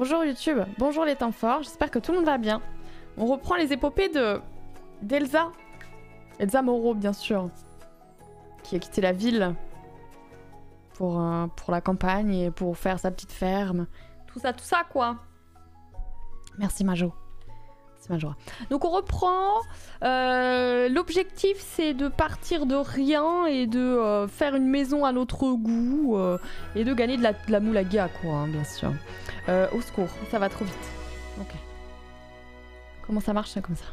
Bonjour YouTube, bonjour les temps forts, j'espère que tout le monde va bien. On reprend les épopées de d'Elsa. Elsa Moreau, bien sûr. Qui a quitté la ville pour, euh, pour la campagne et pour faire sa petite ferme. Tout ça, tout ça, quoi. Merci Majo. C'est Majora. Donc on reprend. Euh, L'objectif c'est de partir de rien et de euh, faire une maison à notre goût euh, et de gagner de la, de la moulaga quoi, hein, bien sûr. Au secours, ça va trop vite. Ok. Comment ça marche comme ça?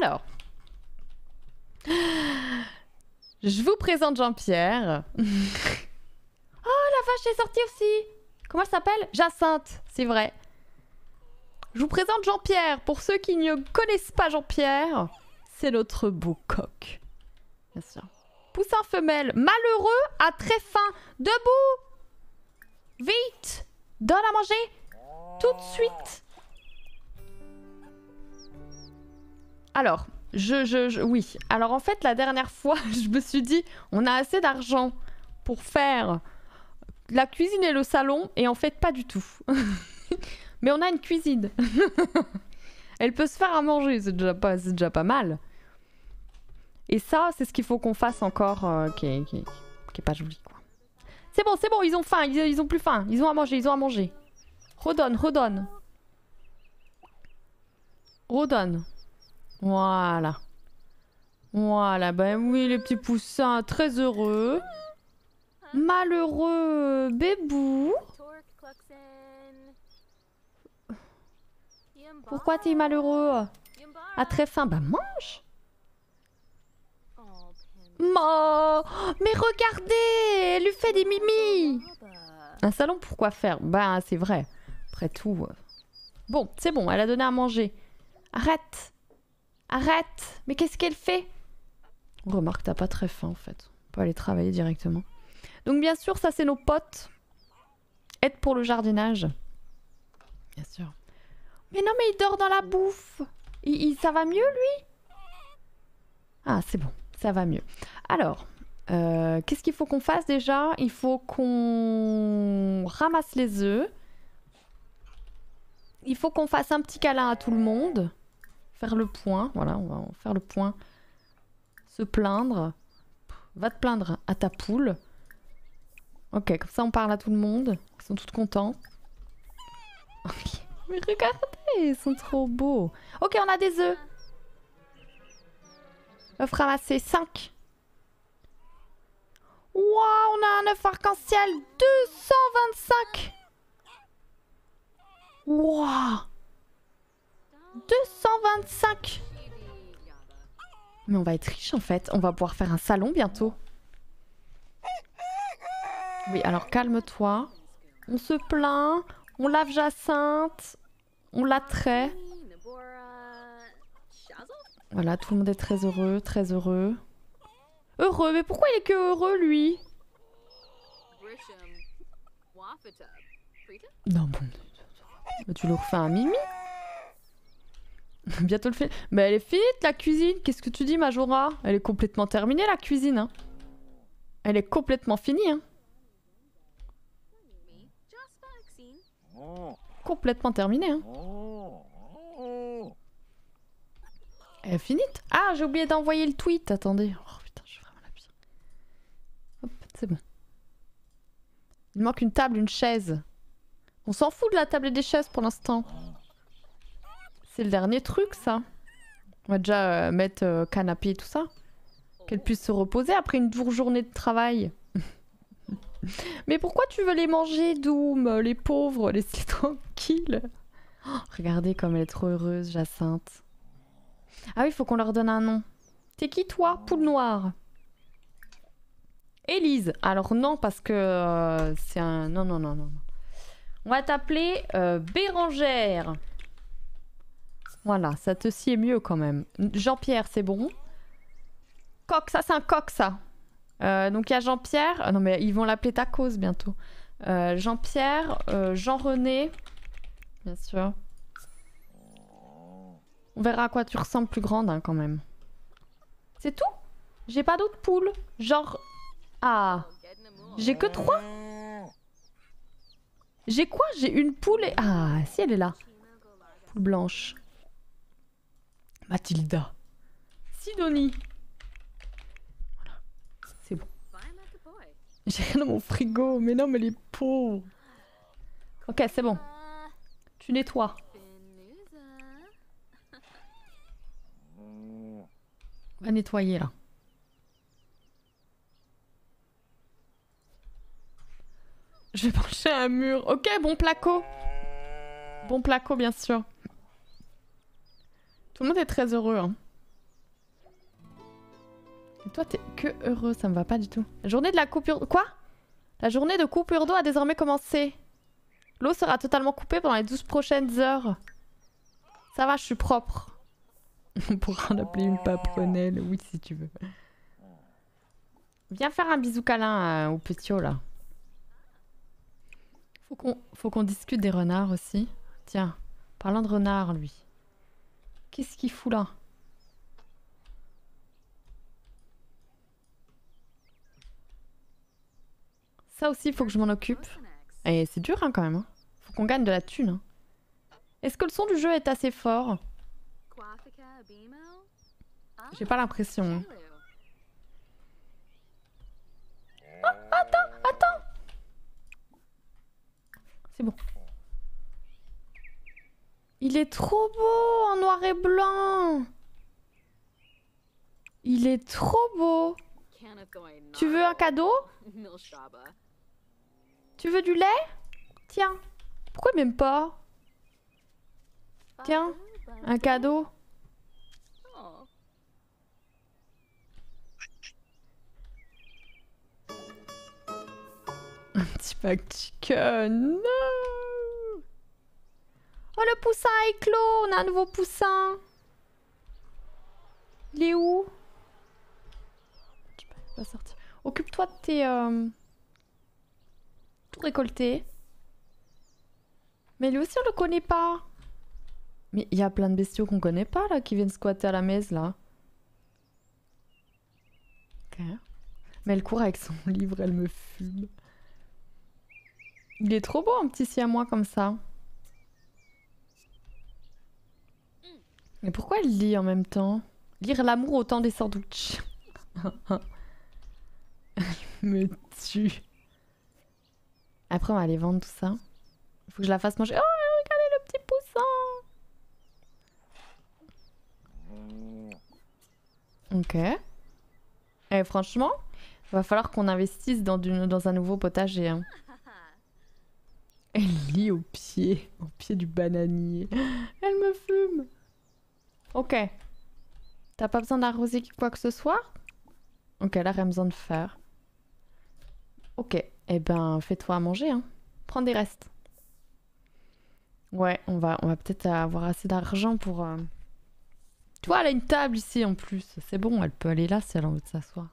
Alors. Je vous présente Jean-Pierre. oh la vache est sortie aussi. Comment elle s'appelle? Jacinthe, c'est vrai. Je vous présente Jean-Pierre. Pour ceux qui ne connaissent pas Jean-Pierre, c'est notre beau coq. Bien sûr. Poussin femelle, malheureux, à très faim. Debout Vite Donne à manger Tout de suite Alors, je, je, je- Oui. Alors en fait, la dernière fois, je me suis dit, on a assez d'argent pour faire la cuisine et le salon, et en fait, pas du tout. Mais on a une cuisine. Elle peut se faire à manger, c'est déjà pas, mal. Et ça, c'est ce qu'il faut qu'on fasse encore, euh, qui, est, pas joli. C'est bon, c'est bon, ils ont faim, ils, ils ont plus faim, ils ont à manger, ils ont à manger. Redonne, redonne. Redonne. Voilà. Voilà, ben oui, les petits poussins, très heureux. Malheureux bébou. Pourquoi t'es malheureux? À très faim, bah mange Ma- Mais regardez Elle lui fait des mimi Un salon pour quoi faire? Bah c'est vrai. Après tout... euh. Bon, c'est bon, elle a donné à manger. Arrête Arrête Mais qu'est-ce qu'elle fait? Remarque, t'as pas très faim en fait. On peut aller travailler directement. Donc bien sûr, ça c'est nos potes. Aide pour le jardinage. Bien sûr. Mais non, mais il dort dans la bouffe. Il, ça va mieux, lui? Ah, c'est bon, ça va mieux. Alors, euh, qu'est-ce qu'il faut qu'on fasse déjà? Il faut qu'on ramasse les œufs. Il faut qu'on fasse un petit câlin à tout le monde. Faire le point, voilà, on va faire le point. Se plaindre. Va te plaindre à ta poule. Ok, comme ça on parle à tout le monde. Ils sont tous contents. Ok. Mais regardez, ils sont trop beaux. Ok, on a des œufs. Œufs ramassés, 5. Waouh, on a un œuf arc-en-ciel, 225. Waouh. 225. Mais on va être riche en fait. On va pouvoir faire un salon bientôt. Oui, alors calme-toi. On se plaint. On lave Jacinthe. On la trait. Voilà, tout le monde est très heureux, très heureux. Heureux, mais pourquoi il est que heureux lui? Non, bon. Mais tu le refais un mimi Bientôt le fait. Mais elle est finie la cuisine. Qu'est-ce que tu dis, Majora? Elle est complètement terminée la cuisine. hein. Elle est complètement finie. Hein. Complètement terminée. Hein. Elle est finie Ah, j'ai oublié d'envoyer le tweet. Attendez. Oh putain, je suis vraiment la pire. C'est bon. Il manque une table, une chaise. On s'en fout de la table et des chaises pour l'instant. C'est le dernier truc, ça. On va déjà euh, mettre euh, canapé et tout ça. Qu'elle puisse se reposer après une dure journée de travail. Mais pourquoi tu veux les manger, Doom Les pauvres, laissez tranquilles? Oh, regardez comme elle est trop heureuse, Jacinthe. Ah oui, il faut qu'on leur donne un nom. T'es qui, toi Poule noire? Élise. Alors non, parce que euh, c'est un... Non, non, non, non. non. On va t'appeler euh, Bérangère. Voilà, ça te sied mieux quand même. Jean-Pierre, c'est bon? Coq, ça c'est un coq, ça. Euh, donc il y a Jean-Pierre. Ah non, mais ils vont l'appeler Tacos bientôt. Euh, Jean-Pierre, euh, Jean-René. Bien sûr. On verra à quoi tu ressembles plus grande hein, quand même. C'est tout? J'ai pas d'autres poules. Genre. Ah J'ai que trois J'ai quoi? J'ai une poule et... Ah, si elle est là. Poule blanche. Mathilda. Sidonie. Voilà. C'est bon. J'ai rien dans mon frigo. Mais non, mais les pauvres. Ok, c'est bon. Tu nettoies. On va nettoyer là. Je vais manger un mur. Ok, bon placo. Bon placo, bien sûr. Tout le monde est très heureux. Hein. Et toi, t'es que heureux, ça me va pas du tout. La journée de la coupure... Quoi? La journée de coupure d'eau a désormais commencé. L'eau sera totalement coupée pendant les 12 prochaines heures. Ça va, je suis propre. On pourra en appeler une paprenelle, oui, si tu veux. Viens faire un bisou câlin euh, au petit là. Faut qu'on discute des renards aussi. Tiens, parlant de renards, lui. Qu'est-ce qu'il fout là? Ça aussi, il faut que je m'en occupe. Et c'est dur hein, quand même. Hein. Faut qu'on gagne de la thune. Hein. Est-ce que le son du jeu est assez fort? J'ai pas l'impression. Hein. Oh, attends, attends C'est bon. Il est trop beau en noir et blanc. Il est trop beau. Tu veux un cadeau? Tu veux du lait? Tiens. Pourquoi même pas? Tiens, un cadeau. Un petit pack chicken. Non Oh, le poussin a éclos On a un nouveau poussin Il est où? Pas sortir. Occupe-toi de tes... Euh... Tout récolté. Mais lui aussi, on le connaît pas. Mais il y a plein de bestiaux qu'on connaît pas, là, qui viennent squatter à la maison, là. Ok. Mais elle court avec son livre, elle me fume. Il est trop beau, un petit siamois comme ça. Mais pourquoi elle lit en même temps? Lire l'amour au temps des sandwichs. me tue. Après, on va aller vendre tout ça. Il faut que je la fasse manger. Oh, regardez le petit poussin Ok. Et eh, franchement, il va falloir qu'on investisse dans, dans un nouveau potager. Hein. Elle lit au pied, au pied du bananier. Elle me fume. Ok. T'as pas besoin d'arroser quoi que ce soit? Ok, là, rien besoin de faire. Ok. Eh ben, fais-toi à manger, hein. Prends des restes. Ouais, on va, on va peut-être avoir assez d'argent pour... Euh, tu elle a une table ici, en plus. C'est bon, elle peut aller là si elle a envie de s'asseoir.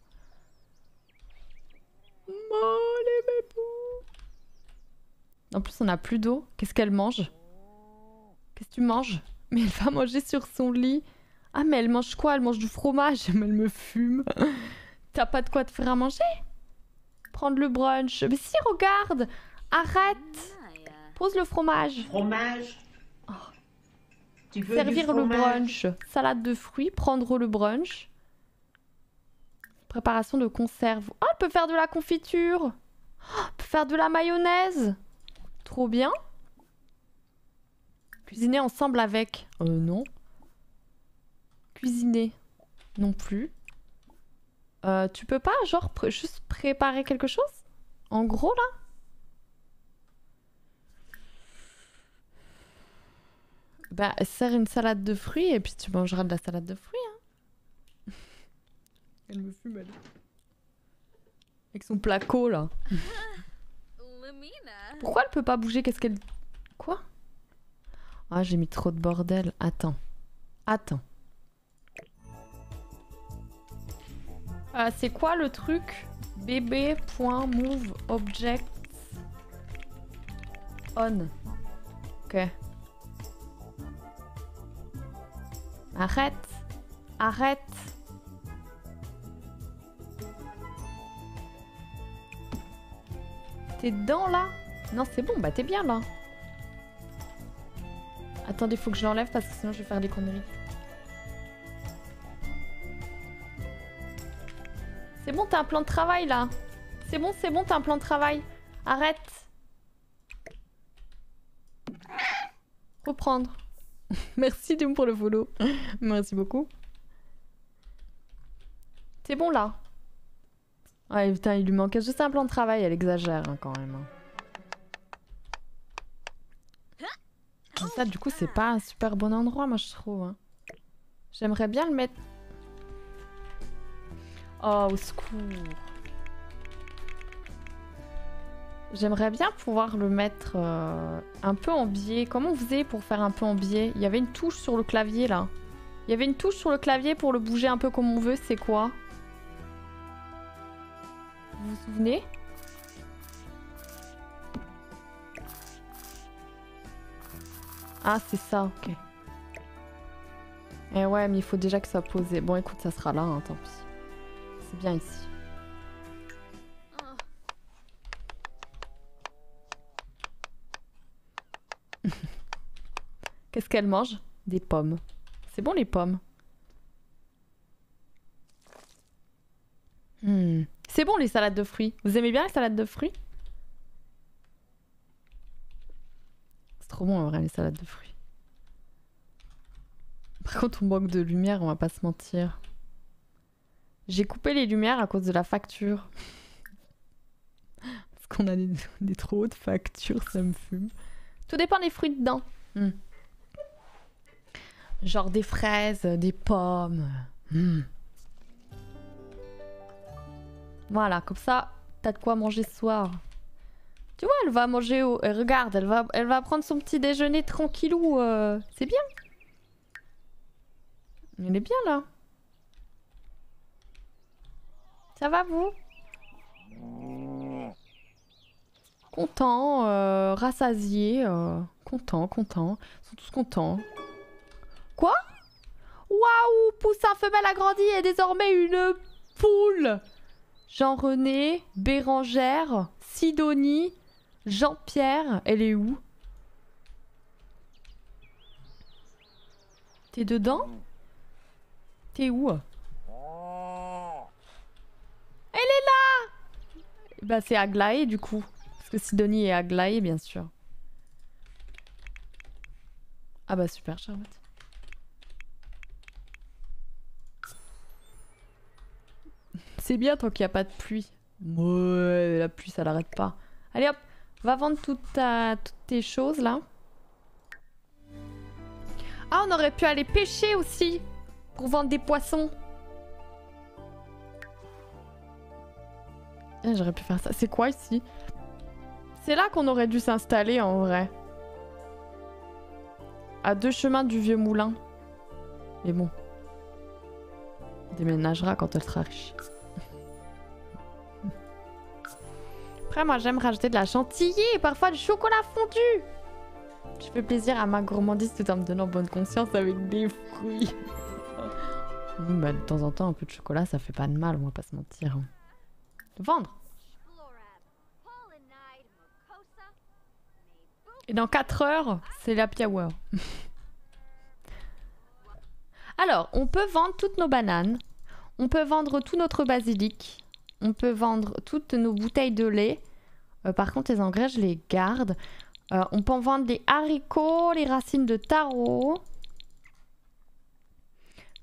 En plus, on a plus d'eau. Qu'est-ce qu'elle mange? Qu'est-ce que tu manges? Mais elle va manger sur son lit. Ah, mais elle mange quoi? Elle mange du fromage. Mais elle me fume. T'as pas de quoi te faire à manger? Prendre le brunch. Mais si, regarde Arrête Pose le fromage. Fromage oh. tu veux Servir le brunch. Salade de fruits, prendre le brunch. Préparation de conserve. Oh, elle peut faire de la confiture. Oh, elle peut faire de la mayonnaise. Trop bien. Cuisiner ensemble avec Euh, non. Cuisiner Non plus. Euh, tu peux pas, genre, juste préparer quelque chose? En gros, là? Bah, serre une salade de fruits et puis tu mangeras de la salade de fruits, hein. elle me fume, elle. Avec son placo, là. Pourquoi elle peut pas bouger? Qu'est-ce qu'elle... Quoi? Ah, j'ai mis trop de bordel. Attends. Attends. Euh, c'est quoi le truc? bb.moveObjects on. Ok. Arrête. Arrête. T'es dedans là? Non, c'est bon, bah t'es bien là. Attendez, faut que je l'enlève parce que sinon je vais faire des conneries. C'est bon, t'as un plan de travail là. C'est bon, c'est bon, t'as un plan de travail. Arrête. Reprendre. Merci Doom pour le follow. Merci beaucoup. C'est bon là. Ouais, putain, il lui manque juste un plan de travail, elle exagère hein, quand même. hein. Comme ça, du coup, c'est pas un super bon endroit, moi, je trouve. hein. J'aimerais bien le mettre... Oh, au secours. J'aimerais bien pouvoir le mettre euh, un peu en biais. Comment on faisait pour faire un peu en biais? Il y avait une touche sur le clavier, là. Il y avait une touche sur le clavier pour le bouger un peu comme on veut, c'est quoi? Vous vous souvenez? Ah, c'est ça, ok. Eh ouais, mais il faut déjà que ça posé. Bon, écoute, ça sera là, hein, tant pis. Bien ici. Qu'est-ce qu'elle mange? Des pommes. C'est bon les pommes. Hmm. C'est bon les salades de fruits. Vous aimez bien les salades de fruits? C'est trop bon en vrai les salades de fruits. Par contre on manque de lumière, on va pas se mentir. J'ai coupé les lumières à cause de la facture. Parce qu'on a des, des trop hautes factures, ça me fume. Tout dépend des fruits dedans. Hmm. Genre des fraises, des pommes. Hmm. Voilà, comme ça, t'as de quoi manger ce soir. Tu vois, elle va manger au... regarde, elle va, elle va prendre son petit déjeuner tranquillou. euh, C'est bien. Elle est bien là. Ça va vous? Content, euh, rassasié, euh, content, content. Ils sont tous contents. Quoi? Waouh Poussin femelle agrandi est désormais une poule. Jean-René, Bérangère, Sidonie, Jean-Pierre, elle est où? T'es dedans? T'es où Elle est là Bah c'est Aglaé du coup. Parce que Sidonie est Aglaé bien sûr. Ah bah super Charlotte. C'est bien tant qu'il n'y a pas de pluie. Ouais, la pluie ça l'arrête pas. Allez hop, va vendre toutes tes choses là. Ah, on aurait pu aller pêcher aussi pour vendre des poissons. Ah, J'aurais pu faire ça. C'est quoi ici? C'est là qu'on aurait dû s'installer en vrai. À deux chemins du vieux moulin. Mais bon. On déménagera quand elle sera riche. Après, moi, j'aime rajouter de la chantilly et parfois du chocolat fondu. Je fais plaisir à ma gourmandise tout en me donnant bonne conscience avec des fruits. Bah, de temps en temps, un peu de chocolat, ça fait pas de mal, on va pas se mentir. Vendre. Et dans 4 heures, c'est la hour. Alors, on peut vendre toutes nos bananes. On peut vendre tout notre basilic. On peut vendre toutes nos bouteilles de lait. Euh, par contre, les engrais, je les garde. Euh, on peut en vendre les haricots, les racines de taro.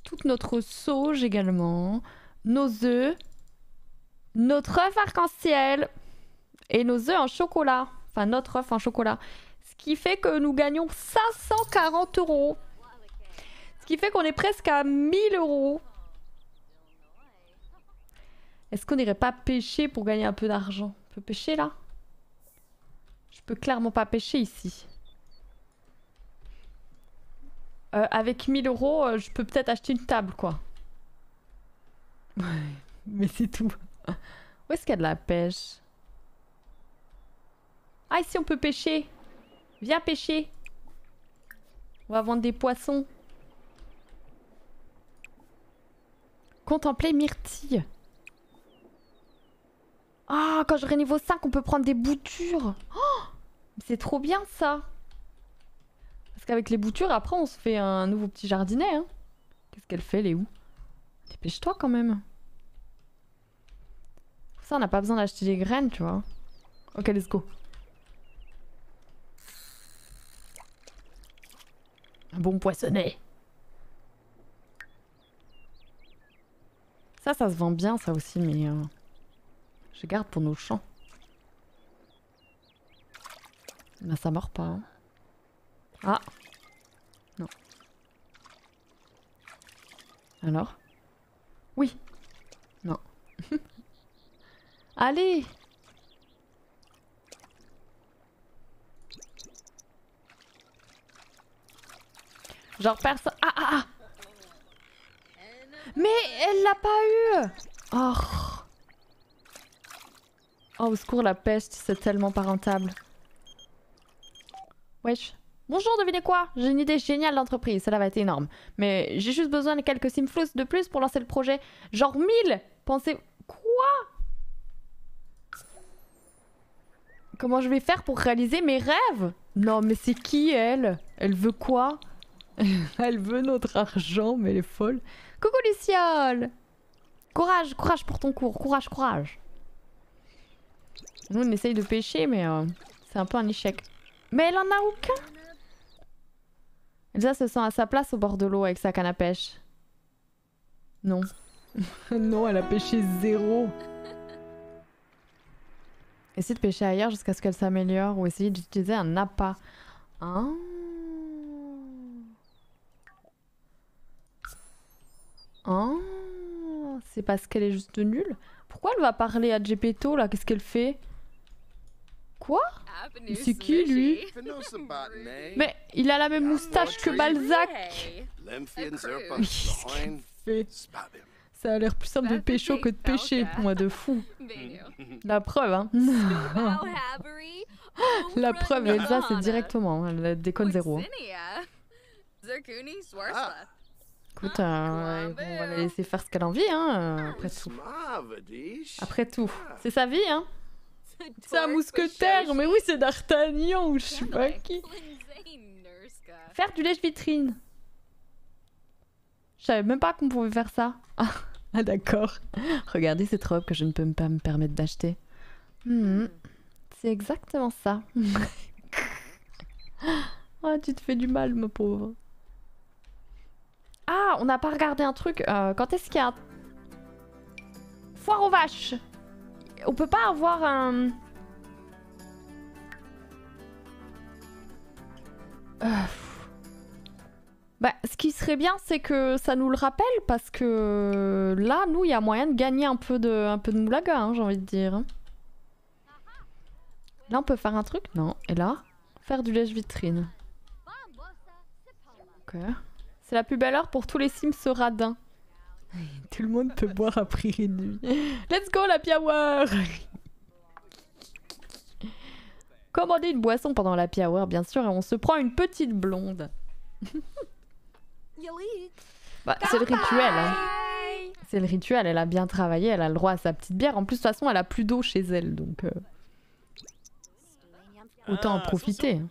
Toute notre sauge également. Nos œufs. Notre œuf arc-en-ciel. Et nos œufs en chocolat. Enfin, notre œuf en chocolat. Ce qui fait que nous gagnons 540 euros. Ce qui fait qu'on est presque à 1000 euros. Est-ce qu'on n'irait pas pêcher pour gagner un peu d'argent? On peut pêcher là? Je peux clairement pas pêcher ici. Euh, avec 1000 euros, euh, je peux peut-être acheter une table quoi. Mais c'est tout. Où est-ce qu'il y a de la pêche? Ah, ici on peut pêcher. Viens pêcher. On va vendre des poissons. Contempler myrtille. Ah, quand j'aurai niveau 5, on peut prendre des boutures. Oh C'est trop bien ça. Parce qu'avec les boutures, après, on se fait un nouveau petit jardinet. Hein. Qu'est-ce qu'elle fait, où? Dépêche-toi quand même. On n'a pas besoin d'acheter des graines, tu vois. Ok, let's go. Un bon poissonnet. Ça, ça se vend bien, ça aussi, mais... euh, je garde pour nos champs. Ben, ça mord pas. hein. Ah Non. Alors? Oui Non. Allez Genre personne... Ah ah ah Mais elle l'a pas eu Oh Oh au secours la peste, c'est tellement pas rentable. Wesh. Bonjour, devinez quoi? J'ai une idée géniale d'entreprise, cela va être énorme. Mais j'ai juste besoin de quelques simflous de plus pour lancer le projet. Genre 1000 Pensez... Quoi? Comment je vais faire pour réaliser mes rêves? Non, mais c'est qui elle? Elle veut quoi? Elle veut notre argent, mais elle est folle. Coucou Luciole Courage, courage pour ton cours, courage, courage. Nous on essaye de pêcher, mais euh, c'est un peu un échec. Mais elle en a aucun? Elsa se sent à sa place au bord de l'eau avec sa canne à pêche. Non. non, elle a pêché zéro. Essayer de pêcher ailleurs jusqu'à ce qu'elle s'améliore ou essayer d'utiliser un appât. Ah. Ah. C'est parce qu'elle est juste nulle? Pourquoi elle va parler à Gepetto là? Qu'est-ce qu'elle fait? Quoi? Mais c'est qui lui? Mais il a la même moustache que Balzac. Mais qu'est-ce qu'il fait Ça a l'air plus simple de pécho que de pêcher, moi de fou. La preuve, hein. La preuve, Elsa, c'est directement. Elle déconne zéro. hein. Écoute, euh, on va la laisser faire ce qu'elle a envie, hein, après tout. Après tout. C'est sa vie, hein. C'est un mousquetaire, mais oui, c'est D'Artagnan ou je sais pas qui. Faire du lèche-vitrine. Je savais même pas qu'on pouvait faire ça. Ah, d'accord. Regardez cette robe que je ne peux pas me permettre d'acheter. Hmm, C'est exactement ça. Ah, tu te fais du mal, ma pauvre. Ah, on n'a pas regardé un truc. euh, quand est-ce qu'il y a un... Foire aux vaches? On peut pas avoir un... Euh, Bah, ce qui serait bien, c'est que ça nous le rappelle, parce que là, nous, il y a moyen de gagner un peu de, un peu de moulaga, hein, j'ai envie de dire. Là, on peut faire un truc? Non. Et là Faire du lèche-vitrine. Ok. C'est la plus belle heure pour tous les Sims radins. Tout le monde peut boire à prix réduit. Let's go, la hour Commander une boisson pendant la hour, bien sûr, et on se prend une petite blonde. Bah, c'est le rituel. Hein. C'est le rituel, elle a bien travaillé, elle a le droit à sa petite bière. En plus, de toute façon, elle a plus d'eau chez elle, donc euh, autant en profiter. hein.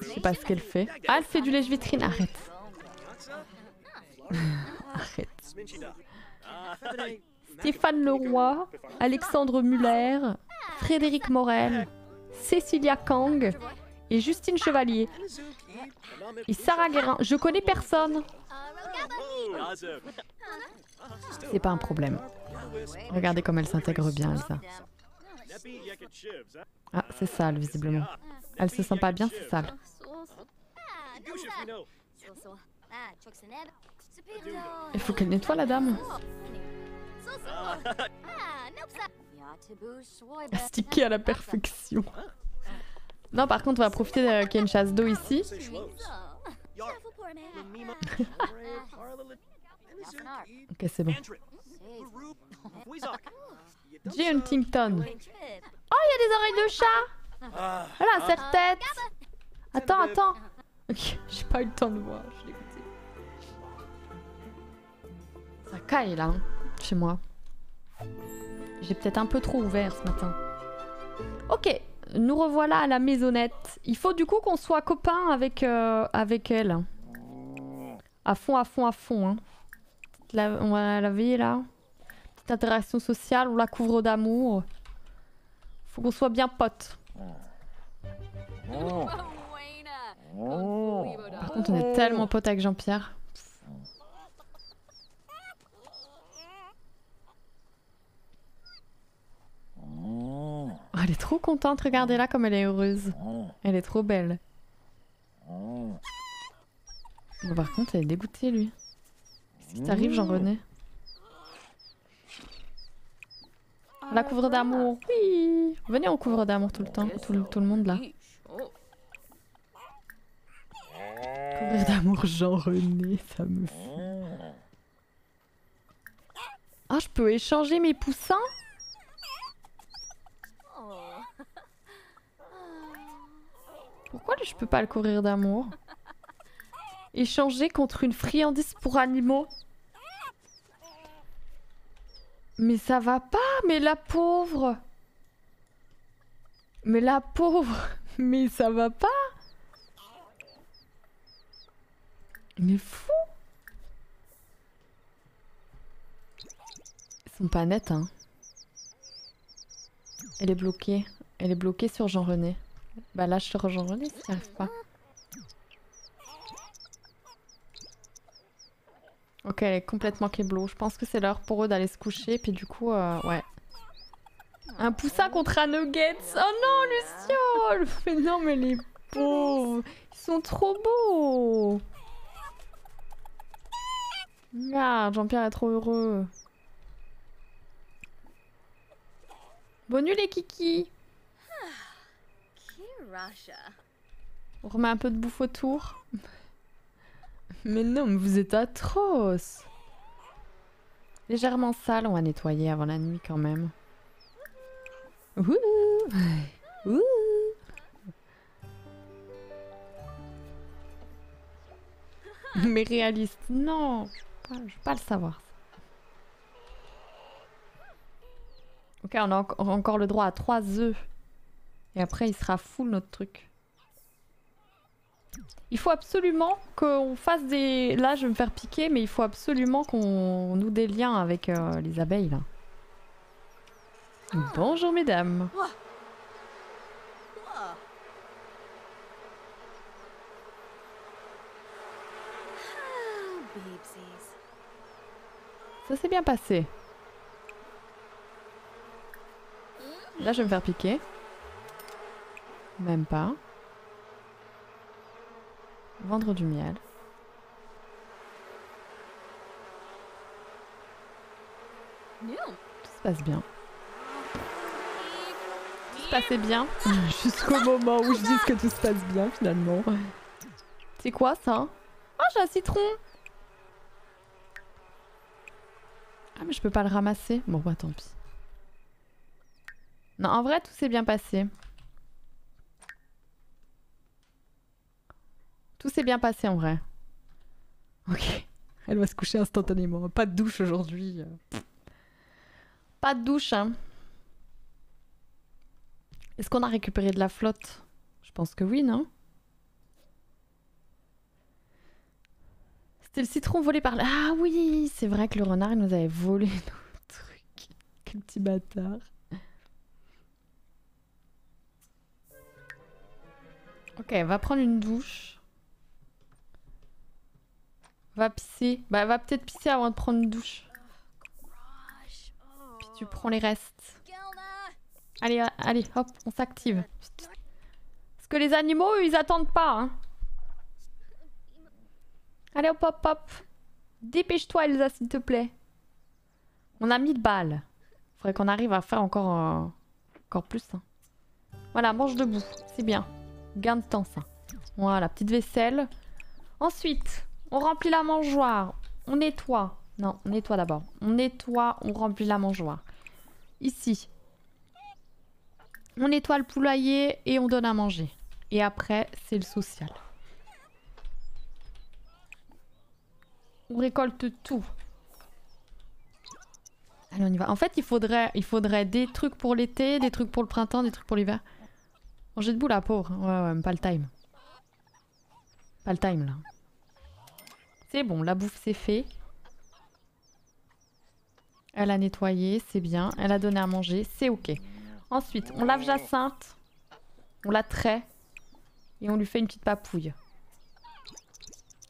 Je sais pas ce qu'elle fait. Ah, elle fait du lèche-vitrine, arrête. Arrête. Stéphane Leroy, Alexandre Muller, Frédéric Morel, Cécilia Kang et Justine Chevalier. Et Sarah Guérin. Je connais personne. C'est pas un problème. Regardez comme elle s'intègre bien, Elsa. Ah, c'est sale, visiblement. Elle se sent pas bien, c'est sale. Il faut qu'elle nettoie la dame. Stické à la perfection. Non, par contre, on va profiter de- qu'il y ait une chasse d'eau ici. Ok, c'est bon. J. Huntington. Oh, il y a des oreilles de chat Voilà, un serre-tête Attends, attends Ok, j'ai pas eu le temps de voir, je l'ai écouté. Ça caille là, hein, chez moi. J'ai peut-être un peu trop ouvert ce matin. Ok, nous revoilà à la maisonnette. Il faut du coup qu'on soit copains avec, euh, avec elle. À fond, à fond, à fond. Hein. La, on va la laver là. Petite interaction sociale, on la couvre d'amour. Faut qu'on soit bien potes. Par contre, on est tellement potes avec Jean-Pierre. Oh, elle est trop contente, regardez-la comme elle est heureuse. Elle est trop belle. Bon, par contre, elle est dégoûtée, lui. Qu'est-ce qui t'arrive, Jean-René? La couvre d'amour, oui Venez, on couvre d'amour tout le temps, tout le, monde là. Couvrir d'amour Jean-René, ça me fait... Ah, je peux échanger mes poussins? Pourquoi je peux pas le courir d'amour Échanger contre une friandise pour animaux Mais ça va pas, mais la pauvre Mais la pauvre Mais ça va pas Mais fou Ils sont pas nets, hein. Elle est bloquée. Elle est bloquée sur Jean-René. Bah là, je te rejoins René si t'y pas. Ok, elle est complètement kéblo. Je pense que c'est l'heure pour eux d'aller se coucher. Puis du coup, euh, ouais. Un poussin contre un nuggets. Oh non, Luciole Mais non, mais les pauvres Ils sont trop beaux Regarde, Jean-Pierre est trop heureux. Bonne nuit les kikis On remet un peu de bouffe autour. mais non, mais vous êtes atroce. Légèrement sale, on va nettoyer avant la nuit quand même. Ouh Ouh Mais réaliste, non Je veux pas le savoir. Ok, on a encore le droit à 3 œufs. Et après, il sera full notre truc. Il faut absolument qu'on fasse des... Là, je vais me faire piquer, mais il faut absolument qu'on noue des liens avec euh, les abeilles, là. Bonjour, mesdames. Ça s'est bien passé. Là, je vais me faire piquer. Même pas. Vendre du miel. Tout se passe bien. Tout se passait bien. Jusqu'au moment où je dis que tout se passe bien finalement. C'est quoi ça? Oh j'ai un citron Ah mais je peux pas le ramasser. Bon bah tant pis. Non en vrai tout s'est bien passé. Tout s'est bien passé en vrai. Ok. Elle va se coucher instantanément. Pas de douche aujourd'hui. Pas de douche, hein. Est-ce qu'on a récupéré de la flotte? Je pense que oui, non? C'était le citron volé par... Ah oui, c'est vrai que le renard, il nous avait volé nos trucs. Quel petit bâtard. Ok, va prendre une douche. Va pisser. Bah, va peut-être pisser avant de prendre une douche. Puis tu prends les restes. Allez, allez, hop, on s'active. Parce que les animaux, ils attendent pas. Hein. Allez, hop, hop, hop. Dépêche-toi, Elsa, s'il te plaît. On a 1000 balles. Faudrait qu'on arrive à faire encore, euh, encore plus. Hein. Voilà, mange debout. C'est bien. Gain de temps, ça. Voilà, petite vaisselle. Ensuite, on remplit la mangeoire. On nettoie. Non, on nettoie d'abord. On nettoie, on remplit la mangeoire. Ici. On nettoie le poulailler et on donne à manger. Et après, c'est le social. On récolte tout. Allez, on y va. En fait, il faudrait, des trucs pour l'été, des trucs pour le printemps, des trucs pour l'hiver. Manger debout, la pauvre. Ouais, ouais, pas le time. Pas le time, là. C'est bon, la bouffe, c'est fait. Elle a nettoyé, c'est bien. Elle a donné à manger, c'est ok. Ensuite, on lave Jacinthe. On la traite. Et on lui fait une petite papouille.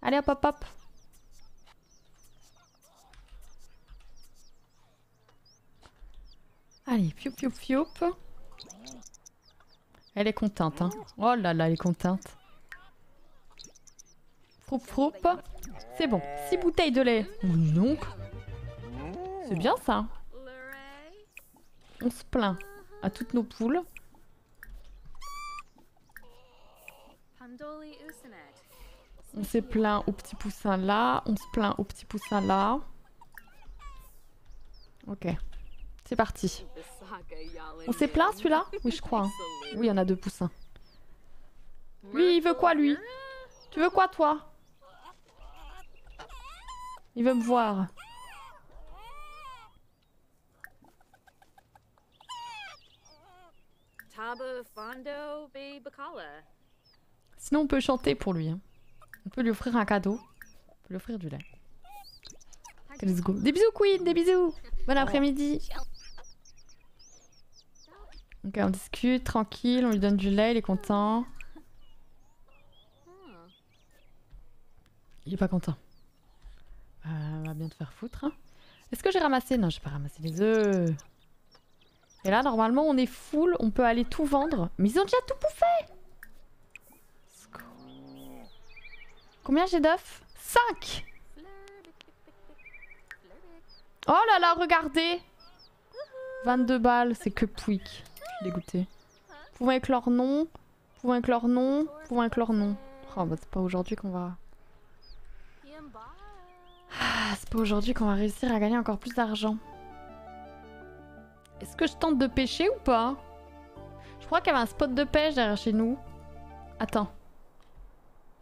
Allez, hop, hop, hop. Allez, pioup, pioup, pioup. Elle est contente, hein. Oh là là, elle est contente. Froup. C'est bon. Six bouteilles de lait. Donc. C'est bien ça. On se plaint à toutes nos poules. On s'est plaint au petit poussin là. On se plaint au petit poussin là. Ok. C'est parti. On s'est plaint celui-là? Oui, je crois. Oui, il y en a deux poussins. Lui, il veut quoi, lui? Tu veux quoi, toi? Il veut me voir. Sinon, on peut chanter pour lui. hein. On peut lui offrir un cadeau. On peut lui offrir du lait. Let's go. Des bisous, Queen, des bisous. Bon après-midi. Ok, on discute, tranquille, on lui donne du lait, il est content. Il est pas content. Euh, on va bien te faire foutre. hein. Est-ce que j'ai ramassé? Non, j'ai pas ramassé les œufs. Et là, normalement, on est full, on peut aller tout vendre. Mais ils ont déjà tout bouffé. Combien j'ai d'œufs? 5 Oh là là, regardez 22 balles, c'est que pouic. Je suis dégoûtée. Pouvons éclore non. Pouvons éclore non. Pouvons éclore non. Oh bah c'est pas aujourd'hui qu'on va... Ah, c'est pas aujourd'hui qu'on va réussir à gagner encore plus d'argent. Est-ce que je tente de pêcher ou pas? Je crois qu'il y avait un spot de pêche derrière chez nous. Attends.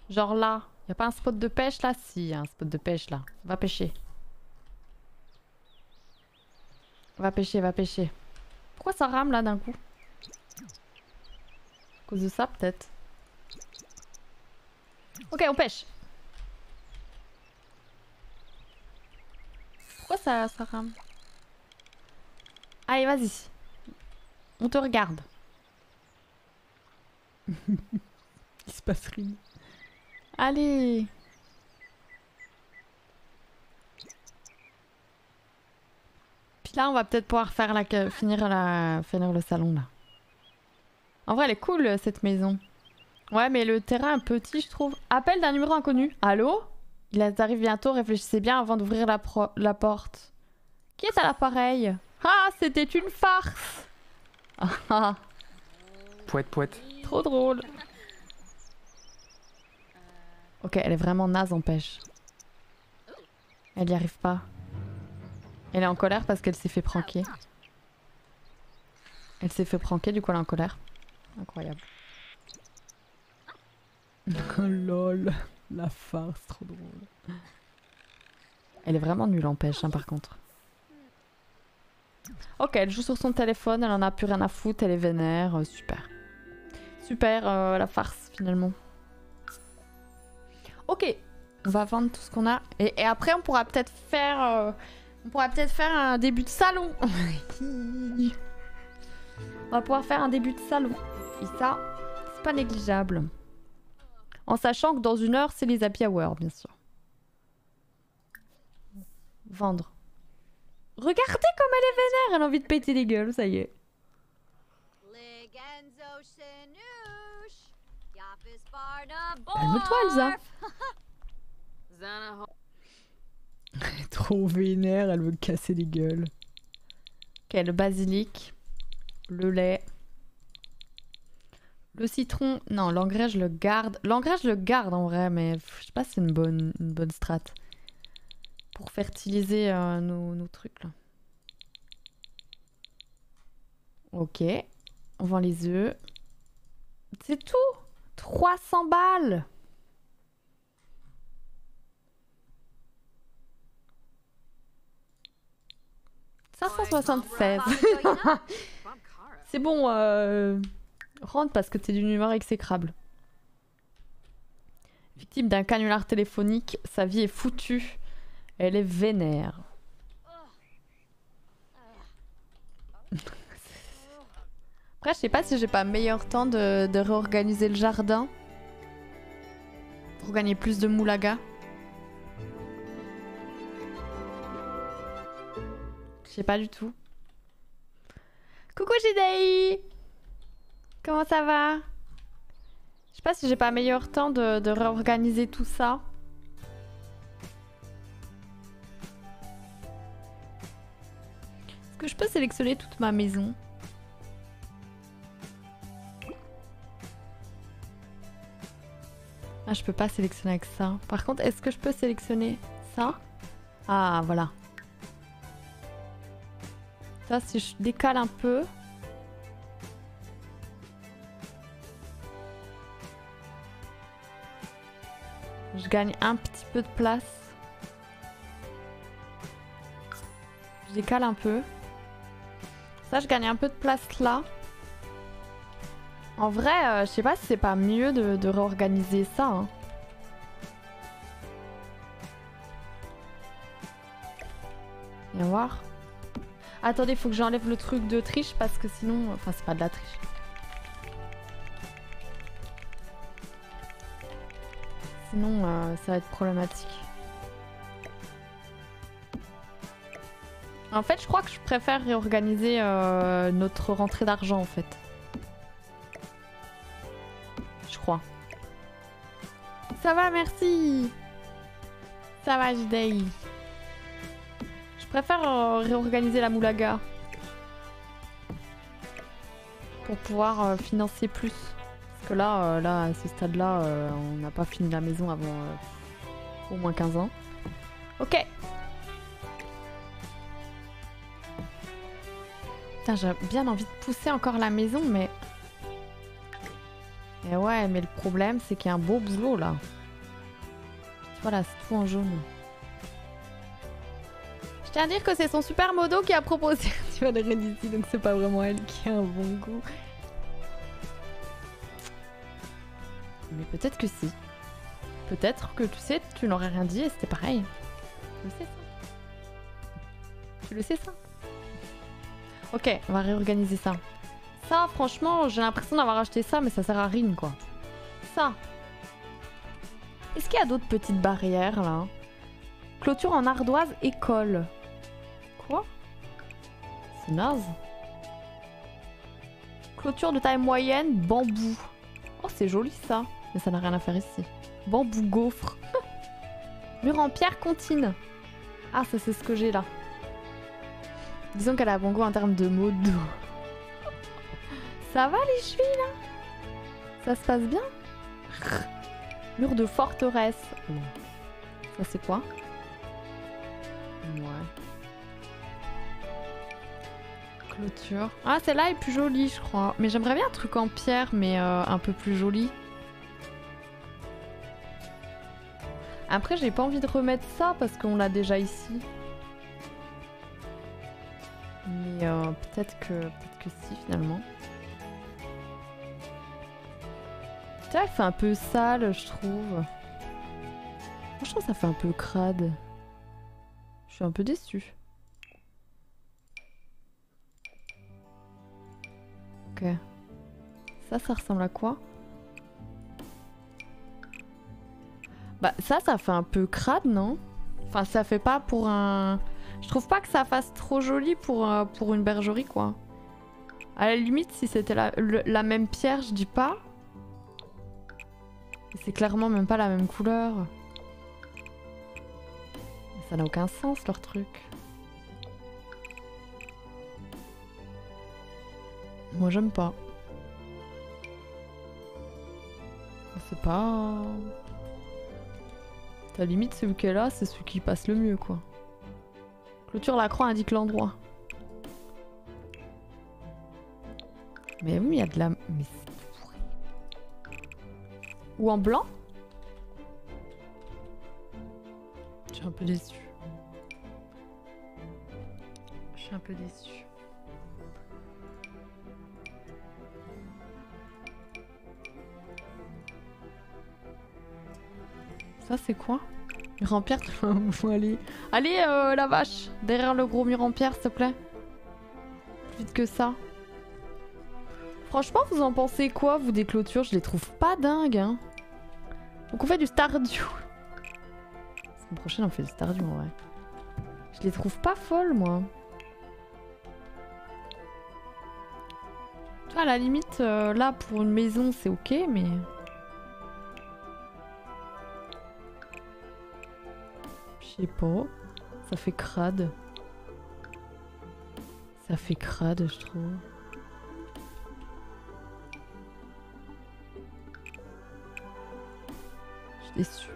Genre là. Y a pas un spot de pêche là? Si, y un spot de pêche là. Va pêcher. Va pêcher, va pêcher. Pourquoi ça rame là d'un coup? À cause de ça peut-être. Ok, on pêche. Pourquoi ça, ça rame Allez, vas-y. On te regarde. Il se passe rien. Allez. Puis là, on va peut-être pouvoir faire la... finir, la... finir le salon là. En vrai, elle est cool cette maison. Ouais, mais le terrain est petit, je trouve. Appel d'un numéro inconnu. Allô? Il arrive bientôt, réfléchissez bien avant d'ouvrir la, pro- la porte. Qui est à l'appareil? Ah, c'était une farce Ah, ah, Poète, poète. trop drôle. Ok, elle est vraiment naze en pêche. Elle y arrive pas. Elle est en colère parce qu'elle s'est fait pranker. Elle s'est fait pranker, du coup elle est en colère. Incroyable. Oh lol, la farce, trop drôle. Elle est vraiment nulle en pêche, hein, par contre. Ok, elle joue sur son téléphone, elle en a plus rien à foutre, elle est vénère, euh, super. Super, euh, la farce finalement. Ok, on va vendre tout ce qu'on a. Et, après, on pourra peut-être faire... euh, on pourra peut-être faire un début de salon. on va pouvoir faire un début de salon. Et ça, c'est pas négligeable. En sachant que dans une heure, c'est les happy hour, bien sûr. Vendre. Regardez comme elle est vénère, elle a envie de péter les gueules, ça y est. Calme-toi, Elsa. Elle est trop vénère, elle veut casser les gueules. Ok, le basilic, le lait, le citron. Non, l'engrais, je le garde. L'engrais, je le garde en vrai, mais je sais pas si c'est une bonne, une bonne strat. Pour fertiliser euh, nos, nos trucs là. Ok, on vend les œufs. C'est tout 300 balles 576. C'est bon, euh... rentre parce que t'es d'une humeur exécrable. Victime d'un canular téléphonique, sa vie est foutue. Elle est vénère. Après, je sais pas si j'ai pas meilleur temps de, de réorganiser le jardin. Pour gagner plus de moulaga. Je sais pas du tout. Coucou Jidei Comment ça va? Je sais pas si j'ai pas meilleur temps de, de réorganiser tout ça. Est-ce que je peux sélectionner toute ma maison? Ah, je peux pas sélectionner avec ça. Par contre, est-ce que je peux sélectionner ça? Ah, voilà. Ça, si je décale un peu... Je gagne un petit peu de place. Je décale un peu. Ça, je gagne un peu de place là. En vrai, euh, je sais pas si c'est pas mieux de, réorganiser ça. Hein. Viens voir. Attendez, faut que j'enlève le truc de triche parce que sinon... Enfin, c'est pas de la triche. Sinon, euh, ça va être problématique. En fait, je crois que je préfère réorganiser euh, notre rentrée d'argent, en fait. Je crois. Ça va, merci Ça va, Jidei. Je préfère euh, réorganiser la moulaga. Pour pouvoir financer plus. Là, euh, là à ce stade-là, euh, on n'a pas fini la maison avant euh, au moins 15 ans. Ok Putain, j'ai bien envie de pousser encore la maison, mais... Et ouais, mais le problème, c'est qu'il y a un beau boulot, là. Voilà, c'est tout en jaune. Je tiens à dire que c'est son super modo qui a proposé tu vas le ici, donc c'est pas vraiment elle qui a un bon goût. Mais peut-être que si. Peut-être que tu sais, tu n'aurais rien dit et c'était pareil. Tu le sais ça Tu le sais ça Ok, on va réorganiser ça. Ça, franchement, j'ai l'impression d'avoir acheté ça, mais ça sert à rien, quoi. Ça. Est-ce qu'il y a d'autres petites barrières, là? Clôture en ardoise, école. Quoi? C'est naze. Clôture de taille moyenne, bambou. Oh, c'est joli, ça. Mais ça n'a rien à faire ici. Bambou gaufre. Mur en pierre contine. Ah, ça, c'est ce que j'ai, là. Disons qu'elle a bon goût en termes de mots doux. Ça va les chevilles là? Ça se passe bien? Mur de forteresse. Oh. Ça c'est quoi? Ouais. Clôture. Ah celle-là est plus jolie je crois. Mais j'aimerais bien un truc en pierre mais euh, un peu plus joli. Après j'ai pas envie de remettre ça parce qu'on l'a déjà ici. Mais euh, peut-être que, peut que si finalement. Putain, elle fait un peu sale, je trouve. Franchement, ça fait un peu crade. Je suis un peu déçue. Ok. Ça, ça ressemble à quoi? Bah ça, ça fait un peu crade, non? Enfin, ça fait pas pour un... Je trouve pas que ça fasse trop joli pour, euh, pour une bergerie, quoi. À la limite, si c'était la, la même pierre, je dis pas. C'est clairement même pas la même couleur. Ça n'a aucun sens, leur truc. Moi, j'aime pas. C'est pas... À la limite, celui qui est là, c'est celui qui passe le mieux, quoi. Clôture la croix indique l'endroit. Mais oui, il y a de la... Mais c'est pourri. Ou en blanc? Je suis un peu déçue. Je suis suis un peu déçue. Ça c'est quoi? Mur en pierre, allez. Allez euh, la vache Derrière le gros mur en pierre s'il te plaît. Plus vite que ça. Franchement vous en pensez quoi vous des clôtures? Je les trouve pas dingues hein. Donc on fait du Stardew. La prochaine on fait du Stardew en vrai. Je les trouve pas folles moi. À la limite, euh, là pour une maison c'est ok, mais. Sais pas. Ça fait crade. Ça fait crade, je trouve. Je suis déçue.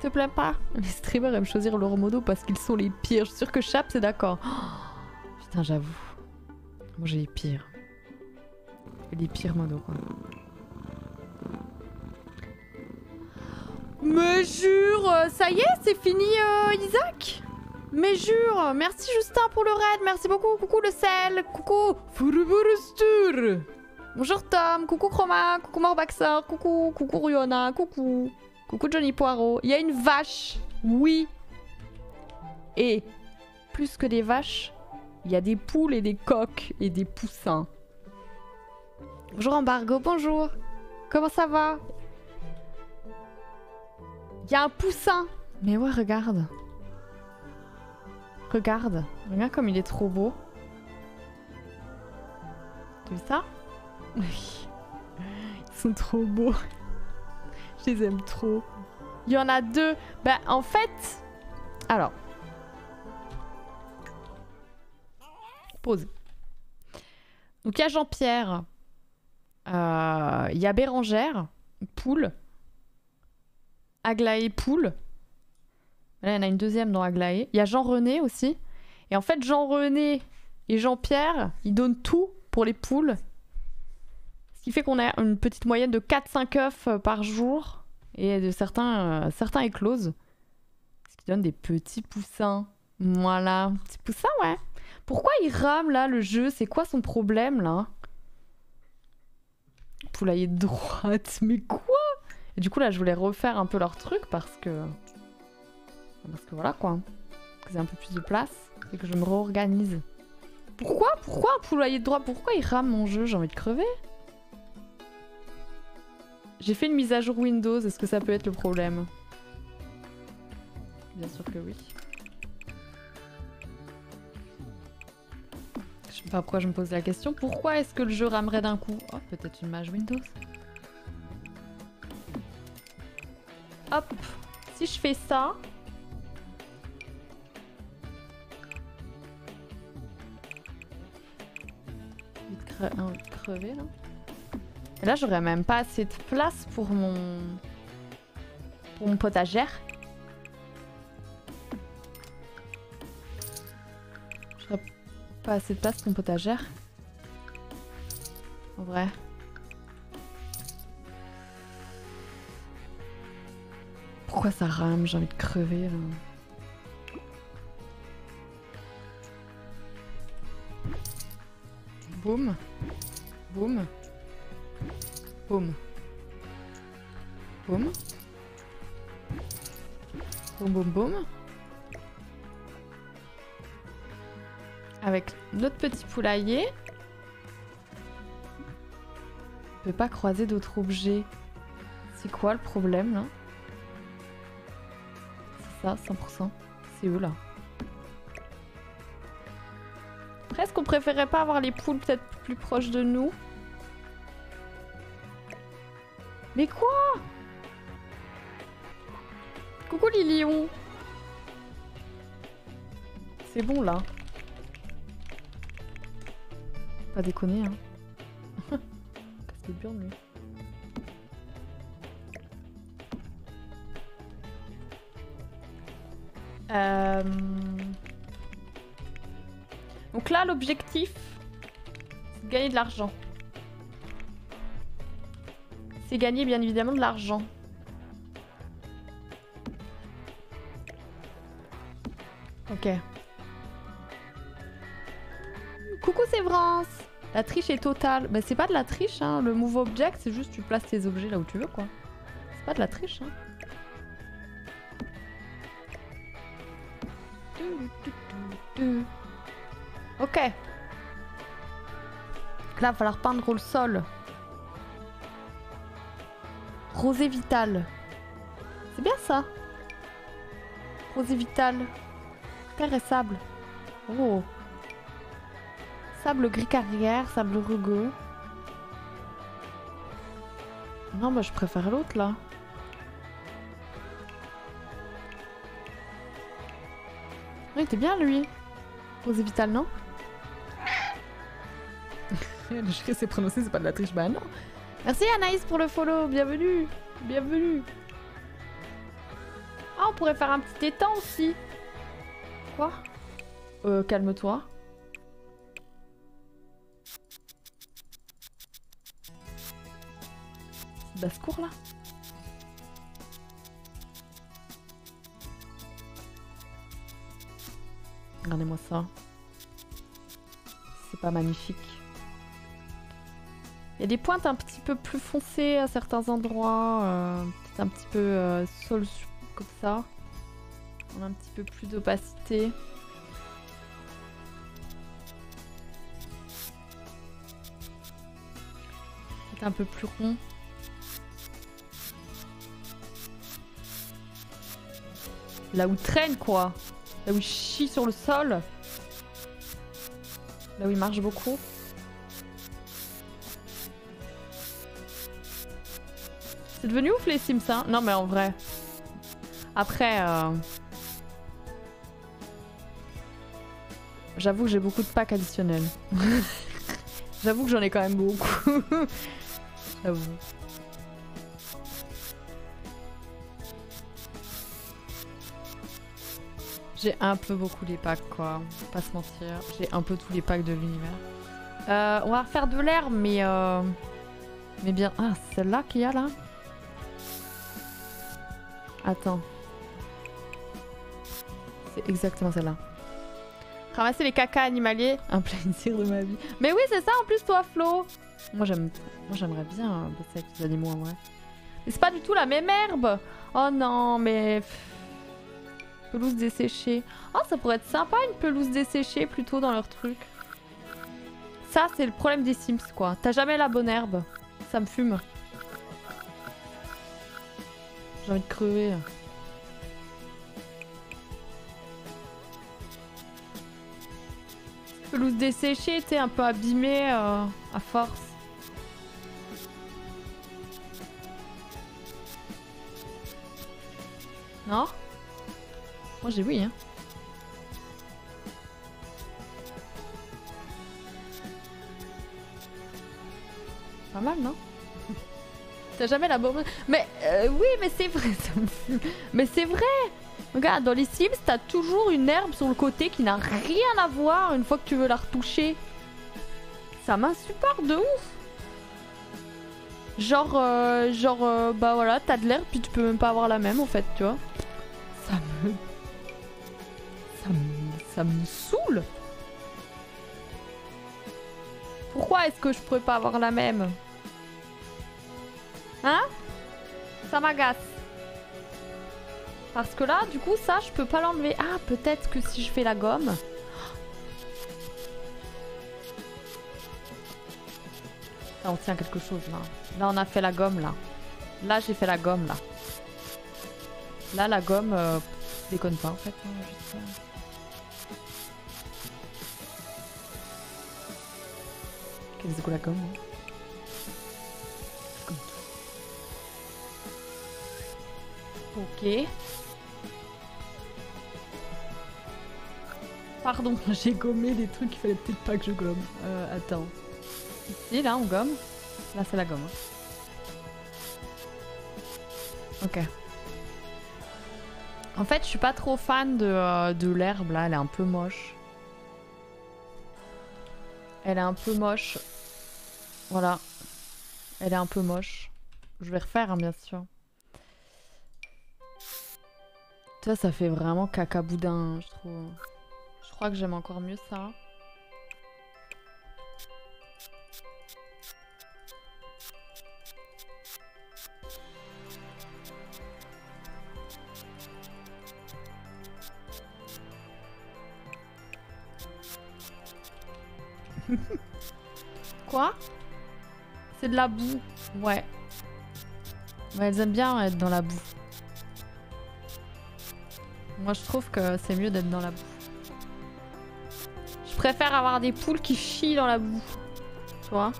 Te plaît pas. Les streamers aiment choisir leur modo parce qu'ils sont les pires. Je suis sûre que Chap c'est d'accord. Oh, putain, j'avoue. Moi j'ai les pires. Les pires modos quoi. Mais jure, euh, ça y est, c'est fini euh, Isaac Mais jure, merci Justin pour le raid, merci beaucoup, coucou le sel, coucou Furuburustur Bonjour Tom, coucou Chroma, coucou Morbaxor, coucou, coucou Riona, coucou, coucou Johnny Poirot. Il y a une vache, oui. Et plus que des vaches, il y a des poules et des coqs et des poussins. Bonjour Embargo, bonjour. Comment ça va? Y a un poussin. Mais ouais, regarde. Regarde. Regarde comme il est trop beau. Tu vois ça? Ils sont trop beaux. Je les aime trop. Il y en a deux. Bah, en fait... Alors. Pause. Donc, il y a Jean-Pierre. Euh, Il y a Bérangère. Poule. Aglaé Poule. Là, il y en a une deuxième dans Aglaé. Il y a Jean-René aussi. Et en fait, Jean-René et Jean-Pierre, ils donnent tout pour les poules. Ce qui fait qu'on a une petite moyenne de 4-5 œufs euh, par jour. Et de certains, euh, certains éclosent. Ce qui donne des petits poussins. Voilà. Petits poussins, ouais. Pourquoi il rame là, le jeu? C'est quoi son problème là? Poulailler de droite, mais quoi? Et du coup là, je voulais refaire un peu leur truc parce que... Parce que voilà quoi. Que j'ai un peu plus de place et que je me réorganise. Pourquoi Pourquoi un poulailler de droite Pourquoi il rame mon jeu J'ai envie de crever? J'ai fait une mise à jour Windows, est-ce que ça peut être le problème? Bien sûr que oui. Je sais pas pourquoi je me pose la question. Pourquoi est-ce que le jeu ramerait d'un coup? Oh, peut-être une mage Windows. Hop. Si je fais ça... Envie de crever là. Et là, j'aurais même pas assez de place pour mon... Pour mon potagère. J'aurais pas assez de place pour mon potagère. En vrai. Pourquoi ça rame J'ai envie de crever là. Boum. Boum. Boum. Boum. Boum boum boum. Avec notre petit poulailler. On peut pas croiser d'autres objets. C'est quoi le problème là? Ça, 100%. C'est eux là? Après, est-ce qu'on préférait pas avoir les poules peut-être plus proches de nous Mais quoi? Coucou Lilion C'est bon là. Pas déconner hein. Qu'est-ce qu'il burne lui Euh... Donc là l'objectif c'est de gagner de l'argent. C'est gagner bien évidemment de l'argent. Ok. Sévrance La triche est totale. Bah c'est pas de la triche, hein. Le move object, c'est juste tu places tes objets là où tu veux, quoi. C'est pas de la triche, hein. Là, il va falloir peindre le sol. Rosé vital. C'est bien ça. Rosé vital. Terre et sable. Oh. Sable gris carrière, sable rugueux. Non, bah je préfère l'autre là. Oui, t'es bien lui. Rosé vital, non? Le chien s'est prononcé, c'est pas de la triche. Bah non. Merci Anaïs pour le follow. Bienvenue. Bienvenue. Ah, on pourrait faire un petit étang aussi. Quoi? Euh, calme-toi. Basse-cour là Regardez-moi ça. C'est pas magnifique. Il y a des pointes un petit peu plus foncées à certains endroits. euh, Peut-être un petit peu euh, sol comme ça. On a un petit peu plus d'opacité. Peut-être un peu plus rond. Là où il traîne quoi. Là où il chie sur le sol. Là où il marche beaucoup. C'est devenu ouf les Sims, hein Non mais en vrai. Après, euh... j'avoue que j'ai beaucoup de packs additionnels. j'avoue que j'en ai quand même beaucoup. j'avoue. J'ai un peu beaucoup les packs quoi, pas se mentir. J'ai un peu tous les packs de l'univers. Euh, on va refaire de l'air mais... Euh... Mais bien... Ah, c'est celle-là qu'il y a là Attends. C'est exactement celle-là. Ramasser les caca animaliers, un plaisir de ma vie. Mais oui, c'est ça en plus, toi, Flo. Moi, j'aime, moi, j'aimerais bien euh, bosser avec les animaux en vrai. Mais c'est pas du tout la même herbe. Oh non, mais pelouse desséchée. Oh, ça pourrait être sympa une pelouse desséchée plutôt dans leur truc. Ça, c'est le problème des Sims, quoi. T'as jamais la bonne herbe. Ça me fume. J'ai envie de crever. Pelouse desséchée, t'es un peu abîmée euh, à force. Non? Moi j'ai oui, hein. Pas mal, non? T'as jamais la bonne... Mais euh, oui, mais c'est vrai. Mais c'est vrai Regarde, dans les Sims, t'as toujours une herbe sur le côté qui n'a rien à voir une fois que tu veux la retoucher. Ça m'insupporte de ouf Genre, euh, genre, euh, bah voilà, t'as de l'herbe puis tu peux même pas avoir la même en fait, tu vois. Ça me... Ça me... Ça me saoule Pourquoi est-ce que je pourrais pas avoir la même? Hein? Ça m'agace. Parce que là, du coup, ça, je peux pas l'enlever. Ah, peut-être que si je fais la gomme... Là, on tient quelque chose, là. Là, on a fait la gomme, là. Là, j'ai fait la gomme, là. Là, la gomme... Euh, déconne pas, en fait. hein. Qu'est-ce que la gomme hein? Ok. Pardon, j'ai gommé des trucs qu'il fallait peut-être pas que je gomme. Euh, attends. Ici, là, on gomme. Là, c'est la gomme. hein. Ok. En fait, je suis pas trop fan de, euh, de l'herbe, là. Elle est un peu moche. Elle est un peu moche. Voilà. Elle est un peu moche. Je vais refaire, hein, bien sûr. Ça, ça fait vraiment caca boudin, je trouve. Je crois que j'aime encore mieux ça. Quoi? C'est de la boue. Ouais. ouais. Elles aiment bien être dans la boue. Moi, je trouve que c'est mieux d'être dans la boue. Je préfère avoir des poules qui chient dans la boue. Tu vois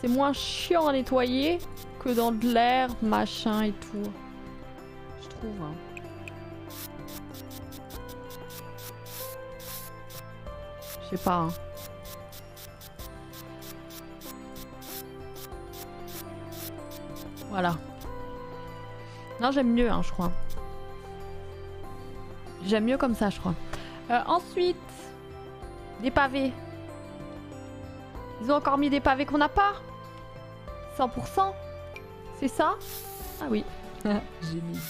C'est moins chiant à nettoyer que dans de l'air, machin et tout. Je trouve. hein. Je sais pas. hein. Voilà. Non, j'aime mieux, hein, je crois. J'aime mieux comme ça, je crois. Euh, ensuite, des pavés. Ils ont encore mis des pavés qu'on n'a pas 100% C'est ça? Ah oui. J'ai mis.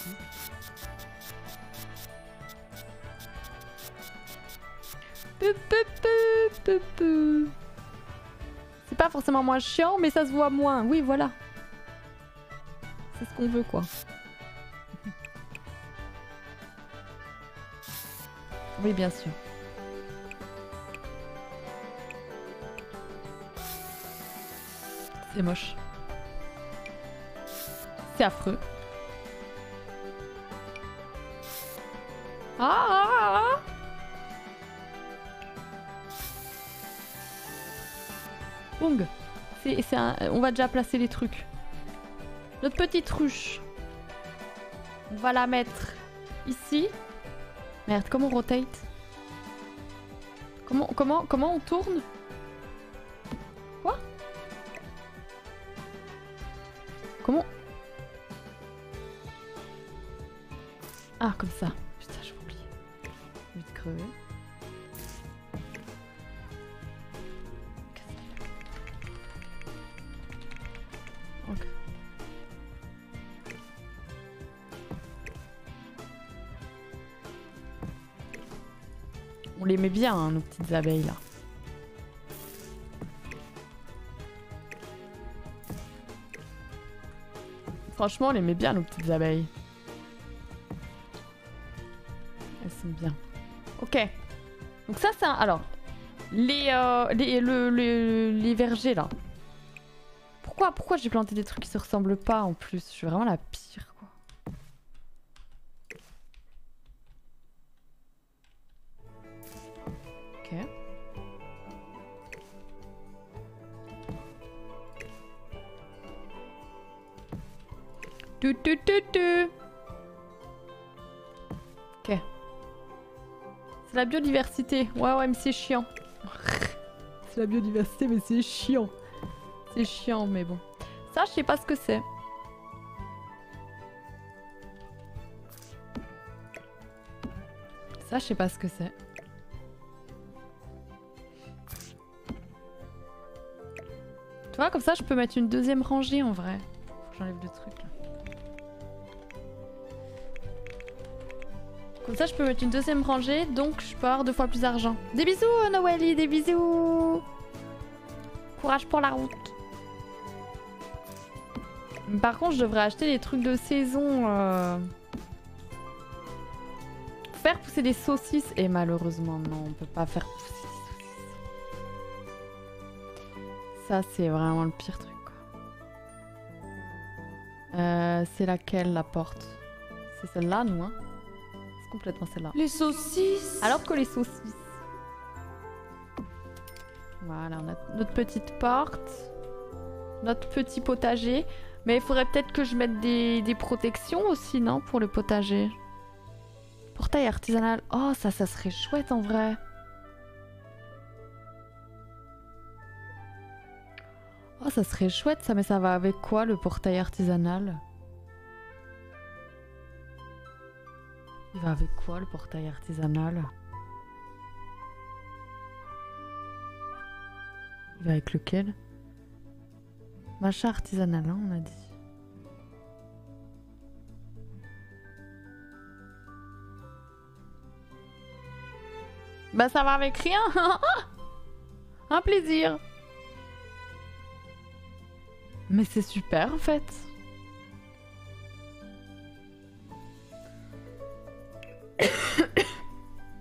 C'est pas forcément moins chiant, mais ça se voit moins. Oui, voilà. C'est ce qu'on veut, quoi. Oui, bien sûr. C'est moche. C'est affreux. Ah, ah, ah, ah. On va déjà placer les trucs. Notre petite ruche. On va la mettre ici. Merde, comment on rotate Comment, comment, comment on tourne Quoi Comment Ah, comme ça. Hein, nos petites abeilles là. Franchement, on les met bien, nos petites abeilles. Elles sont bien. Ok. Donc ça, c'est un... Alors, les, euh, les, le- le- les vergers là. Pourquoi, pourquoi j'ai planté des trucs qui se ressemblent pas en plus? Je suis vraiment la pire, Tu, tu, tu, tu. Ok. C'est la biodiversité. Ouais, ouais, mais c'est chiant. c'est la biodiversité, mais c'est chiant. C'est chiant, mais bon. Ça, je sais pas ce que c'est. Ça, je sais pas ce que c'est. Tu vois, comme ça, je peux mettre une deuxième rangée en vrai. Faut que j'enlève le truc Ça, je peux mettre une deuxième rangée, donc je peux avoir deux fois plus d'argent. Des bisous, euh, Noëlie, des bisous Courage pour la route. Par contre, je devrais acheter des trucs de saison. euh, Faire pousser des saucisses. Et malheureusement, non, on peut pas faire pousser des saucisses. Ça, c'est vraiment le pire truc. quoi. Euh, c'est laquelle la porte? C'est celle-là, nous, hein? Complètement celle-là. Les saucisses Alors que les saucisses. Voilà, on a notre petite porte. Notre petit potager. Mais il faudrait peut-être que je mette des, des protections aussi, non Pour le potager? Portail artisanal. Oh, ça, ça serait chouette en vrai. Oh, ça serait chouette ça, mais ça va avec quoi le portail artisanal? Avec quoi le portail artisanal? Avec lequel? Machin artisanal, hein, on a dit. Bah ça va avec rien. Un plaisir. Mais c'est super en fait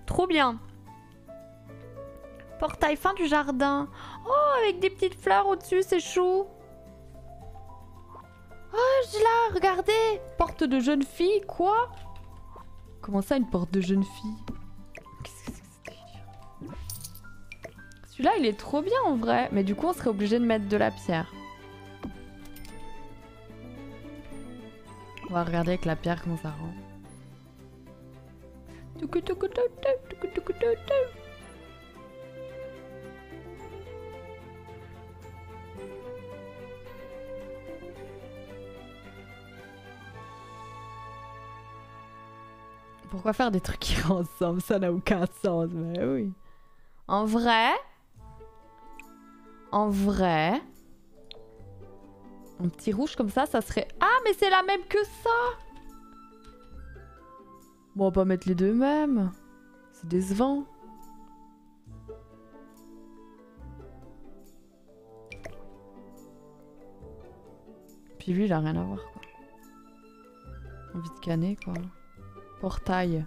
Trop bien Portail fin du jardin. Oh, avec des petites fleurs au-dessus, c'est chou. Oh, je là, regardez. Porte de jeune fille, quoi? Comment ça, une porte de jeune fille? Celui-là, il est trop bien en vrai. Mais du coup, on serait obligé de mettre de la pierre. On va regarder avec la pierre comment ça rend. Pourquoi faire des trucs qui vont ensemble Ça n'a aucun sens, mais oui. En vrai, en vrai, un petit rouge comme ça, ça serait... Ah, mais c'est la même que ça Bon, on va pas mettre les deux mêmes. C'est décevant. Puis lui, il a rien à voir, quoi. Envie de canner, quoi. Portail.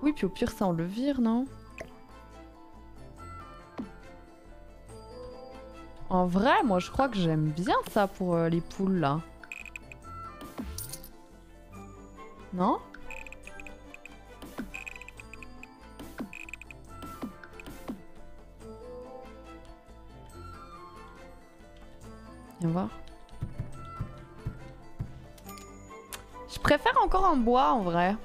Oui, puis au pire, ça, on le vire, non? En vrai, moi, je crois que j'aime bien ça pour euh, les poules, là. Non? Je préfère encore en bois, en vrai.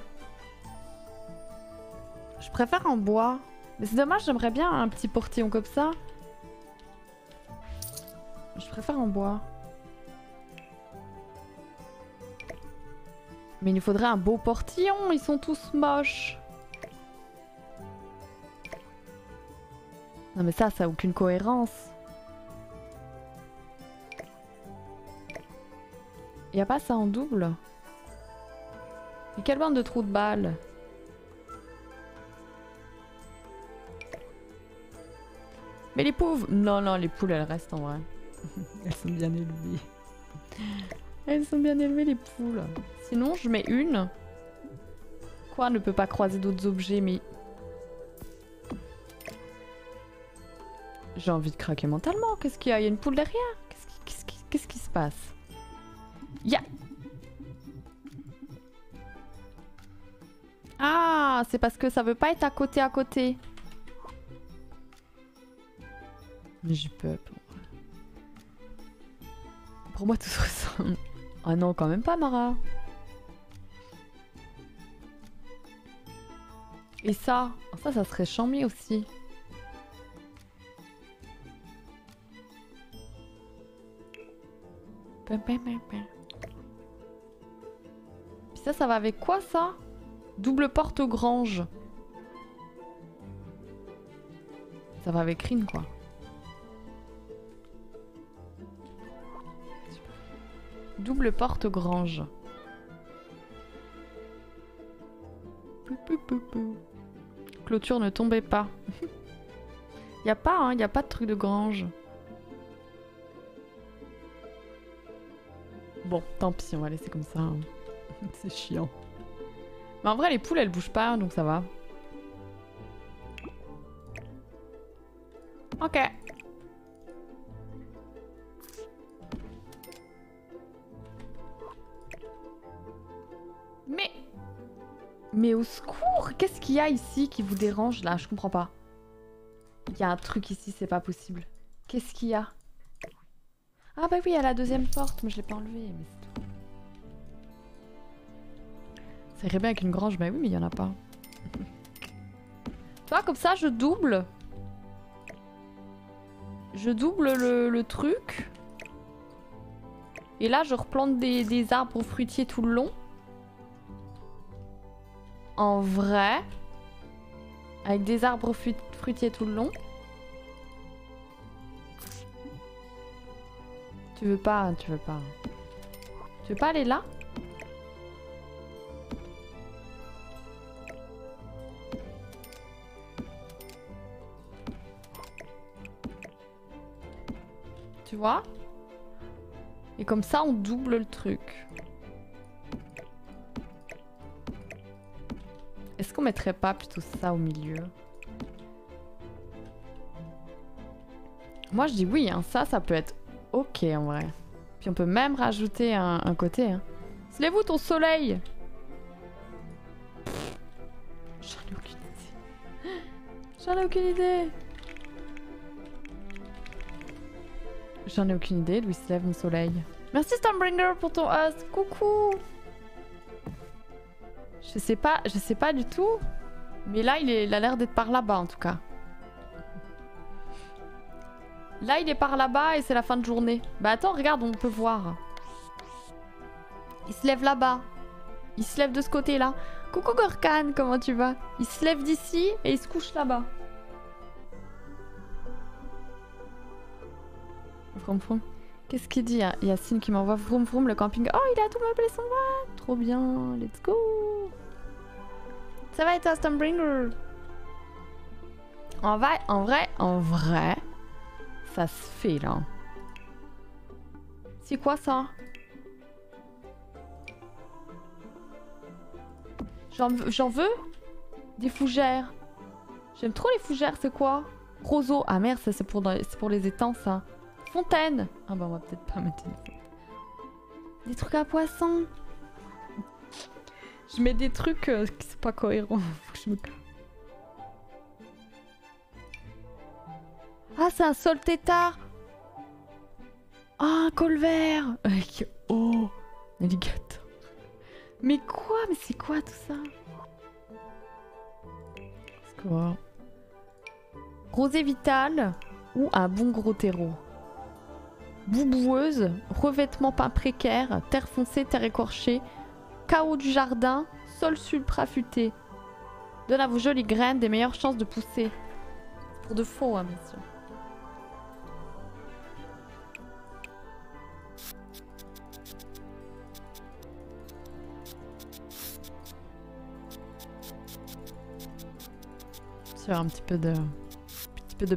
Je préfère en bois. Mais c'est dommage, j'aimerais bien un petit portillon comme ça. Je préfère en bois. Mais il nous faudrait un beau portillon, ils sont tous moches. Non mais ça, ça a aucune cohérence. Y a pas ça en double Et quelle bande de trous de balles Mais les pauvres Non, non, les poules, elles restent en vrai. elles sont bien élevées. Elles sont bien élevées, les poules. Sinon, je mets une. Quoi ne peut pas croiser d'autres objets, mais... J'ai envie de craquer mentalement. Qu'est-ce qu'il y a? Il y a une poule derrière Qu'est-ce qui, qu'est-ce qui- qu'est-ce qui se passe? Ya Ah, c'est parce que ça veut pas être à côté à côté. Mais j'ai peur. Pour moi, tout se ressemble. Ah non, quand même pas, Mara. Et ça Ah, Ça, ça serait chambé aussi. Ça, va avec quoi, ça? Double porte grange. Ça va avec Rin, quoi. Double porte grange. Clôture ne tombait pas. y a pas, hein, y a pas de truc de grange. Bon, tant pis, on va laisser comme ça. hein. C'est chiant. Mais en vrai, les poules, elles bougent pas, donc ça va. Ok. Mais... Mais au secours Qu'est-ce qu'il y a ici qui vous dérange, là? Je comprends pas. Il y a un truc ici, c'est pas possible. Qu'est-ce qu'il y a? Ah bah oui, il y a la deuxième porte, mais je l'ai pas enlevée, Ça irait bien avec une grange, mais oui, mais il y en a pas. tu comme ça, je double. Je double le, truc. Et là, je replante des, des arbres fruitiers tout le long. En vrai. Avec des arbres fru- fruitiers tout le long. Tu veux pas, tu veux pas. Tu veux pas aller là? Tu vois Et comme ça, on double le truc. Est-ce qu'on mettrait pas plutôt ça au milieu? Moi, je dis oui, hein. ça, ça peut être ok en vrai. Puis on peut même rajouter un, côté. Hein. Lève-vous ton soleil J'en ai aucune idée. J'en ai aucune idée. J'en ai aucune idée il se lève mon soleil. Merci Stormbringer pour ton host. Coucou. Je sais pas, je sais pas du tout. Mais là, il, il a l'air d'être par là-bas en tout cas. Là, il est par là-bas et c'est la fin de journée. Bah attends, regarde, on peut voir. Il se lève là-bas. Il se lève de ce côté-là. Coucou Gorkan, comment tu vas? Il se lève d'ici et il se couche là-bas. Vroom vroom. Qu'est-ce qu'il dit a Yacine qui m'envoie vroom vroom le camping. Oh, il a tout meublé son Trop bien, let's go Ça va et toi, Stormbringer? En vrai, en vrai, en vrai, ça se fait là. C'est quoi ça? J'en veux Des fougères. J'aime trop les fougères, c'est quoi? Roseau. Ah merde, c'est pour les étangs ça. Fontaine. Ah bah on va peut-être pas mettre Des trucs à poisson. Je mets des trucs euh, qui sont pas cohérents. Ah, c'est un sol tétard. Ah, un colvert. Oh, alligator. Mais quoi? Mais c'est quoi tout ça? Quoi Rosé vital ou un bon gros terreau Bouboueuse, revêtement pas précaire, terre foncée, terre écorchée, chaos du jardin, sol sulprafuté. Donne à vos jolies graines des meilleures chances de pousser. Pour de faux, hein, bien sûr. un petit peu de... Un petit peu de...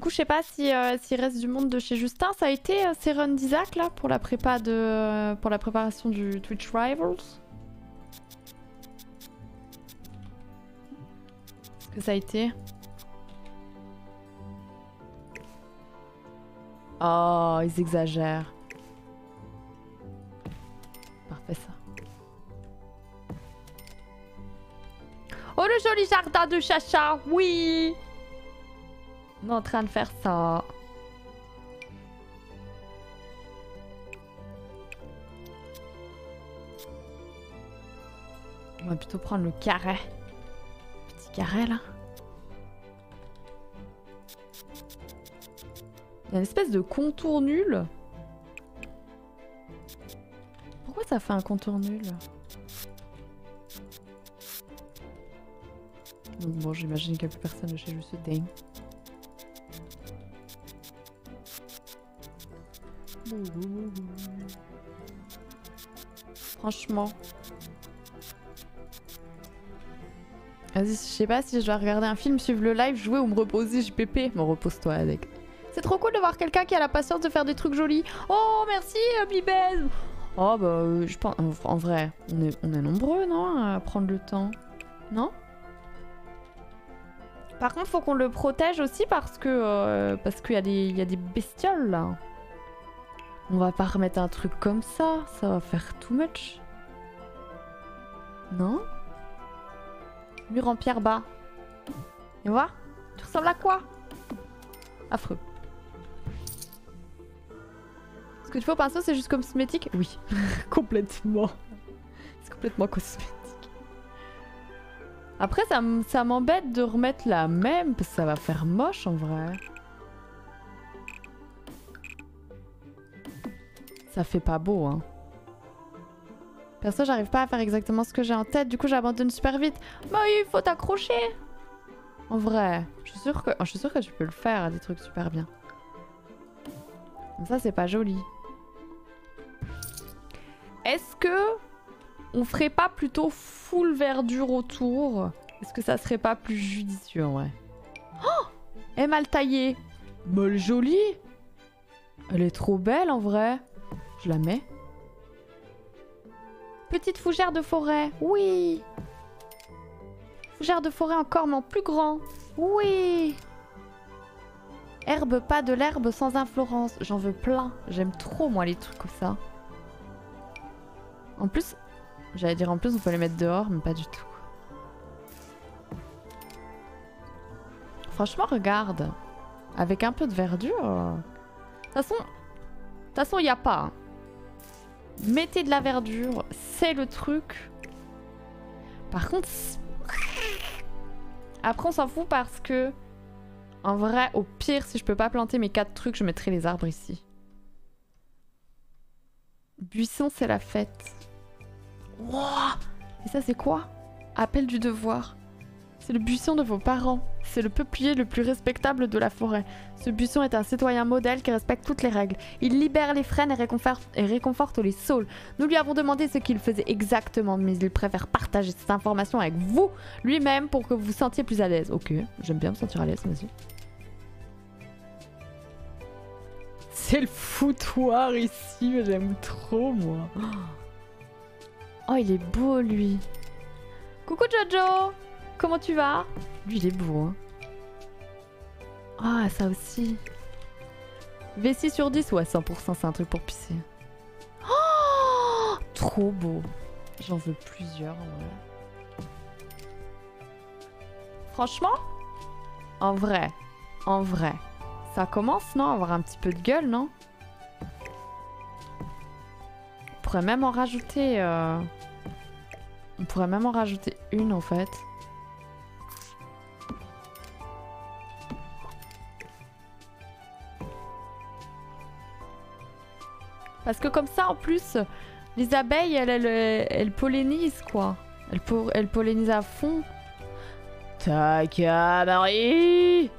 Du coup, je sais pas si euh, s'il reste du monde de chez Justin. Ça a été euh, ces d'Isaac là pour la prépa de pour la préparation du Twitch Rivals? Est-ce que ça a été? Oh, ils exagèrent. Parfait ça. Oh, le joli jardin de Chacha, oui On est en train de faire ça. On va plutôt prendre le carré. Petit carré, là. Il y a une espèce de contour nul. Pourquoi ça fait un contour nul bon, j'imagine qu'il n'y a plus personne chez Juste Dame. Franchement. Vas-y, je sais pas si je dois regarder un film, suivre le live, jouer ou me reposer, JPP. Me repose-toi avec. C'est trop cool de voir quelqu'un qui a la patience de faire des trucs jolis. Oh, merci, Bibez Oh, bah, euh, je pense... En vrai, on est, on est nombreux, non À prendre le temps. Non? Par contre, faut qu'on le protège aussi parce que euh, parce qu'il y, y a des bestioles là. On va pas remettre un truc comme ça, ça va faire too much. Non? Mur en pierre bas. Et voir Tu ressembles à quoi? Affreux. Ce que tu fais au pinceau, c'est juste cosmétique? Oui, complètement. C'est complètement cosmétique. Après, ça, m'embête de remettre la même, parce que ça va faire moche en vrai. Ça fait pas beau, hein. Perso, j'arrive pas à faire exactement ce que j'ai en tête, du coup j'abandonne super vite. Oui, il faut t'accrocher En vrai, je suis sûre que, je suis que tu peux le faire, des trucs super bien. ça, c'est pas joli. Est-ce que on ferait pas plutôt full verdure autour Est-ce que ça serait pas plus judicieux en vrai? Oh Elle est mal taillée Mais jolie Elle est trop belle en vrai Je la mets Petite fougère de forêt Oui Fougère de forêt encore, mais en plus grand. Oui Herbe, pas de l'herbe sans inflorence. J'en veux plein. J'aime trop, moi, les trucs comme ça. En plus, j'allais dire en plus, on peut les mettre dehors, mais pas du tout. Franchement, regarde. Avec un peu de verdure. De toute façon, de toute façon, il n'y a pas. Mettez de la verdure, c'est le truc. Par contre, après on s'en fout parce que, en vrai, au pire, si je peux pas planter mes quatre trucs, je mettrai les arbres ici. Buisson, c'est la fête. Et ça, c'est quoi? Appel du devoir. C'est le buisson de vos parents. C'est le peuplier le plus respectable de la forêt. Ce buisson est un citoyen modèle qui respecte toutes les règles. Il libère les frênes et réconforte, les saules. Nous lui avons demandé ce qu'il faisait exactement, mais il préfère partager cette information avec vous lui-même pour que vous vous sentiez plus à l'aise. Ok, j'aime bien me sentir à l'aise, vas-y. C'est le foutoir ici, mais j'aime trop moi. Oh, il est beau lui. Coucou Jojo Comment tu vas? Lui, il est beau. Hein. Ah, ça aussi. V6 sur 10 Ouais, 100%, c'est un truc pour pisser. Oh Trop beau. J'en veux plusieurs. ouais. Franchement, en vrai, en vrai, ça commence, non, à avoir un petit peu de gueule, non? On pourrait même en rajouter... euh, On pourrait même en rajouter une, en fait. Parce que comme ça, en plus, les abeilles, elles, elles, elles pollinisent, quoi. Elles, po- elles pollinisent à fond. Taka, Marie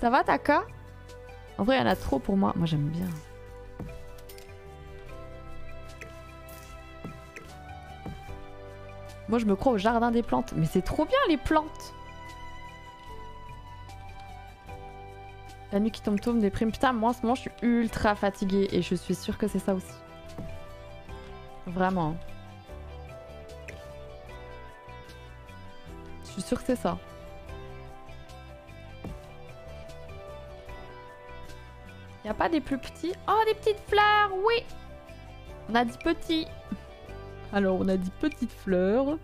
Ça va, Taka? En vrai, il y en a trop pour moi. Moi, j'aime bien. Moi, je me crois au jardin des plantes. Mais c'est trop bien, les plantes La nuit qui tombe tombe des primes. Putain, moi en ce moment je suis ultra fatiguée et je suis sûre que c'est ça aussi. Vraiment. Je suis sûre que c'est ça. Y a pas des plus petits? Oh, des petites fleurs, oui On a dit petits. Alors, on a dit petites fleurs.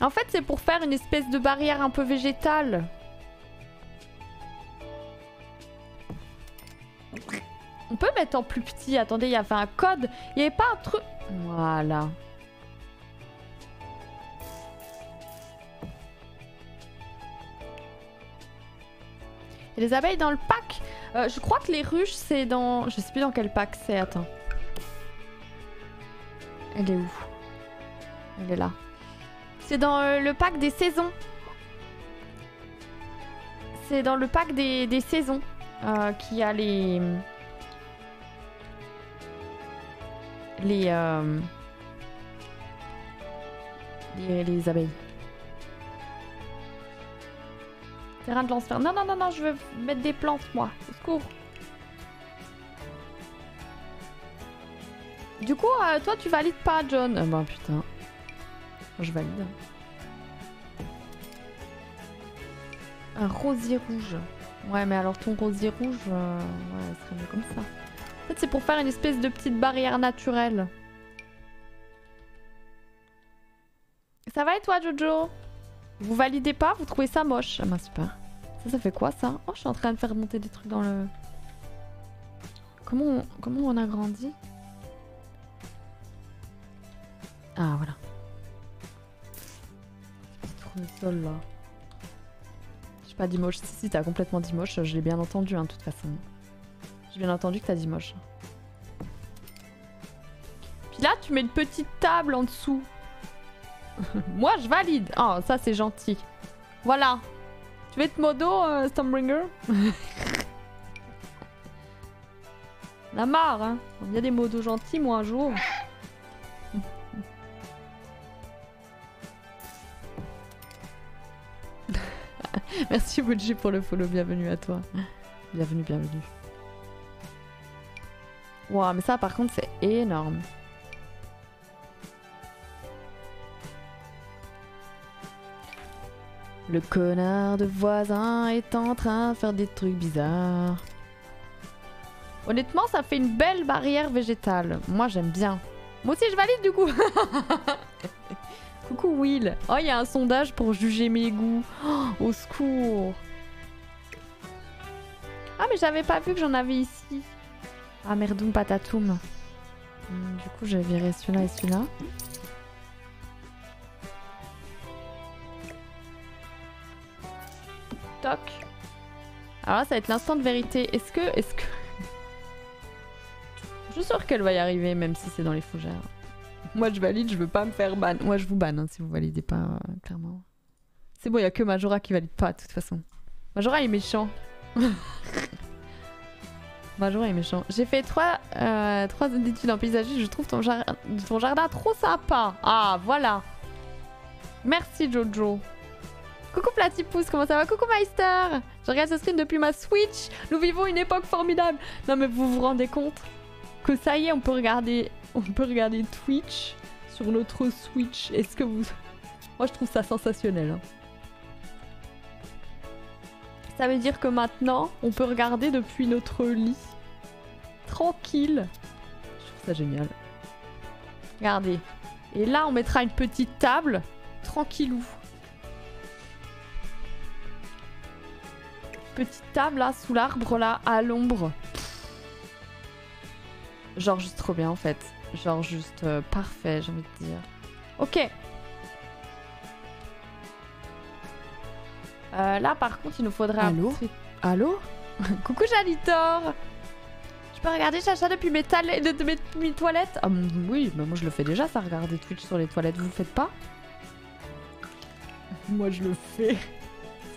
En fait, c'est pour faire une espèce de barrière un peu végétale. On peut mettre en plus petit. Attendez, il y avait un code. Il n'y avait pas un truc. Voilà. Et les abeilles dans le pack. Euh, je crois que les ruches, c'est dans. Je sais plus dans quel pack c'est. Attends. Elle est où? Elle est là. C'est dans euh, le pack des saisons. C'est dans le pack des, des saisons euh, qui a les. Les, euh, les. les abeilles. Terrain de lance-fer. Non, non, non, non, je veux mettre des plantes, moi. Au secours. Du coup, euh, toi, tu valides pas, John. Ah bah putain. Je valide. Un rosier rouge. Ouais, mais alors ton rosier rouge, euh, ouais, ce serait mieux comme ça. En fait, c'est pour faire une espèce de petite barrière naturelle. Ça va et toi, Jojo? Vous validez pas? Vous trouvez ça moche? Ah bah super. Ça, ça fait quoi ça? Oh, je suis en train de faire monter des trucs dans le... Comment on, comment on a grandi Ah, voilà. Petit tournesol là. Pas. Si, si, t'as complètement dit moche. Je l'ai bien entendu, hein, de toute façon. J'ai bien entendu que t'as dit moche. Puis là, tu mets une petite table en dessous. Moi, je valide. Oh, ça, c'est gentil. Voilà. Tu veux être modo, euh, Stormbringer? La marre, hein. Il y a des modos gentils, moi, un jour. Merci Boji pour le follow, bienvenue à toi. Bienvenue, bienvenue. Waouh, mais ça par contre c'est énorme. Le connard de voisin est en train de faire des trucs bizarres. Honnêtement, ça fait une belle barrière végétale. Moi, j'aime bien. Moi aussi, je valide du coup. Coucou Will. Oh, il y a un sondage pour juger mes goûts. Oh, au secours. Ah, mais j'avais pas vu que j'en avais ici. Ah, merdoum patatoum. Hum, Du coup, j'ai viré celui-là et celui-là. Toc. Alors là, ça va être l'instant de vérité. Est-ce que... Est-ce que... Je suis sûre qu'elle va y arriver, même si c'est dans les fougères. Moi, je valide, je veux pas me faire ban. Moi, je vous banne hein, si vous validez pas, euh, clairement. C'est bon, il y a que Majora qui valide pas, de toute façon. Majora est méchant. Majora est méchant. J'ai fait trois, euh, trois études en paysagisme. Je trouve ton, ton jardin trop sympa. Ah, voilà. Merci, Jojo. Coucou Platypus, comment ça va? Coucou Meister Je regarde ce stream depuis ma Switch. Nous vivons une époque formidable. Non mais vous vous rendez compte que ça y est, on peut regarder, on peut regarder Twitch sur notre Switch. Est-ce que vous... Moi je trouve ça sensationnel. hein. Ça veut dire que maintenant, on peut regarder depuis notre lit. Tranquille. Je trouve ça génial. Regardez. Et là, on mettra une petite table. Tranquillou. Petite table là, sous l'arbre là, à l'ombre. Genre juste trop bien en fait. Genre juste euh, parfait, j'ai envie de dire. Ok. Euh, là par contre, il nous faudra... un Allô petit- Allô Coucou Janitor Je peux regarder Chacha depuis mes, de, mes, mes toilettes Ah oui, mais moi je le fais déjà ça, regarder Twitch sur les toilettes. Vous le faites pas Moi je le fais.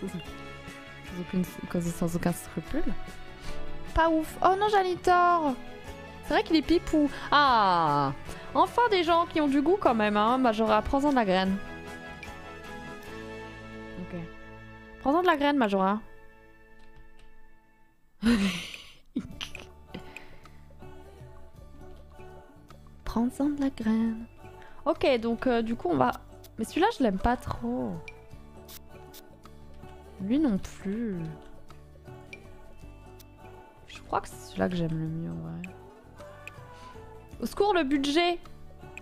Sans, aucune- sans aucun scrupule. Pas ouf. Oh non, Janitor C'est vrai qu'il est pipou. Ah Enfin des gens qui ont du goût quand même, hein. Majora, prends-en de la graine. Ok. Prends-en de la graine, Majora. Prends-en de la graine. Ok, donc euh, du coup on va... Mais celui-là je l'aime pas trop. Lui non plus. Je crois que c'est celui-là que j'aime le mieux, ouais. Au secours, le budget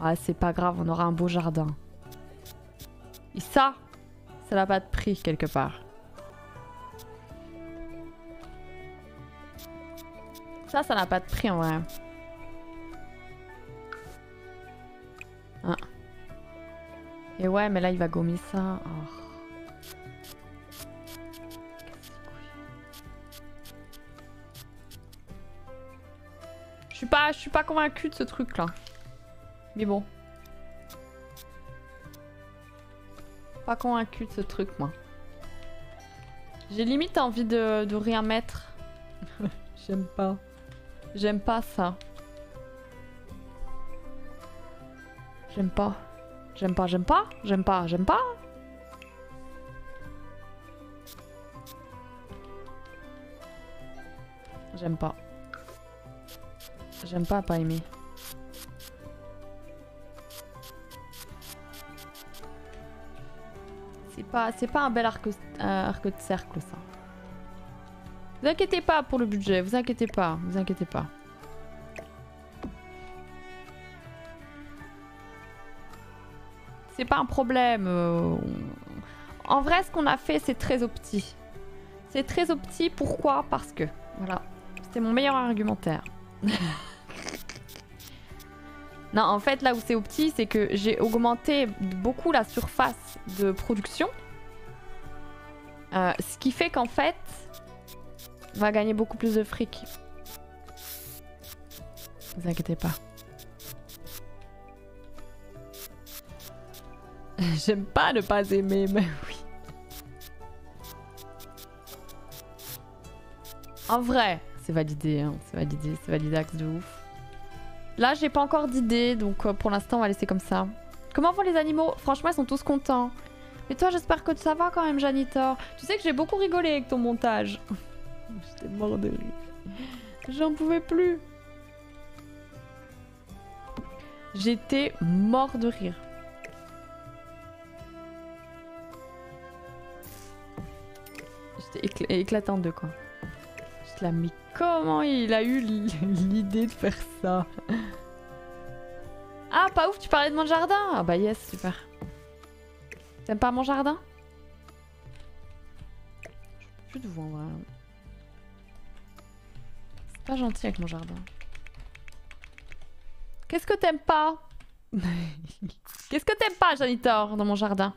Ah, c'est pas grave, on aura un beau jardin. Et ça, ça n'a pas de prix quelque part. Ça, ça n'a pas de prix en vrai. Ah. Et ouais, mais là, il va gommer ça. Oh. Suis pas, je suis pas convaincue de ce truc là. Mais bon. Pas convaincue de ce truc moi. J'ai limite envie de, de rien mettre. J'aime pas. J'aime pas ça. J'aime pas. J'aime pas, j'aime pas, j'aime pas, j'aime pas. J'aime pas. J'aime pas pas aimer. C'est pas, pas un bel arc, euh, arc de cercle ça. Vous inquiétez pas pour le budget, vous inquiétez pas, vous inquiétez pas. C'est pas un problème. euh, En vrai, ce qu'on a fait, c'est très opti. C'est très opti, pourquoi? Parce que, voilà, c'était mon meilleur argumentaire. non, en fait, là où c'est opti, c'est que j'ai augmenté beaucoup la surface de production. Euh, ce qui fait qu'en fait, on va gagner beaucoup plus de fric. Vous inquiétez pas. J'aime pas ne pas aimer, mais oui. En vrai, c'est validé, hein, c'est validé, c'est validé de ouf. Là, j'ai pas encore d'idée, donc euh, pour l'instant, on va laisser comme ça. Comment vont les animaux? Franchement, ils sont tous contents. Mais toi, j'espère que ça va quand même, Janitor. Tu sais que j'ai beaucoup rigolé avec ton montage. J'étais mort de rire. J'en pouvais plus. J'étais mort de rire. écl- éclaté en deux quoi. Mais comment il a eu l'idée de faire ça? Ah pas ouf, tu parlais de mon jardin Ah bah yes, super. T'aimes pas mon jardin? Je plus en vrai. C'est pas gentil avec mon jardin. Qu'est-ce que t'aimes pas? Qu'est-ce que t'aimes pas, Janitor, dans mon jardin?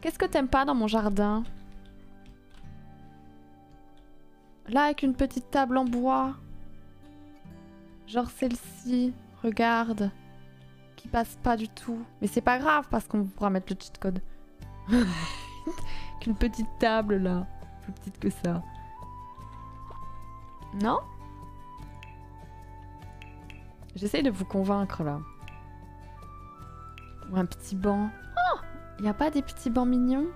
Qu'est-ce que t'aimes pas dans mon jardin? Là, avec une petite table en bois. Genre celle-ci. Regarde. Qui passe pas du tout. Mais c'est pas grave parce qu'on pourra mettre le cheat code. Qu'une petite table là. Plus petite que ça. Non? J'essaye de vous convaincre là. Ou un petit banc. Oh Il a pas des petits bancs mignons?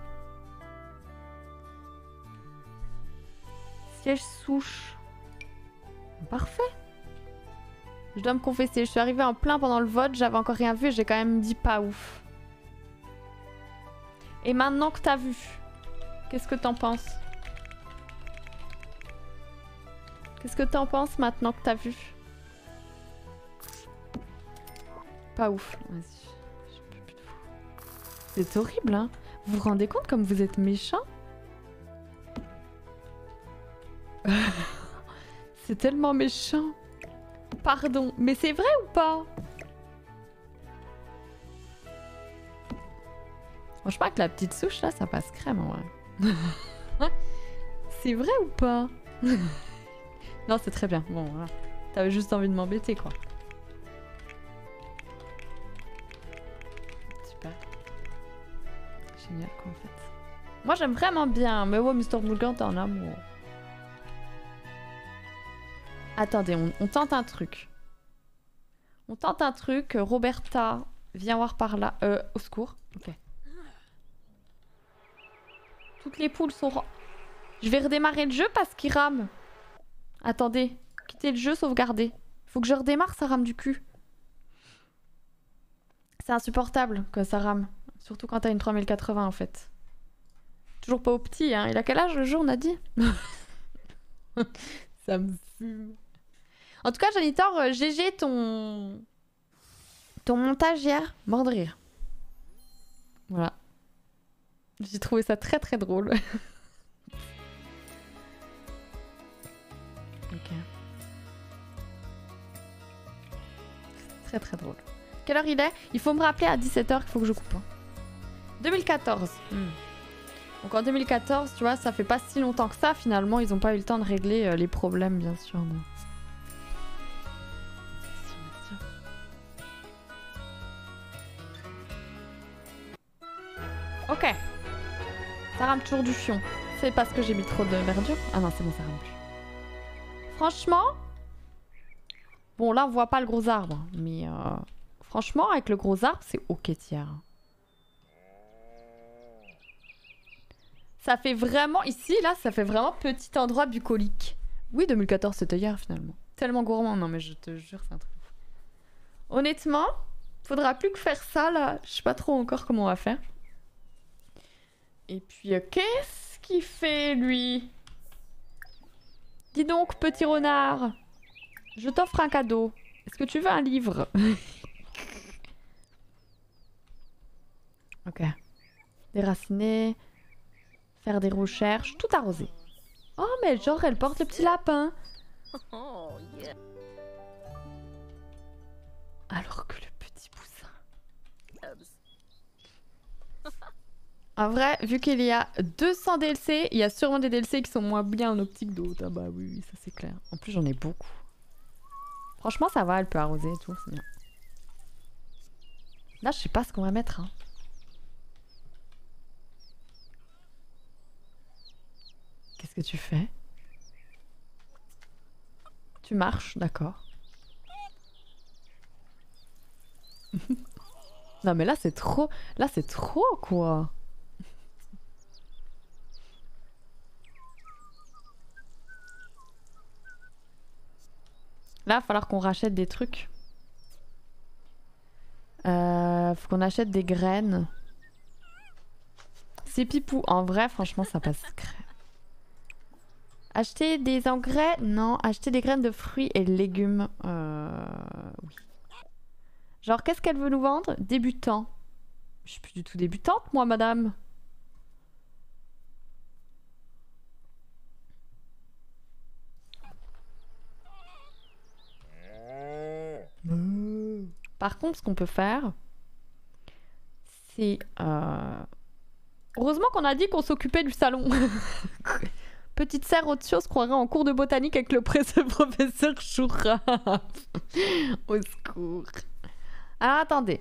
Siège souche. Parfait. Je dois me confesser, je suis arrivée en plein pendant le vote, j'avais encore rien vu et j'ai quand même dit pas ouf. Et maintenant que t'as vu, qu'est-ce que t'en penses? Qu'est-ce que t'en penses maintenant que t'as vu? Pas ouf. C'est horrible, hein Vous vous rendez compte comme vous êtes méchant C'est tellement méchant. Pardon, mais c'est vrai ou pas? Franchement, avec la petite souche là, ça passe crème en vrai. c'est vrai ou pas? Non, c'est très bien. Bon, voilà. T'avais juste envie de m'embêter quoi. Super. Génial quoi en fait. Moi j'aime vraiment bien, mais ouais, Mr. Moulgant t'es en amour. Attendez, on, tente un truc. On tente un truc. Roberta, viens voir par là. Euh, au secours. Ok. Toutes les poules sont... Je vais redémarrer le jeu parce qu'il rame. Attendez. Quittez le jeu, sauvegarder. Faut que je redémarre, ça rame du cul. C'est insupportable que ça rame. Surtout quand t'as une 3080 en fait. Toujours pas au petit, hein. Il a quel âge le jeu, on a dit? Ça me fume. En tout cas, Janitor, euh, GG ton. ton montage hier, mort de rire. Voilà. J'ai trouvé ça très très drôle. ok. Très très drôle. Quelle heure il est? Il faut me rappeler à 17h qu'il faut que je coupe. hein. 2014. Hmm. Donc en 2014, tu vois, ça fait pas si longtemps que ça. Finalement, ils ont pas eu le temps de régler euh, les problèmes, bien sûr. mais- Ok. Ça rame toujours du fion. C'est parce que j'ai mis trop de verdure Ah non, c'est bon, ça rame plus. Franchement... Bon, là, on voit pas le gros arbre. Mais euh, franchement, avec le gros arbre, c'est ok tiers. Ça fait vraiment... Ici, là, ça fait vraiment petit endroit bucolique. Oui, 2014, c'était hier, finalement. Tellement gourmand. Non, mais je te jure, c'est un truc. Honnêtement, faudra plus que faire ça, là. Je sais pas trop encore comment on va faire. Et puis, euh, qu'est-ce qu'il fait, lui? Dis donc, petit renard. Je t'offre un cadeau. Est-ce que tu veux un livre? Ok. Déraciner. Faire des recherches. Tout arroser. Oh, mais genre, elle porte le petit lapin. Oh. Alors que le petit poussin. En vrai, vu qu'il y a 200 DLC, il y a sûrement des DLC qui sont moins bien en optique d'autres. Ah bah oui, oui, ça c'est clair. En plus, j'en ai beaucoup. Franchement, ça va, elle peut arroser et tout, c'est bien. Là, je sais pas ce qu'on va mettre. hein. Qu'est-ce que tu fais? Tu marches, d'accord. non mais là c'est trop, là c'est trop quoi. Là, il va falloir qu'on rachète des trucs. Euh, faut qu'on achète des graines. C'est pipou. En vrai, franchement, ça passe. Acheter des engrais? Non. Acheter des graines de fruits et légumes Euh... Oui. Genre, qu'est-ce qu'elle veut nous vendre? Débutant. Je suis plus du tout débutante, moi, madame. Par contre, ce qu'on peut faire, c'est... euh, Heureusement qu'on a dit qu'on s'occupait du salon. Petite serre au-dessus se croirait en cours de botanique avec le professeur Choura. Au secours. Alors attendez.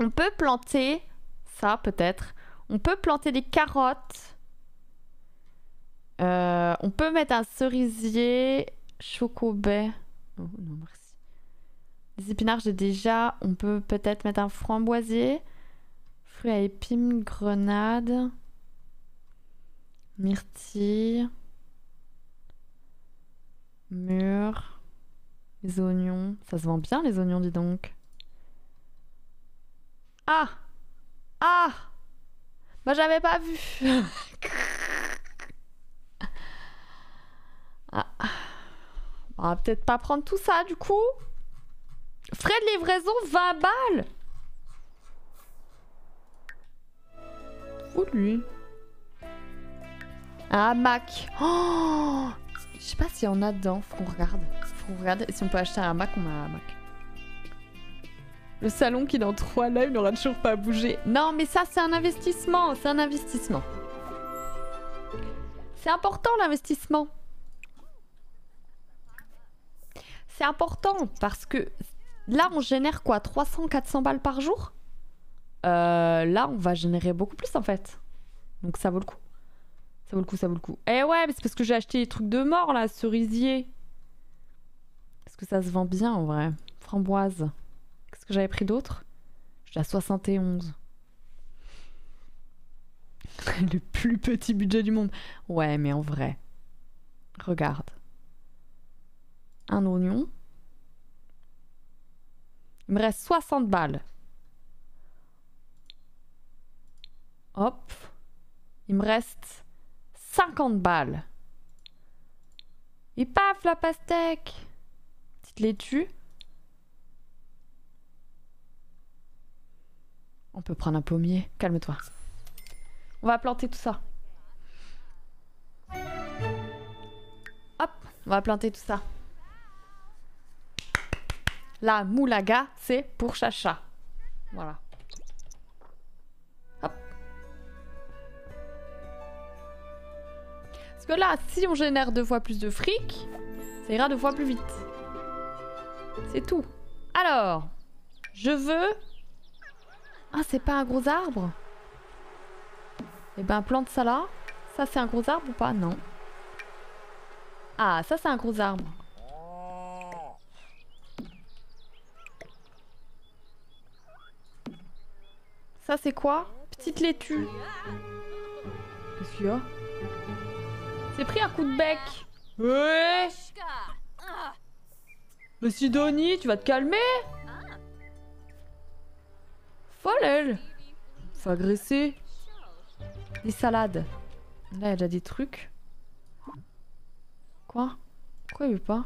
On peut planter ça peut-être. On peut planter des carottes. Euh, on peut mettre un cerisier chocobay. Oh non merci. Les épinards j'ai déjà. On peut peut-être mettre un framboisier. Fruits à épines, grenade. Myrtille. Mûre. Les oignons. Ça se vend bien les oignons, dis donc. Ah Ah Bah j'avais pas vu. ah. On va peut-être pas prendre tout ça du coup. Frais de livraison 20 balles. Où lui Un hamac. Oh Je sais pas s'il y en a dedans. Faut qu'on regarde. Faut qu'on regarde. Si on peut acheter un hamac, on a un hamac. Le salon qui dans trois lives n'aura toujours pas bougé. Non, mais ça, c'est un investissement. C'est un investissement. C'est important l'investissement. C'est important parce que là, on génère quoi 300, 400 balles par jour? Euh, Là, on va générer beaucoup plus en fait. Donc ça vaut le coup. Ça vaut le coup, ça vaut le coup. Eh ouais, mais c'est parce que j'ai acheté des trucs de mort là, cerisier. Est-ce que ça se vend bien en vrai Framboise. Qu'est-ce que j'avais pris d'autre? J'ai à 71. Le plus petit budget du monde. Ouais, mais en vrai. Regarde. Un oignon. Il me reste 60 balles. Hop. Il me reste 50 balles. Et paf, la pastèque. Petite laitue. On peut prendre un pommier. Calme-toi. On va planter tout ça. Hop, on va planter tout ça. La moulaga, c'est pour Chacha. Voilà. Hop. Parce que là, si on génère deux fois plus de fric, ça ira deux fois plus vite. C'est tout. Alors, je veux... Ah, c'est pas un gros arbre? Eh ben, plante ça là. Ça, c'est un gros arbre ou pas? Non. Ah, ça, c'est un gros arbre. Ça, c'est quoi Petite laitue. Qu'est-ce qu'il y a C'est pris un coup de bec. Ouais Mais Sidonie, tu vas te calmer Folle, elle Faut agresser. Des salades. Là, il y a déjà des trucs. Quoi Pourquoi il veut pas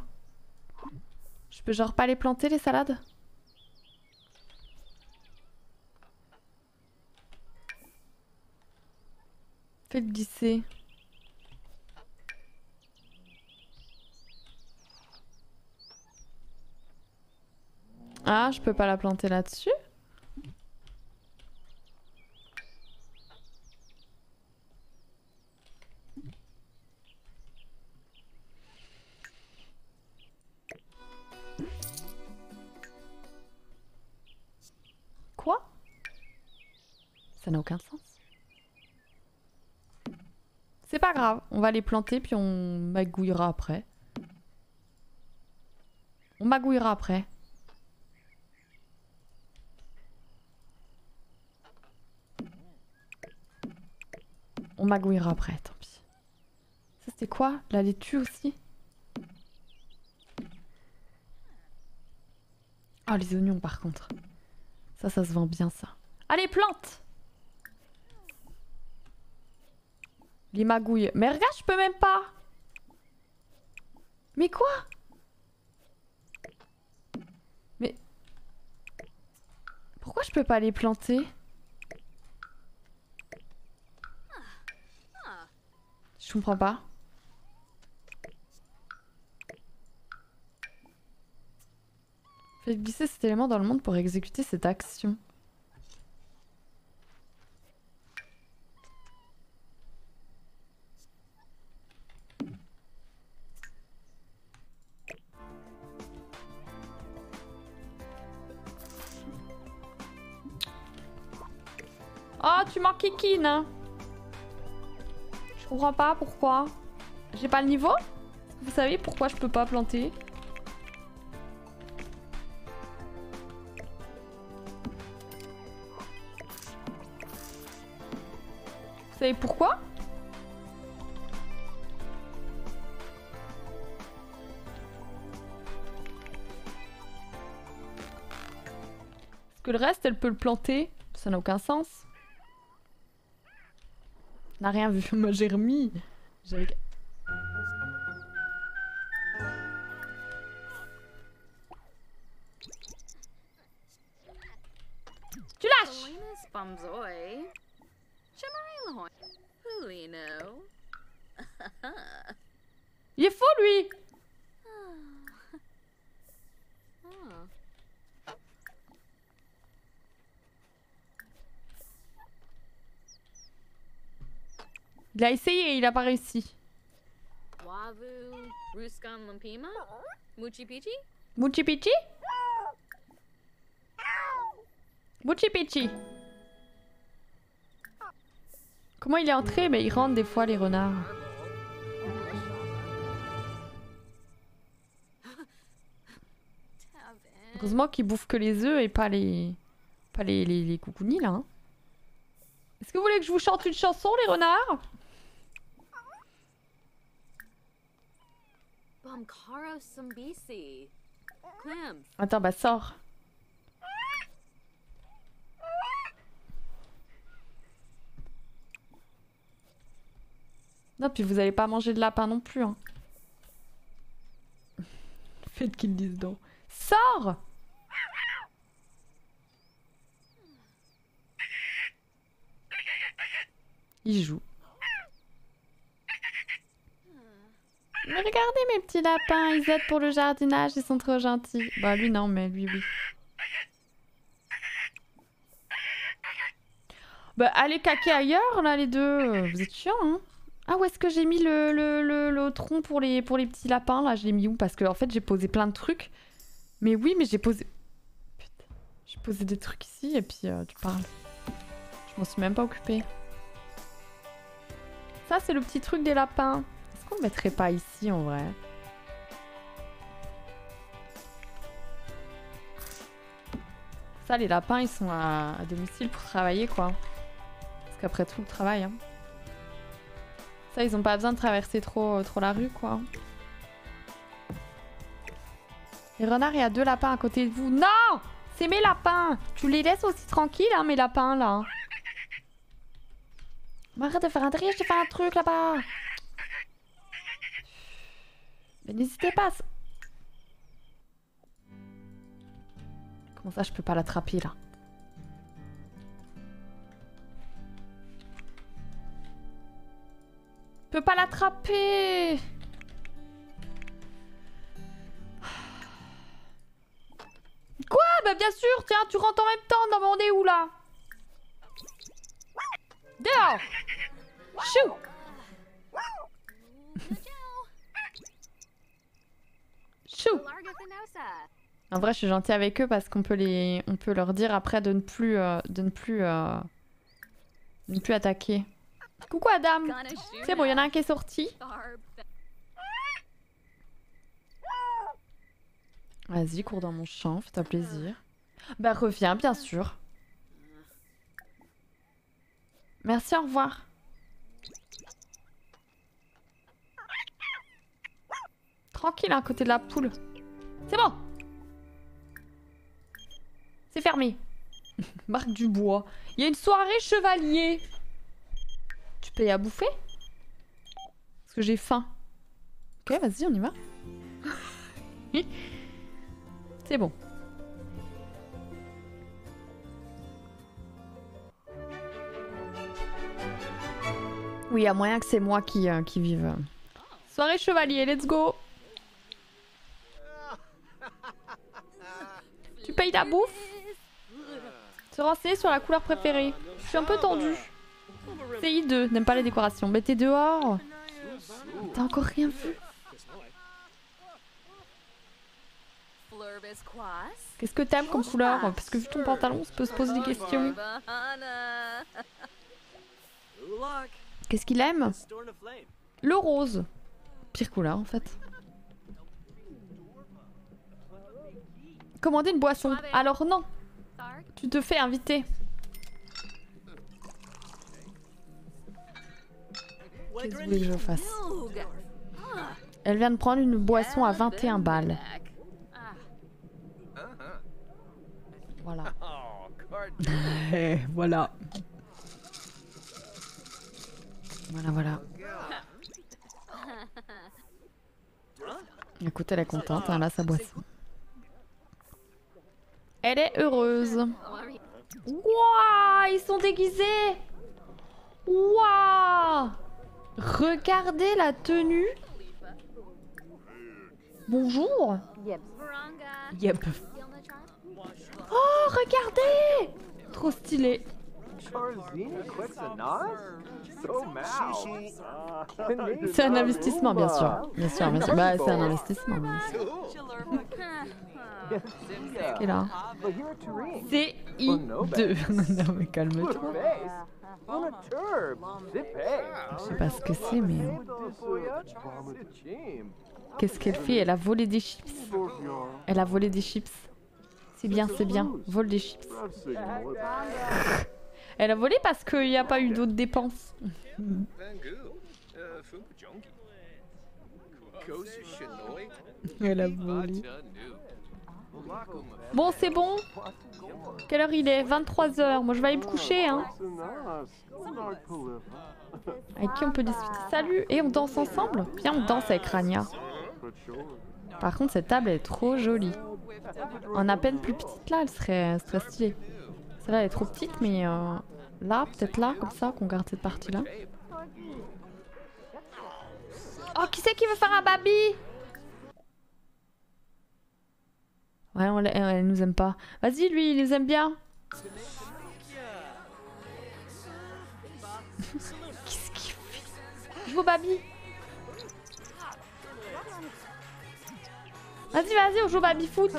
Je peux genre pas les planter, les salades Faites glisser. Ah, je peux pas la planter là-dessus? Quoi? Ça n'a aucun sens. C'est pas grave, on va les planter puis on magouillera après. On magouillera après. On magouillera après, tant pis. Ça c'était quoi La laitue aussi? Ah les oignons par contre. Ça, ça se vend bien ça. Allez, plante Les magouilles. Mais regarde, je peux même pas. Mais quoi? Mais... Pourquoi je peux pas les planter? Je comprends pas. Faites glisser cet élément dans le monde pour exécuter cette action. Tu m'enquiquines hein. Je comprends pas pourquoi. J'ai pas le niveau Vous savez pourquoi je peux pas planter Vous savez pourquoi? Parce que le reste, elle peut le planter. Ça n'a aucun sens. N'a rien vu. Moi, j'ai remis. Il a essayé, il a pas réussi. Wavu. Ruskan Lumpima. Muchi Pichi? Muchi Pichi? Muchi Pichi Comment il est entré? Mais il rentre des fois, les renards. Heureusement qu'ils bouffent que les œufs et pas les... Pas les, les, les coucounis, là. hein. Est-ce que vous voulez que je vous chante une chanson, les renards? Attends, bah sors. Non, puis vous allez pas manger de lapin non plus. Hein. Faites qu'ils disent donc. Sors Il joue. Mais regardez mes petits lapins, ils aident pour le jardinage, ils sont trop gentils. Bah lui non, mais lui oui. Bah allez caquer ailleurs là les deux, vous êtes chiants hein. Ah où est-ce que j'ai mis le, le, le, tronc pour les, pour les petits lapins là? Je l'ai mis où? Parce que en fait j'ai posé plein de trucs. Mais oui mais j'ai posé... Putain. J'ai posé des trucs ici et puis euh, tu parles. Je m'en suis même pas occupée. Ça c'est le petit truc des lapins. Qu'on mettrait pas ici en vrai? Ça, les lapins, ils sont à, domicile pour travailler, quoi. Parce qu'après tout, le travail. Hein. Ça, ils ont pas besoin de traverser trop, trop la rue, quoi. Les renards, il y a deux lapins à côté de vous. Non C'est mes lapins Tu les laisses aussi tranquilles, hein, mes lapins, là. Arrête de faire un rire, j'ai fait un truc, là-bas Mais n'hésitez pas. Comment ça, je peux pas l'attraper là Je peux pas l'attraper Quoi Bah bien sûr, tiens, tu rentres en même temps. Non mais on est où là Chou Chou. En vrai, je suis gentille avec eux parce qu'on peut les, on peut leur dire après de ne plus, euh, de ne plus, euh, de ne plus attaquer. Coucou Adam. C'est bon, il y en a un qui est sorti. Vas-y, cours dans mon champ, fais-toi plaisir. Bah reviens, bien sûr. Merci, au revoir. Tranquille, à côté de la poule. C'est bon. C'est fermé. Marc Dubois. Il y a une soirée chevalier. Tu payes à bouffer? Que j'ai faim. Ok, vas-y, on y va. C'est bon. Oui, il y a moyen que c'est moi qui, euh, qui vive. Soirée chevalier, let's go Tu payes ta bouffe Se renseigner sur la couleur préférée. Je suis un peu tendue. CI2, n'aime pas les décorations. Mais t'es dehors T'as encore rien vu. Qu'est-ce que t'aimes comme couleur Parce que vu ton pantalon, on peut se poser des questions. Qu'est-ce qu'il aime Le rose. Pire couleur en fait. Commander une boisson. Alors non, tu te fais inviter. Qu'est-ce que vous voulez que je fasse? Elle vient de prendre une boisson à 21 balles. Ah. Voilà. Oh, card. voilà. Voilà, voilà. Écoute, elle est contente, elle a sa boisson. Elle est heureuse. Waouh, ils sont déguisés. Waouh. Regardez la tenue. Bonjour. Yep. Oh, regardez. Trop stylé. So mal. C'est un investissement, bien sûr. Bien sûr, bien sûr. Bah, c'est un investissement. bien sûr. Qui est là C'est I2. non, mais calme-toi. Je sais pas ce que c'est, mais. Qu'est-ce qu'elle fait? Elle a volé des chips. Elle a volé des chips. C'est bien, c'est bien. Vole des chips. Elle a volé parce qu'il n'y a pas eu d'autres dépenses. Elle a volé. Bon, c'est bon. Quelle heure il est? 23h. Moi, je vais aller me coucher. Hein. Avec qui on peut discuter? Salut Et on danse ensemble? Viens, on danse avec Rania. Par contre, cette table est trop jolie. En à peine plus petite là, elle serait, elle serait stylée. Celle-là, elle est trop petite, mais euh, là, peut-être là, comme ça, qu'on garde cette partie-là. Oh, qui c'est qui veut faire un baby? Ouais, on elle nous aime pas. Vas-y, lui, il nous aime bien. Qu'est-ce qu'il fait? Joue au baby. Vas-y, vas-y, on joue au baby foot.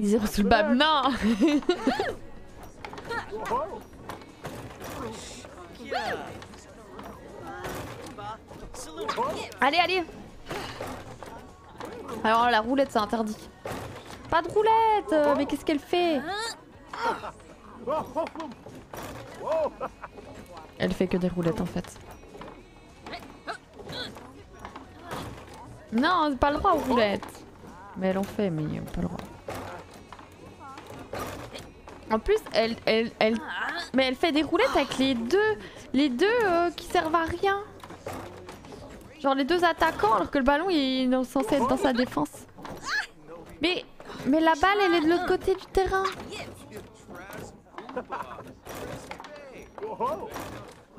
Zéro sous le bab. Non Allez, allez Alors, la roulette, c'est interdit. Pas de roulette euh, Mais qu'est-ce qu'elle fait? Elle fait que des roulettes, en fait. Non, pas le droit aux roulettes. Mais elle en fait, mais pas le droit. En plus, elle, elle, elle, mais elle fait des roulettes avec les deux, les deux euh, qui servent à rien. Genre les deux attaquants, alors que le ballon il est censé être dans sa défense. Mais, mais la balle, elle est de l'autre côté du terrain.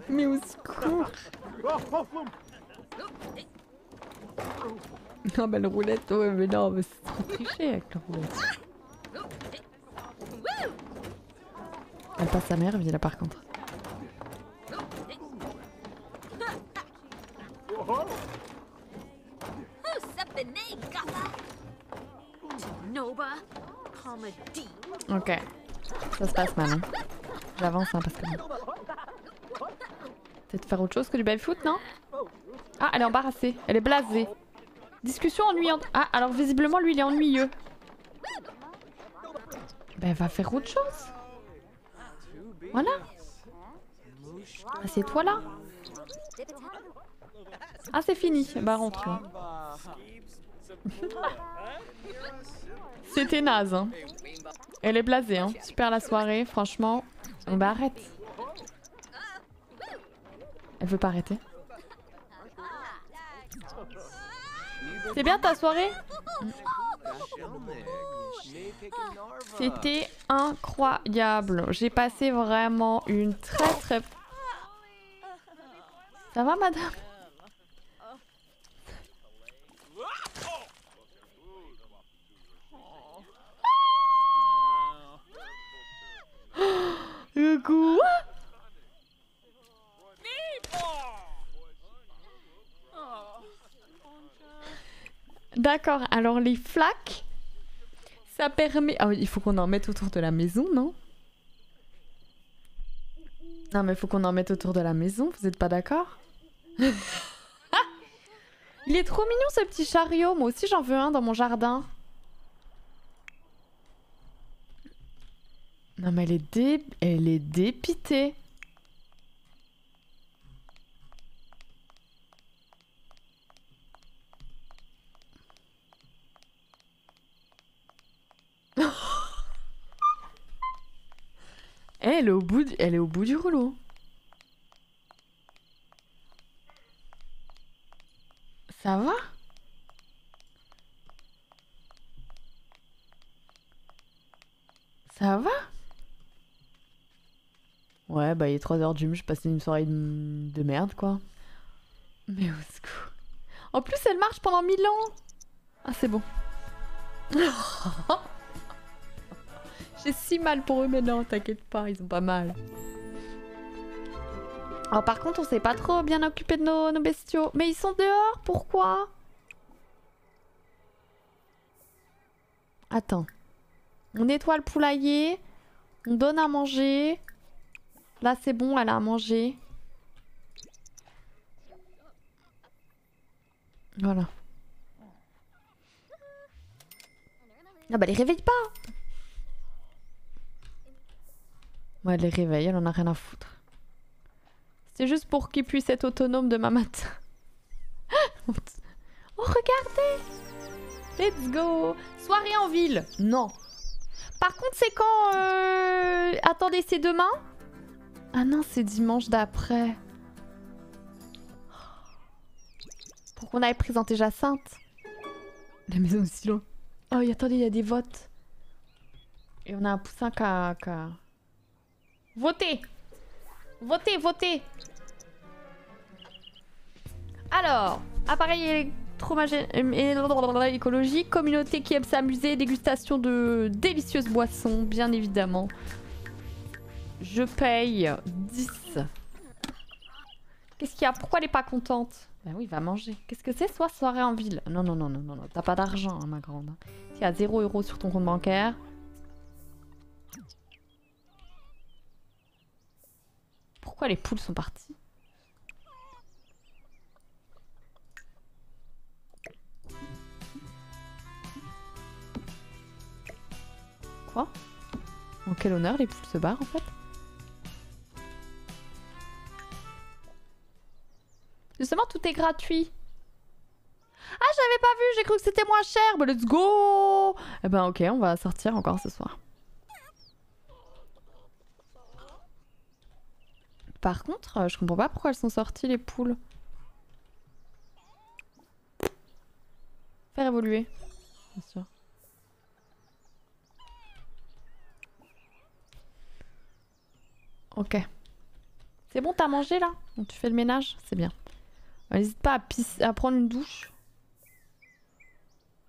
Mais au secours. Non, mais le roulette, ouais, mais non, mais c'est trop triché avec le roulette. Elle passe sa mère, là par contre. Ok. Ça se passe mal, hein. J'avance, hein, parce que... Peut-être faire autre chose que du baby-foot, non? Ah, elle est embarrassée. Elle est blasée. Discussion ennuyante. Ah, alors visiblement, lui, il est ennuyeux. Ben, va faire autre chose? Voilà. Assieds-toi là. Ah, c'est fini. Bah, rentre. C'était naze, hein. Elle est blasée, hein. Super la soirée, franchement. Bah, arrête. Elle veut pas arrêter. C'est bien ta soirée? C'était incroyable. J'ai passé vraiment une très très... Ça va madame? Le D'accord, alors les flaques, ça permet... Ah oui, il faut qu'on en mette autour de la maison, non? Non mais il faut qu'on en mette autour de la maison, vous êtes pas d'accord? Il est trop mignon ce petit chariot, moi aussi j'en veux un dans mon jardin. Non mais elle est dé... Elle est dépitée. Elle est au bout du... Elle est au bout du rouleau. Ça va? Ça va? Ouais, bah il est 3h du mat, je passais une soirée de, de merde quoi. Mais au secours. En plus, elle marche pendant 1000 ans Ah, c'est bon. J'ai si mal pour eux, mais non, t'inquiète pas, ils ont pas mal. Alors par contre, on s'est pas trop bien occupé de nos, nos bestiaux. Mais ils sont dehors, pourquoi? Attends. On nettoie le poulailler. On donne à manger. Là, c'est bon, elle a à manger. Voilà. Ah bah les réveille pas Ouais, elle les réveille, elle en a rien à foutre. C'est juste pour qu'ils puissent être autonomes demain matin. oh, regardez Let's go Soirée en ville Non. Par contre, c'est quand... euh, Attendez, c'est demain? Ah non, c'est dimanche d'après. Pour qu'on aille présenter Jacinthe. La maison aussi loin. Oh, attendez, il y a des votes. Et on a un poussin qui a... qui a- Votez Votez, votez Alors, appareil électromagé- écologique, communauté qui aime s'amuser, dégustation de délicieuses boissons, bien évidemment. Je paye 10. Qu'est-ce qu'il y a? Pourquoi elle est pas contente? Ben oui, va manger. Qu'est-ce que c'est Soit soirée en ville? Non, non, non, non, non, non. T'as pas d'argent, hein, ma grande. Il y a 0 euros sur ton compte bancaire. Pourquoi les poules sont parties? Quoi? En quel honneur les poules se barrent en fait? Justement, tout est gratuit. Ah, j'avais pas vu, j'ai cru que c'était moins cher. Bah, let's go Eh ben, ok, on va sortir encore ce soir. Par contre, euh, je comprends pas pourquoi elles sont sorties les poules. Faire évoluer. Bien sûr. Ok. C'est bon, t'as mangé là? Tu fais le ménage C'est bien. Euh, N'hésite pas à prendre une douche.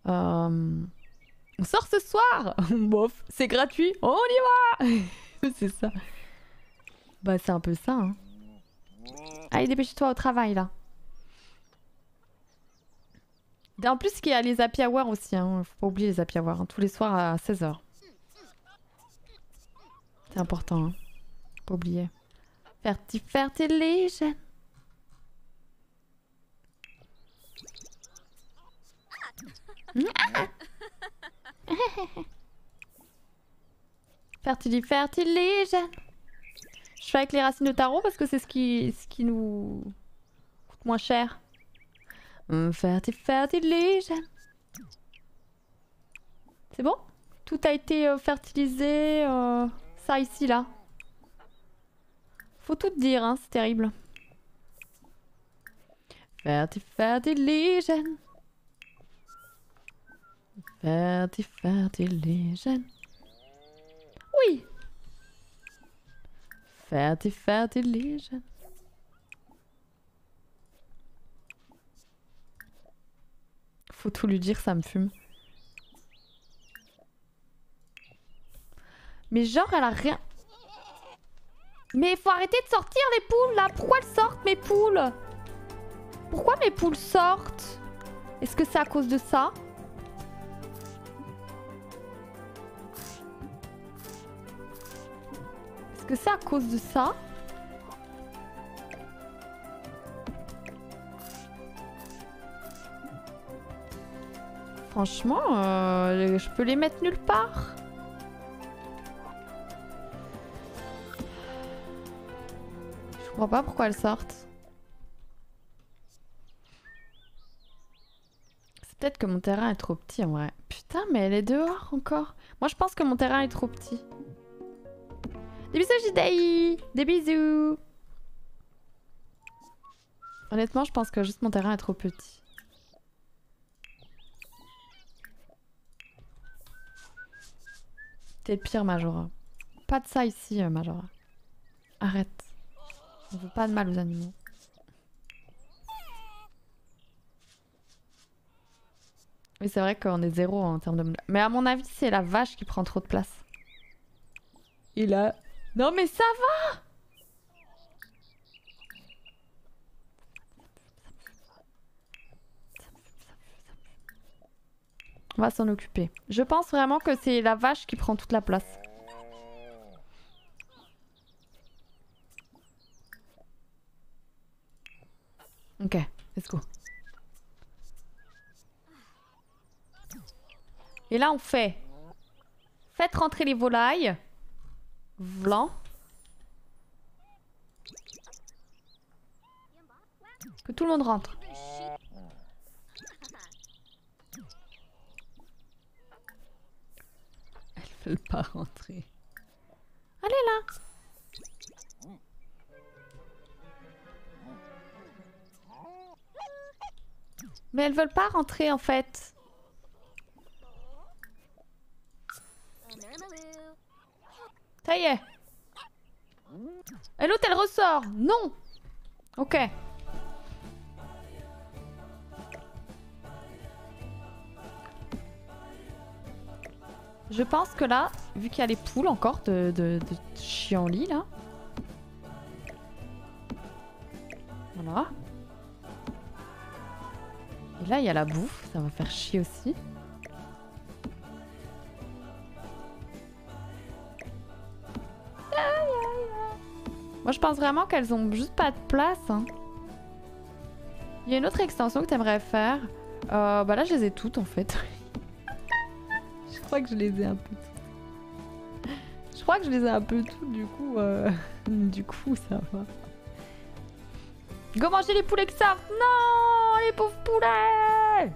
Euh, On sort ce soir Bof, c'est gratuit, on y va C'est ça. Bah c'est un peu ça. Hein. Allez, dépêche-toi au travail là. Et En plus, il y a les happy hour aussi. Hein. Faut pas oublier les happy hein. Tous les soirs à 16h. C'est important. Hein. Faut pas oublier. Ferti fertilisation. Fertili fertilisation. Je fais avec les racines de tarot parce que c'est ce qui, ce qui nous coûte moins cher. C'est bon? Tout a été euh, fertilisé. euh, ça ici là. Faut tout dire, hein, c'est terrible. Fertig, fertigen. Oui. Fertig, fertigen. Faut tout lui dire, ça me fume. Mais genre, elle a rien. Mais faut arrêter de sortir les poules là. Pourquoi elles sortent mes poules? Pourquoi mes poules sortent? Est-ce que c'est à cause de ça? Que c'est à cause de ça Franchement, euh, je peux les mettre nulle part. Je comprends pas pourquoi elles sortent. C'est peut-être que mon terrain est trop petit en vrai. Putain, mais elle est dehors encore. Moi, je pense que mon terrain est trop petit. Des bisous, Jidai Des bisous Honnêtement, je pense que juste mon terrain est trop petit. T'es le pire, Majora. Pas de ça ici, euh, Majora. Arrête. On veut pas de mal aux animaux. Oui, c'est vrai qu'on est zéro en termes de... Mais à mon avis, c'est la vache qui prend trop de place. Il a... Non mais ça va On va s'en occuper. Je pense vraiment que c'est la vache qui prend toute la place. Ok, let's go. Et là, on fait... Faites rentrer les volailles. Vlan. Que tout le monde rentre. Elles veulent pas rentrer. Allez là Mais elles veulent pas rentrer en fait. Ça y est. Et l'autre elle ressort. Non. Ok. Je pense que là, vu qu'il y a les poules encore de, de, de chienlit là. Voilà. Et là, il y a la bouffe. Ça va faire chier aussi. Moi, je pense vraiment qu'elles ont juste pas de place. hein. Il y a une autre extension que t'aimerais faire. Euh, bah là, je les ai toutes en fait. je crois que je les ai un peu toutes. Je crois que je les ai un peu toutes, du coup, euh, du coup, ça va. Go manger les poulets que ça Non Les pauvres poulets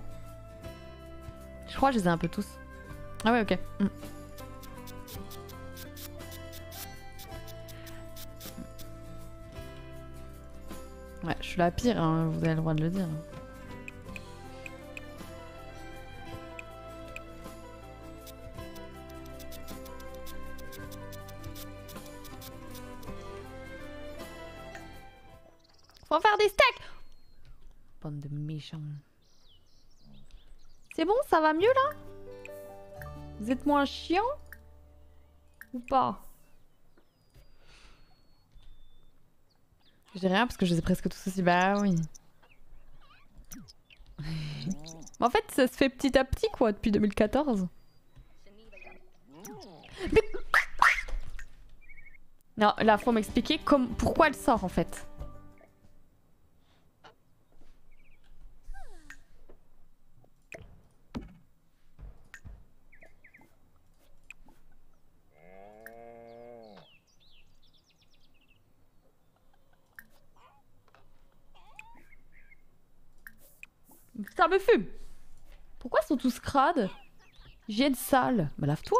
Je crois que je les ai un peu tous. Ah ouais, ok. Mm. Ouais, je suis la pire, hein, vous avez le droit de le dire. Faut faire des steaks Bande de méchants. C'est bon, ça va mieux là? Vous êtes moins chiant Ou pas? Dis rien parce que je les ai presque tous aussi. Bah oui. En fait, ça se fait petit à petit quoi depuis 2014. Mais... Non, là, faut m'expliquer pourquoi elle sort en fait. Ça me fume. Pourquoi sont tous crades? Hygiène sale Bah lave-toi.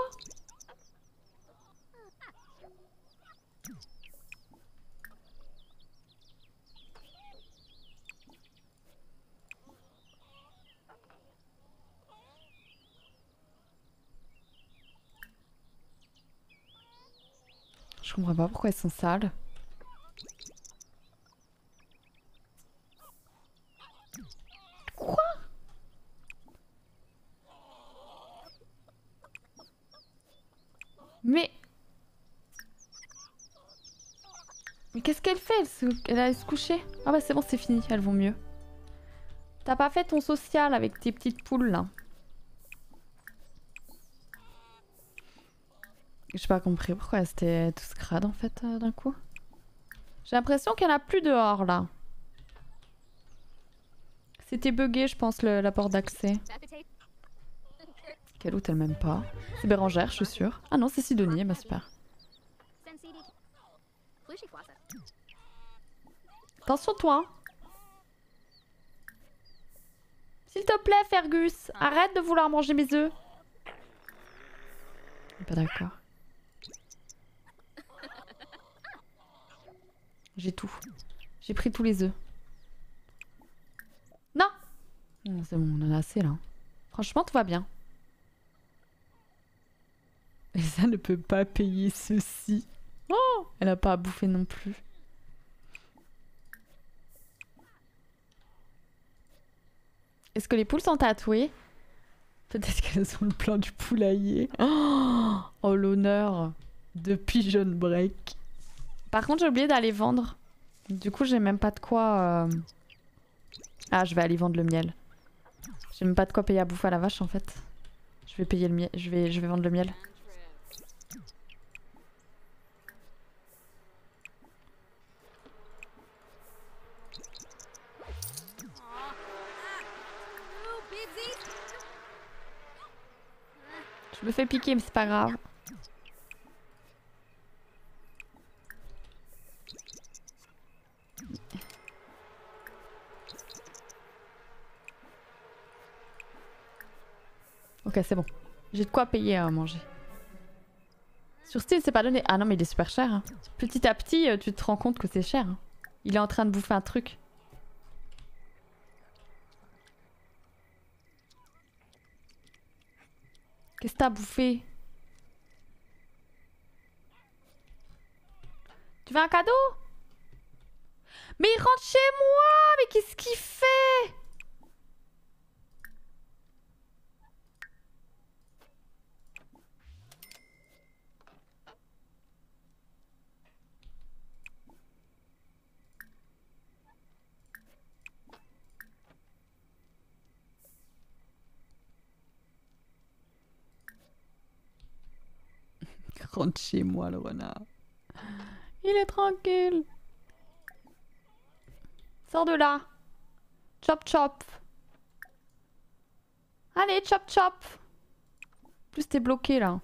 Je comprends pas pourquoi elles sont sales. Mais... Mais qu'est-ce qu'elle fait elle, se... elle allait se coucher Ah bah c'est bon, c'est fini, elles vont mieux. T'as pas fait ton social avec tes petites poules là? J'ai pas compris pourquoi c'était tout crade en fait euh, d'un coup. J'ai l'impression qu'il y en a plus dehors là. C'était bugué je pense le- la porte d'accès. Autre elle m'aime pas C'est Bérangère je suis sûre. Ah non c'est Sidonie, bah super. Attention toi hein. S'il te plaît Fergus, arrête de vouloir manger mes œufs. Pas d'accord. J'ai tout. J'ai pris tous les œufs. Non Non, C'est bon, on en a assez là. Franchement, tout va bien. Et ça ne peut pas payer ceci. Oh Elle a pas à bouffer non plus. Est-ce que les poules sont tatouées? Peut-être qu'elles ont le plan du poulailler. Oh, oh, l'honneur de Pigeon Break. Par contre, j'ai oublié d'aller vendre. Du coup, j'ai même pas de quoi. euh, Ah, je vais aller vendre le miel. J'ai même pas de quoi payer à bouffer à la vache en fait. Je vais payer le miel. Je vais vendre le miel. Me fais piquer, mais c'est pas grave. Ok, c'est bon. J'ai de quoi payer à manger. Sur Steam, c'est pas donné. Ah non, mais il est super cher. hein. Petit à petit, euh, tu te rends compte que c'est cher. hein. Il est en train de bouffer un truc. Qu'est-ce que t'as bouffé? Tu veux un cadeau? Mais il rentre chez moi Mais qu'est-ce qu'il fait? Rentre chez moi, le renard. Il est tranquille. Sors de là. Chop chop. Allez, chop chop. En plus, t'es bloqué là.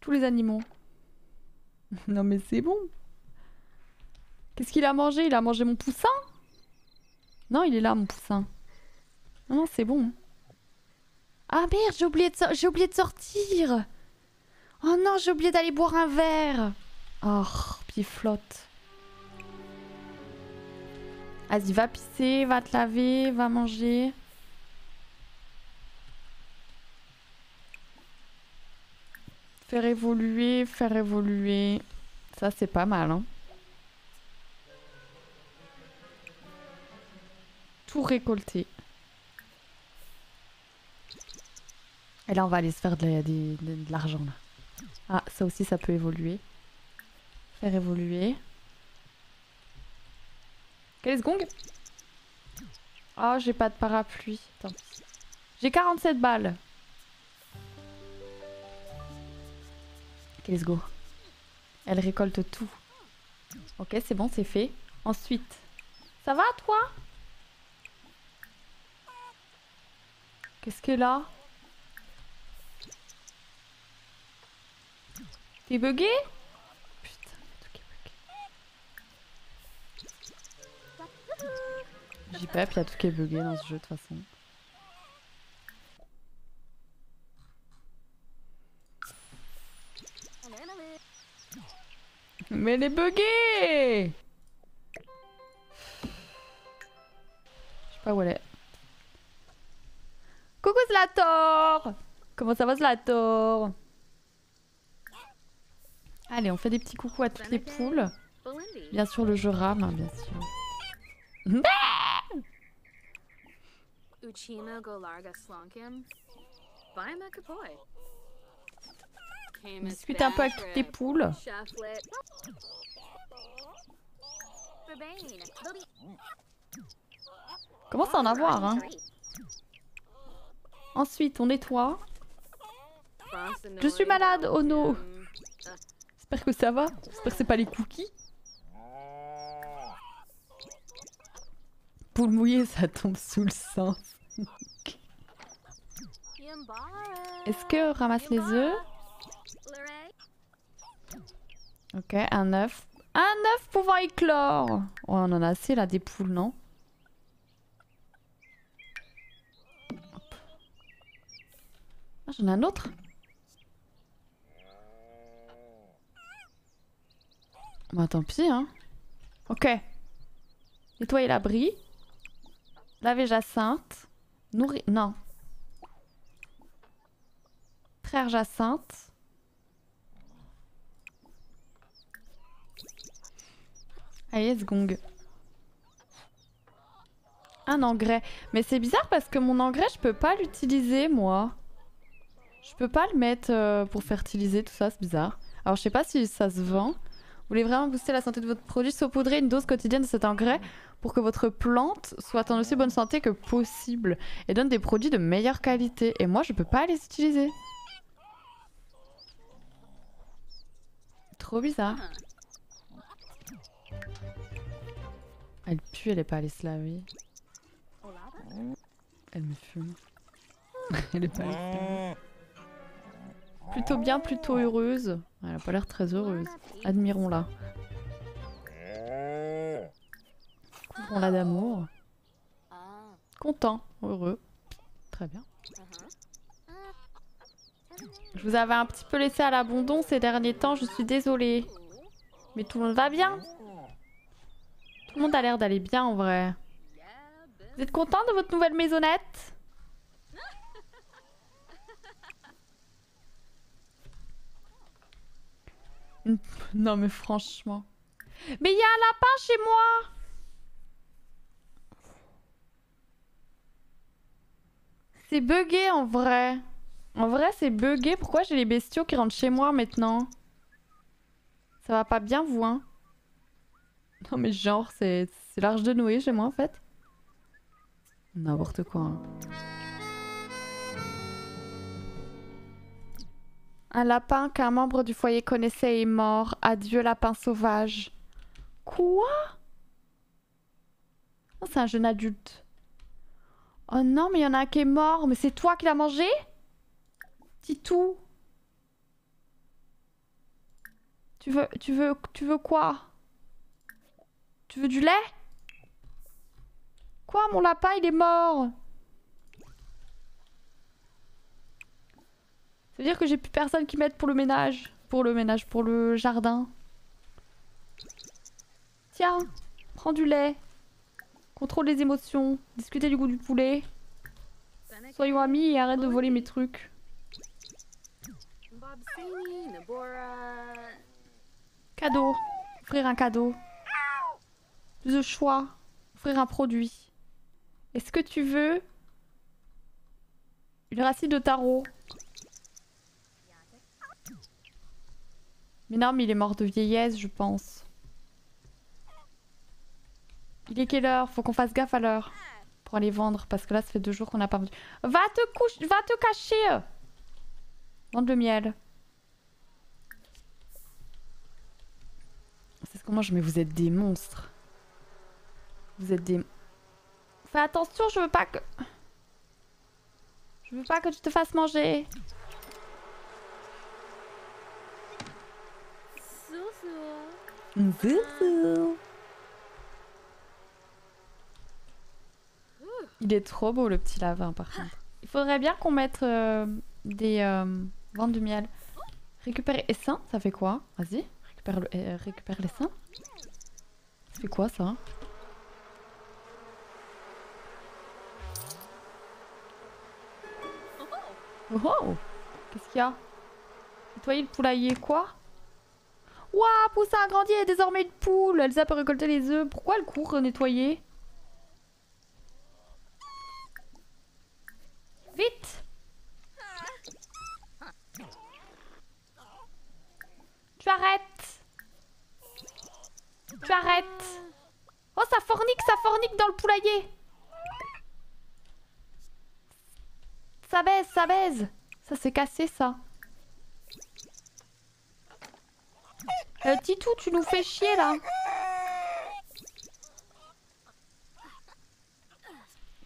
Tous les animaux. non mais c'est bon. Qu'est-ce qu'il a mangé? Il a mangé mon poussin? Non, il est là, mon poussin. Non, c'est bon. Ah merde, j'ai oublié, de sortir. Oh non, j'ai oublié d'aller boire un verre. Oh, pied flotte. Vas-y, va pisser, va te laver, va manger. Faire évoluer, faire évoluer. Ça, c'est pas mal, hein. Tout récolter. Et là, on va aller se faire de la- l'argent, là. Ah, ça aussi, ça peut évoluer. Faire évoluer. Quel gong? Oh, j'ai pas de parapluie. J'ai 47 balles. Ok, let's go. Elle récolte tout. Ok, c'est bon, c'est fait. Ensuite. Ça va, toi? Qu'est-ce qu'elle a T'es bugué Putain, tout qui est bugué. Pep, il y a tout qui est bugué dans ce jeu de toute façon. Mais elle est buggée Je sais pas où elle est. Coucou Zlator Comment ça va, Zlator? Allez, on fait des petits coucous à toutes les poules. Bien sûr, le jeu rame, hein, bien sûr. On discute un peu avec toutes les poules. Commence à en avoir, hein? Ensuite, on nettoie. Je suis malade, oh no. J'espère que ça va. J'espère que c'est pas les cookies. Poule mouillée, ça tombe sous le sang. Est-ce que ramasse les œufs? Ok, un œuf. Un œuf pouvant éclore Oh, on en a assez là, des poules, non? Ah, J'en ai un autre Bah tant pis, hein. Ok. Nettoyer l'abri. Laver Jacinthe. Nourrir... Non. Traire Jacinthe. Allez, gong. Un engrais. Mais c'est bizarre parce que mon engrais, je peux pas l'utiliser, moi. Je peux pas le mettre euh, pour fertiliser, tout ça, c'est bizarre. Alors, je sais pas si ça se vend. Voulez vraiment booster la santé de votre produit, saupoudrez une dose quotidienne de cet engrais pour que votre plante soit en aussi bonne santé que possible et donne des produits de meilleure qualité. Et moi, je peux pas les utiliser. Trop bizarre. Elle pue, elle est pas allée se laver. Elle me fume. elle est pas allée se laver. Plutôt bien, plutôt heureuse. Elle a pas l'air très heureuse. Admirons-la. Couvrons-la d'amour. Content, heureux. Très bien. Je vous avais un petit peu laissé à l'abandon ces derniers temps, je suis désolée. Mais tout le monde va bien. Tout le monde a l'air d'aller bien en vrai. Vous êtes content de votre nouvelle maisonnette? Non mais franchement. Mais il y a un lapin chez moi C'est bugué en vrai. En vrai c'est bugué. Pourquoi j'ai les bestiaux qui rentrent chez moi maintenant? Ça va pas bien vous hein? Non mais genre c'est l'arche de Noé chez moi en fait. N'importe quoi. hein. Un lapin qu'un membre du foyer connaissait est mort. Adieu lapin sauvage. Quoi? Oh, C'est un jeune adulte. Oh non, mais il y en a un qui est mort. Mais c'est toi qui l'as mangé? Titou Tu veux, tu veux, tu veux quoi? Tu veux du lait? Quoi, mon lapin, il est mort? Veut dire que j'ai plus personne qui m'aide pour le ménage. Pour le ménage, pour le jardin. Tiens, prends du lait. Contrôle les émotions. Discutez du goût du poulet. Soyons amis et arrête de voler mes trucs. Cadeau. Offrir un cadeau. Plus de choix. Offrir un produit. Est-ce que tu veux une racine de tarot? Mais non, mais il est mort de vieillesse, je pense. Il est quelle heure? Faut qu'on fasse gaffe à l'heure. Pour aller vendre, parce que là, ça fait deux jours qu'on n'a pas vendu. Va te coucher, va te cacher Vendre le miel. C'est ce que moi je mais vous êtes des monstres. Vous êtes des... Fais attention, je veux pas que... Je veux pas que tu te fasses manger. Il est trop beau le petit lapin par contre. Il faudrait bien qu'on mette euh, des euh, ventes de miel. Récupérer essaim, ça fait quoi? Vas-y, récupère, le, euh, récupère l'essaim. Ça fait quoi ça? Oh. Qu'est-ce qu'il y a? Nettoyer le poulailler, quoi? Waouh, Poussin a grandi et est désormais une poule. Elsa peut récolter les œufs. Pourquoi elle court nettoyer Vite. Tu arrêtes. Tu arrêtes. Oh, ça fornique, ça fornique dans le poulailler. Ça baise, ça baise. Ça s'est cassé, ça Euh, Titou, tu nous fais chier là.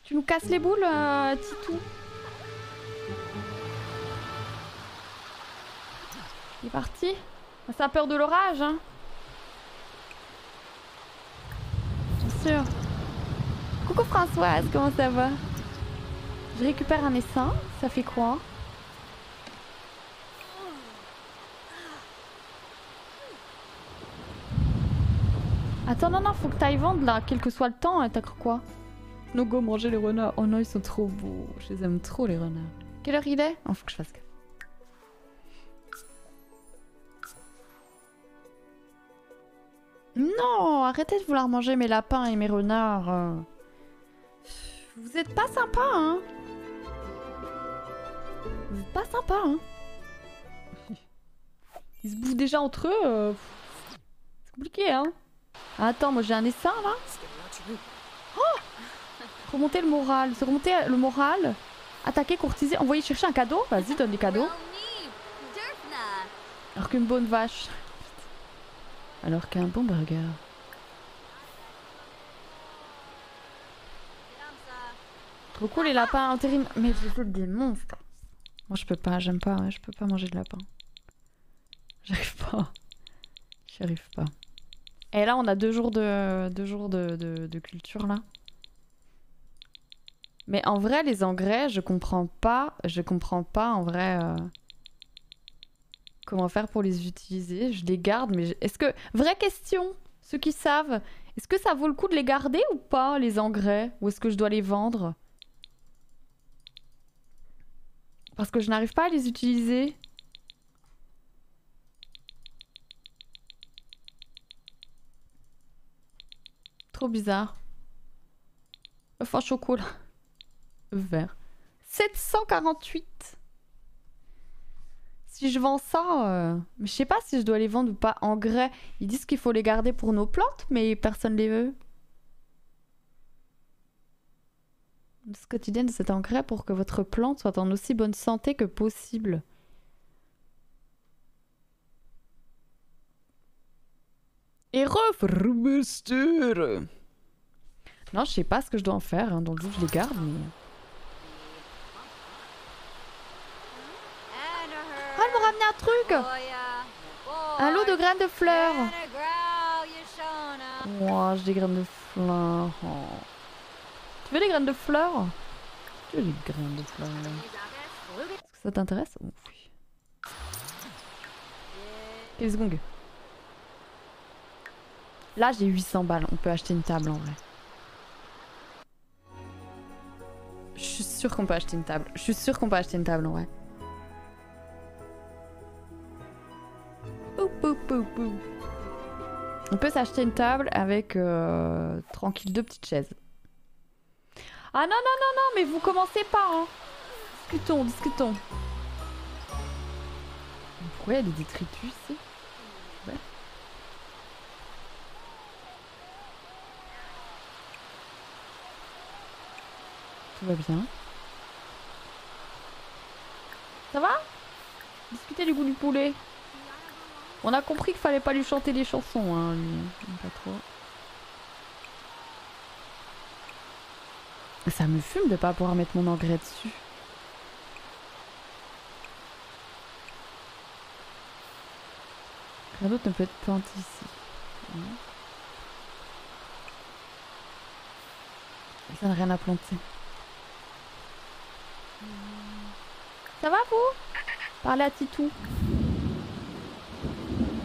Tu nous casses les boules, euh, Titou. Il est parti. Ça a peur de l'orage, hein. Bien sûr. Coucou Françoise, comment ça va? Je récupère un essaim, ça fait quoi? Attends, non, non, faut que t'ailles vendre là, quel que soit le temps, hein, t'as cru quoi? No go manger les renards. Oh non, ils sont trop beaux. Je les aime trop les renards. Quelle heure il est? Oh, faut que je fasse gaffe. Non, arrêtez de vouloir manger mes lapins et mes renards. euh. Vous êtes pas sympa, hein? Vous êtes pas sympa, hein? Ils se bouffent déjà entre eux. euh. C'est compliqué, hein Attends, moi j'ai un essaim là. Oh Remonter le moral. C'est remonter le moral. Attaquer, courtiser, envoyer chercher un cadeau. Vas-y, donne des cadeaux. Alors qu'une bonne vache. Alors qu'un bon burger. Trop cool les lapins intérim. Mais vous êtes des monstres. Moi je peux pas, j'aime pas, je peux pas manger de lapin. J'arrive pas. J'y arrive pas. Et là, on a deux jours de, deux jours de, de- culture là. Mais en vrai, les engrais, je comprends pas. Je comprends pas en vrai euh, comment faire pour les utiliser. Je les garde, mais est-ce que vraie question, ceux qui savent, est-ce que ça vaut le coup de les garder ou pas les engrais, ou est-ce que je dois les vendre? Parce que je n'arrive pas à les utiliser. Trop bizarre. Œuf en chocolat. Vert. 748 Si je vends ça, euh, je sais pas si je dois les vendre ou pas. Engrais, ils disent qu'il faut les garder pour nos plantes, mais personne les veut. Ce quotidien de cet engrais pour que votre plante soit en aussi bonne santé que possible. Et Buster Non, je sais pas ce que je dois en faire. hein. Dans le doute, je les garde, mais... Oh, elle m'a ramené un truc Un lot de graines de fleurs Oh, j'ai des graines de fleurs. Oh. Tu veux des graines de fleurs? Tu veux des graines de fleurs Est-ce que ça t'intéresse? Oh, Oui. Qu'est-ce gong Là, j'ai 800 balles. On peut acheter une table en vrai. Je suis sûre qu'on peut acheter une table. Je suis sûre qu'on peut acheter une table en vrai. On peut s'acheter une table avec euh, tranquille deux petites chaises. Ah non, non, non, non, mais vous commencez pas, hein. Discutons, discutons. Pourquoi il y a des détritus ici Ouais. Tout va bien. Ça va? Discuter du goût du poulet. On a compris qu'il fallait pas lui chanter des chansons, hein, lui. Pas trop. Ça me fume de pas pouvoir mettre mon engrais dessus. Rien d'autre ne peut être planté ici. Ça n'a rien à planter. Ça va vous? Parlez à Titou.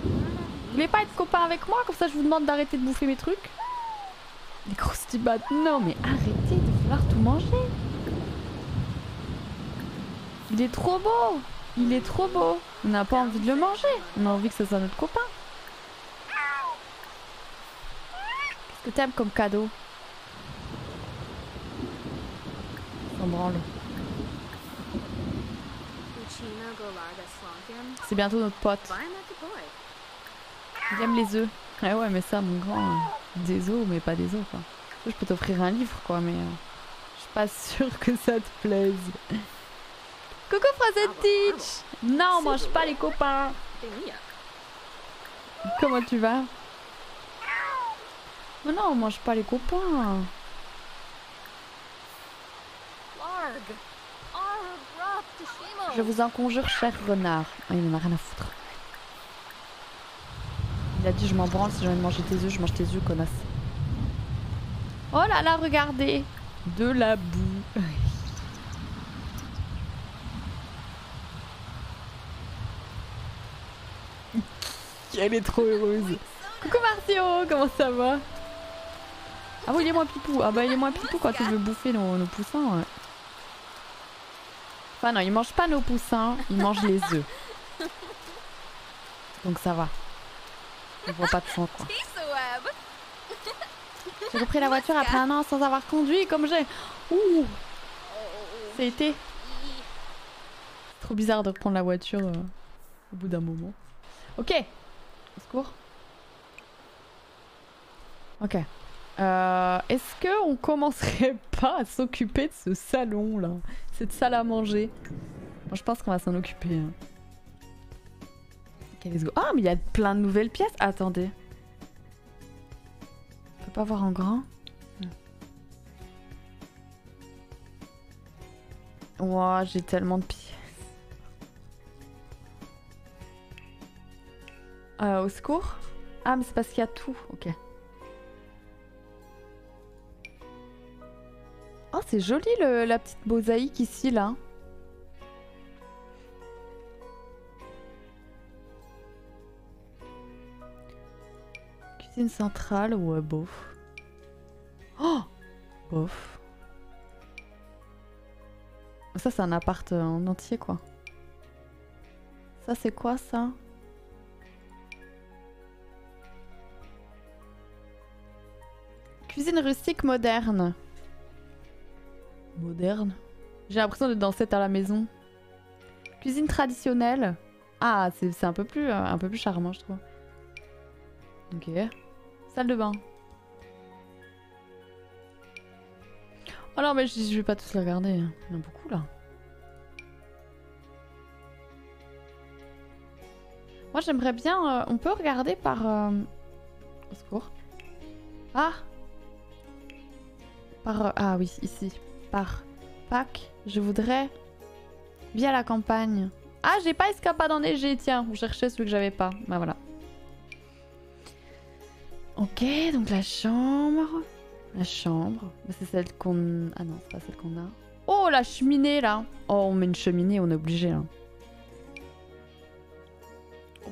Vous voulez pas être copain avec moi? Comme ça je vous demande d'arrêter de bouffer mes trucs Les grosses tibates. Non mais arrêtez de vouloir tout manger. Il est trop beau Il est trop beau On n'a pas envie de le manger On a envie que ce soit notre copain Qu'est-ce que t'aimes comme cadeau? On branle. C'est bientôt notre pote. Il aime les œufs. Ouais ouais mais ça mon grand, euh, des os mais pas des os quoi. Je peux t'offrir un livre quoi mais euh, je suis pas sûre que ça te plaise. Coucou Frozen Teach Non on mange pas les copains. Comment tu vas? Mais non on mange pas les copains Je vous en conjure cher renard. Ah, il en a rien à foutre. Il a dit je m'en branle si j'ai envie de manger tes œufs, je mange tes œufs connasse. Oh là là regardez De la boue Elle est trop heureuse. Coucou Martio, comment ça va? Ah oui, il est moins pipou. Ah bah il est moins pipou quand il veut bouffer nos, nos poussins. ouais. Enfin non, il mange pas nos poussins, il mange les œufs. Donc ça va. On voit pas de sang quoi. J'ai repris la voiture après un an sans avoir conduit comme j'ai. Ouh C'était trop bizarre de reprendre la voiture euh, au bout d'un moment. Ok. Au secours. Ok. Euh, Est-ce que on commencerait pas à s'occuper de ce salon là? Cette salle à manger? Je pense qu'on va s'en occuper. hein. Ah mais il y a plein de nouvelles pièces. Attendez. On peut pas voir en grand? Ouah, j'ai tellement de pièces. Euh, au secours? Ah, mais c'est parce qu'il y a tout. Ok. Oh, c'est joli le- la petite mosaïque ici, là. Cuisine centrale, ouais, bof. Oh Bof. Ça, c'est un appart euh, en entier, quoi. Ça, c'est quoi, ça? Cuisine rustique moderne. Moderne J'ai l'impression d'être dans cette à la maison. Cuisine traditionnelle. Ah, c'est un, peu plus, euh, un peu plus charmant, je trouve. Ok. Salle de bain. Oh non, mais je, je vais pas tous les regarder. Il y en a beaucoup là. Moi, j'aimerais bien. euh, on peut regarder par. euh, Au secours. Ah Par. euh, ah oui, ici. Pack. Je voudrais. Via la campagne. Ah, j'ai pas escapade enneigée, tiens. On cherchait celui que j'avais pas. Bah voilà. Ok, donc la chambre. La chambre. C'est celle qu'on. Ah non, c'est pas celle qu'on a. Oh, la cheminée là. Oh, on met une cheminée, on est obligé là.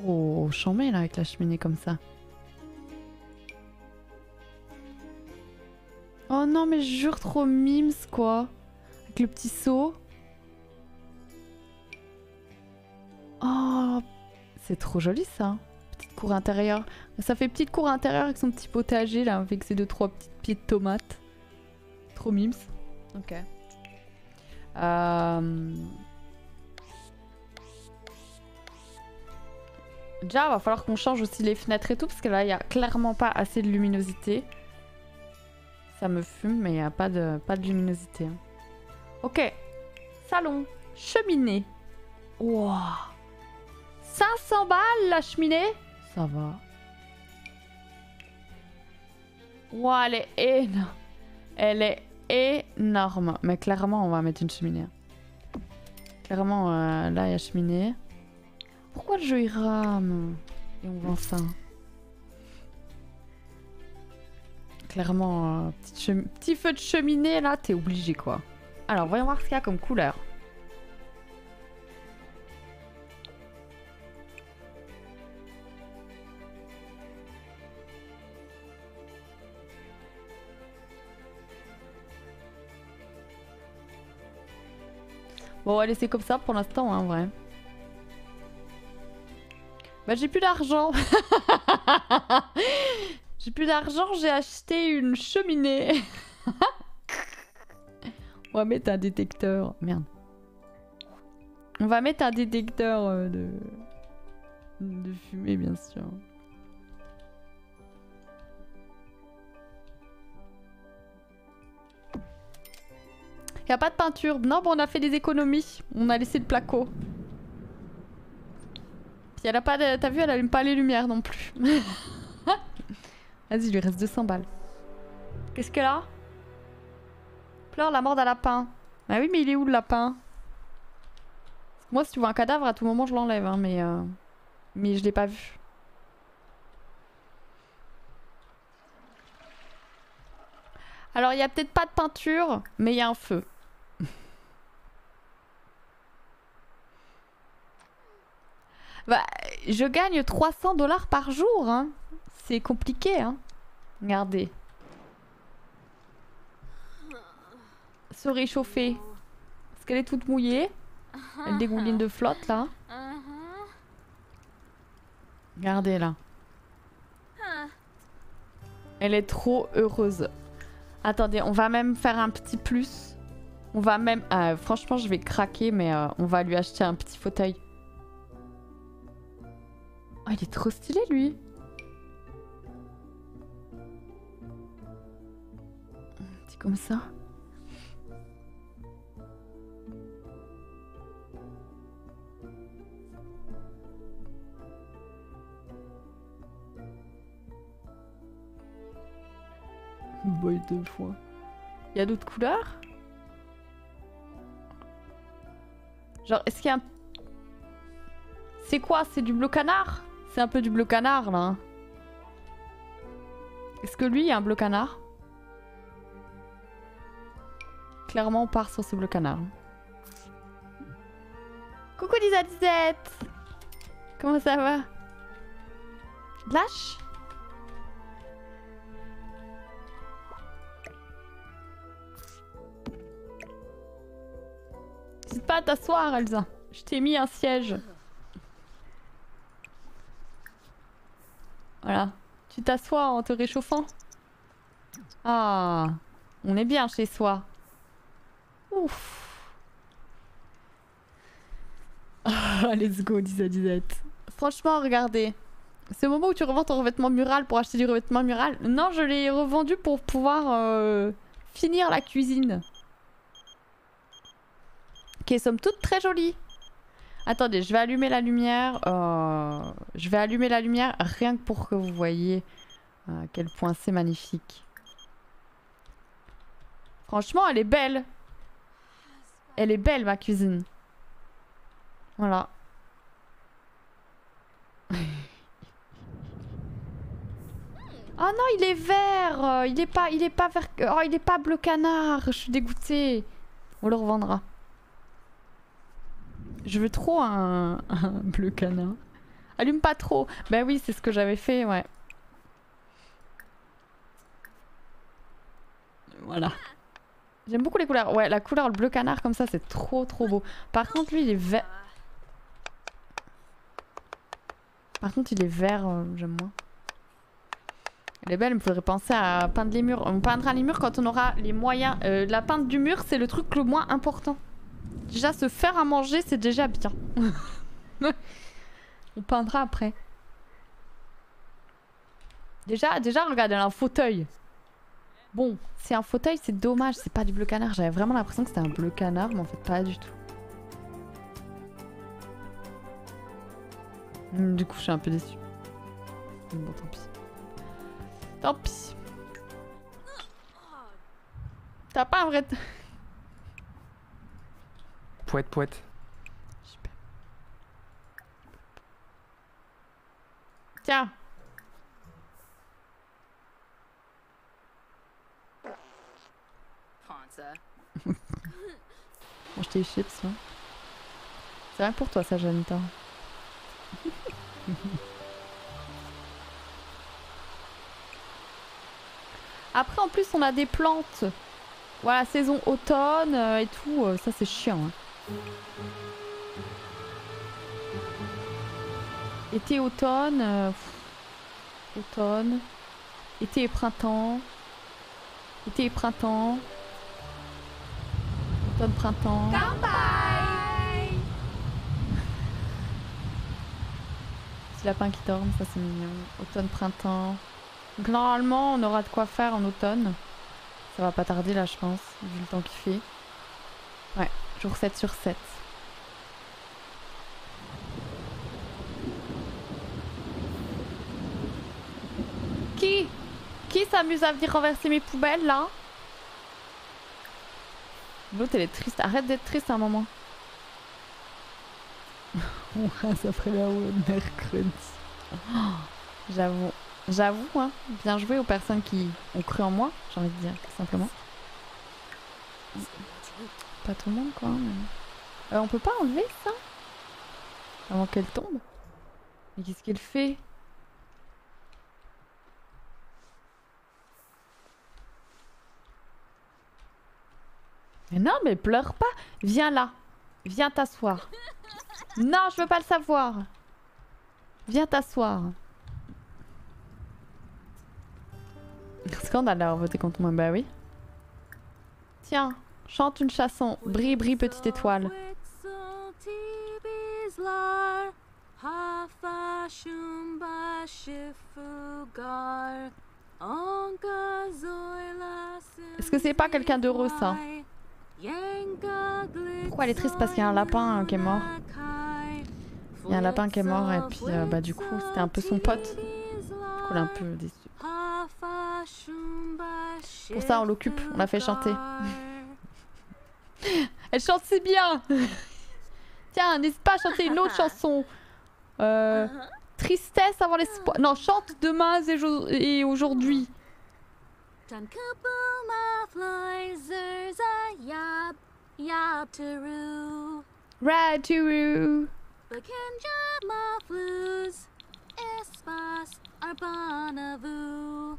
Oh, chambé là avec la cheminée comme ça. Oh non, mais je jure trop mimes quoi. Avec le petit seau. Oh, c'est trop joli ça. Petite cour intérieure. Ça fait petite cour intérieure avec son petit potager là, avec ses deux trois petits pieds de tomates. Trop mimes. Ok. Euh... Déjà, va falloir qu'on change aussi les fenêtres et tout, parce que là, il y a clairement pas assez de luminosité. Ça me fume, mais il n'y a pas de, pas de luminosité. hein. Ok. Salon. Cheminée. Wow. 500 balles la cheminée Ça va. Wow, elle est énorme. Elle est énorme. Mais clairement, on va mettre une cheminée. Clairement, euh, là, il y a cheminée. Pourquoi le jeu il rame? Et on vend ça. Clairement, euh, petit feu de cheminée là, t'es obligé quoi. Alors, voyons voir ce qu'il y a comme couleur. Bon, on va laisser comme ça pour l'instant, hein, en vrai. Bah, j'ai plus d'argent. j'ai plus d'argent, j'ai acheté une cheminée. on va mettre un détecteur. Merde. On va mettre un détecteur euh, de... de fumée, bien sûr. Y a pas de peinture. Non, bon, on a fait des économies. On a laissé le placo. Pas. T'as vu, elle allume pas les lumières non plus. Vas-y, il lui reste 200 balles. Qu'est-ce qu'elle a? Pleure la mort d'un lapin. Bah oui, mais il est où le lapin? Moi, si tu vois un cadavre, à tout moment, je l'enlève. Hein, mais, euh, mais je l'ai pas vu. Alors, il y a peut-être pas de peinture, mais il y a un feu. Bah, je gagne 300 dollars par jour, hein. C'est compliqué, hein. Regardez. Se réchauffer. Parce qu'elle est toute mouillée. Elle dégouline de flotte, là. Regardez, là. Elle est trop heureuse. Attendez, on va même faire un petit plus. On va même... ah, franchement, je vais craquer, mais euh, on va lui acheter un petit fauteuil. Oh, il est trop stylé, lui. Comme ça. Boy deux fois. Il y a d'autres couleurs? Genre, est-ce qu'il y a un... C'est quoi? C'est du bleu canard? C'est un peu du bleu canard, là. Est-ce que lui, il y a un bleu canard? Clairement, on part sur ce bleu canard. Coucou Lisa Lisette Comment ça va? Lâche N'hésite pas à t'asseoir, Elsa. Je t'ai mis un siège. Voilà. Tu t'assois en te réchauffant? Ah, on est bien chez soi. Ouf. Ah, let's go, Lisa Lisette. Franchement, regardez. C'est le moment où tu revends ton revêtement mural pour acheter du revêtement mural. Non, je l'ai revendu pour pouvoir euh, finir la cuisine. Qui est somme toute très jolie. Attendez, je vais allumer la lumière. euh, Je vais allumer la lumière rien que pour que vous voyez euh, à quel point c'est magnifique. Franchement, elle est belle. Elle est belle, ma cuisine. Voilà. Oh non, il est vert. Il est pas, il est pas vert. Oh, il est pas bleu canard. Je suis dégoûtée. On le revendra. Je veux trop un, un bleu canard. Allume pas trop. Ben oui, c'est ce que j'avais fait, ouais. Voilà. J'aime beaucoup les couleurs. Ouais, la couleur le bleu canard comme ça, c'est trop trop beau. Par contre, lui, il est vert. Par contre, il est vert, euh, j'aime moins. Elle est belle, il me faudrait penser à peindre les murs. On peindra les murs quand on aura les moyens. Euh, la peinte du mur, c'est le truc le moins important. Déjà, se faire à manger, c'est déjà bien. on peindra après. Déjà, déjà, regarde, elle un fauteuil. Bon, c'est un fauteuil, c'est dommage, c'est pas du bleu canard. J'avais vraiment l'impression que c'était un bleu canard, mais en fait, pas du tout. Hmm, Du coup, je suis un peu déçue. Bon, tant pis. Tant pis. T'as pas un vrai... Poète, poète. Super. Tiens. Mange tes chips, là. C'est rien pour toi, ça, Janita. Après, en plus, on a des plantes. Voilà, saison automne euh, et tout. euh, ça, c'est chiant. hein. Été, automne. euh, automne. Été et printemps. Été et printemps. Automne, printemps. Petit lapin qui dorme, ça c'est mignon. Automne, printemps. Donc normalement, on aura de quoi faire en automne. Ça va pas tarder là, je pense, vu le temps qu'il fait. Ouais, jour 7 sur 7. Qui? Qui s'amuse à venir renverser mes poubelles là? L'autre elle est triste. Arrête d'être triste un moment. On rase après la mercredi. Oh, J'avoue. J'avoue, hein. Bien joué aux personnes qui ont cru en moi, j'ai envie de dire, tout simplement. Pas tout le monde, quoi. mais- Euh, on peut pas enlever ça? Avant qu'elle tombe? Mais qu'est-ce qu'elle fait? Mais non, mais pleure pas Viens là Viens t'asseoir Non, je veux pas le savoir Viens t'asseoir Scandale d'avoir voté contre moi, bah oui. Tiens, chante une chanson. Brille, brille, petite étoile. Est-ce que c'est pas quelqu'un d'heureux ça? Pourquoi elle est triste Parce qu'il y a un lapin qui est mort. Il y a un lapin qui est mort et puis euh, bah du coup c'était un peu son pote. On est un peu déçu. Pour ça on l'occupe, on l'a fait chanter. Elle chante si bien Tiens, n'hésite pas à chanter une autre chanson. Euh, tristesse avant l'espoir. Non, chante demain et Dun kabooma flies, there's a yap yob to roo. Rad to roo. The Kinjama flues, espas are bonavoo.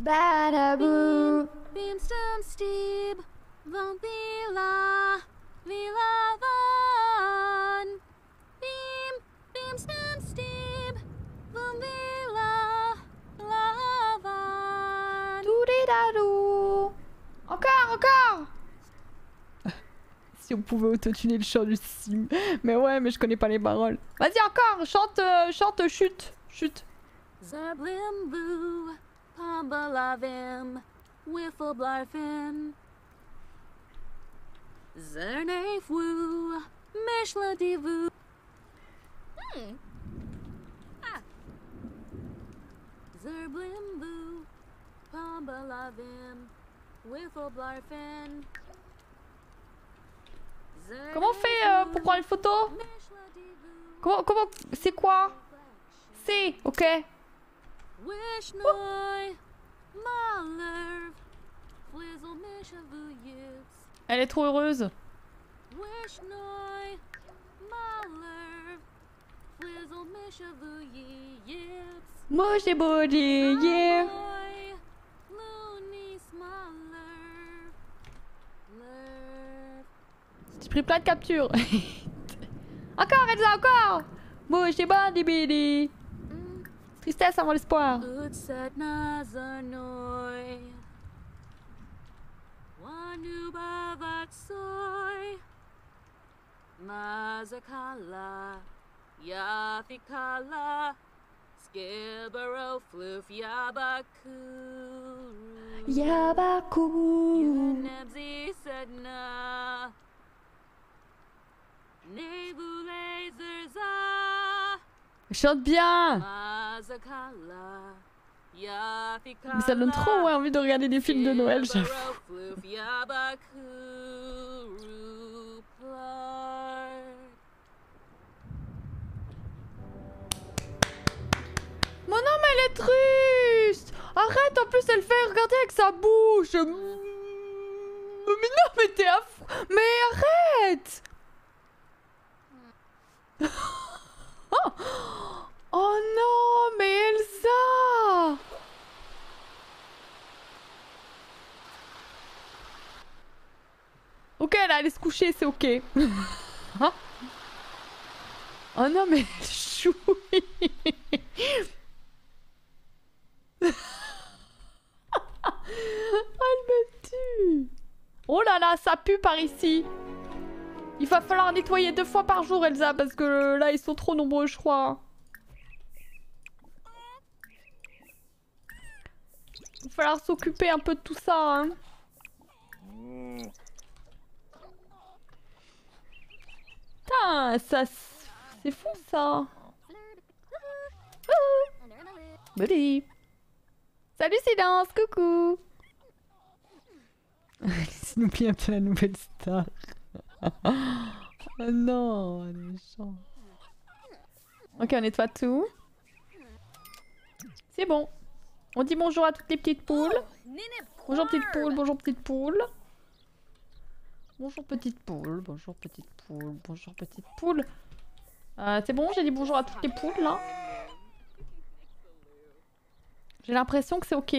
Badaboo. Beam, beamstum steeb, vum vila, vila, vila. Encore, Si on pouvait autotuner le chant du sim. Mais ouais, mais je connais pas les paroles. Vas-y, encore Chante, euh, chante, chute, chute. Zerblimbu, Pambalavim, Wiffleblarfin. Zernafwu, Mishladivu. Hmm. Ah. Zerblimbu, Pambalavim. Comment on fait euh, pour prendre une photo? Comment, comment, c'est quoi? C'est, ok. Elle est trop heureuse. Moi j'ai body, yeah. Pris plein de captures. encore, Elsa, encore. Moi j'ai body, bidi. Tristesse avant l'espoir. Mazakala. Yafikala. Floof Yabaku. Yabaku. Chante bien. Mais ça donne trop ouais, envie de regarder des films de Noël, j'avoue. Mon mais elle est triste Arrête, en plus elle fait regarder avec sa bouche. Mais non, mais t'es affreux Mais arrête Oh non, mais Elsa Ok, elle allait se coucher, c'est ok. Ah. Oh non, mais chou Elle me tue Oh là là, ça pue par ici Il va falloir nettoyer deux fois par jour, Elsa, parce que là, ils sont trop nombreux, je crois. Il va falloir s'occuper un peu de tout ça, hein. Putain, ça... C'est fou, ça Buddy Salut Silence, coucou S'il nous plaît un peu la nouvelle star. Oh non, elle est méchante. Ok, on nettoie tout. C'est bon. On dit bonjour à toutes les petites poules. Bonjour petite poule, bonjour petite poule. Bonjour petite poule, bonjour petite poule, bonjour petite poule. Euh, c'est bon, j'ai dit bonjour à toutes les poules là. J'ai l'impression que c'est ok.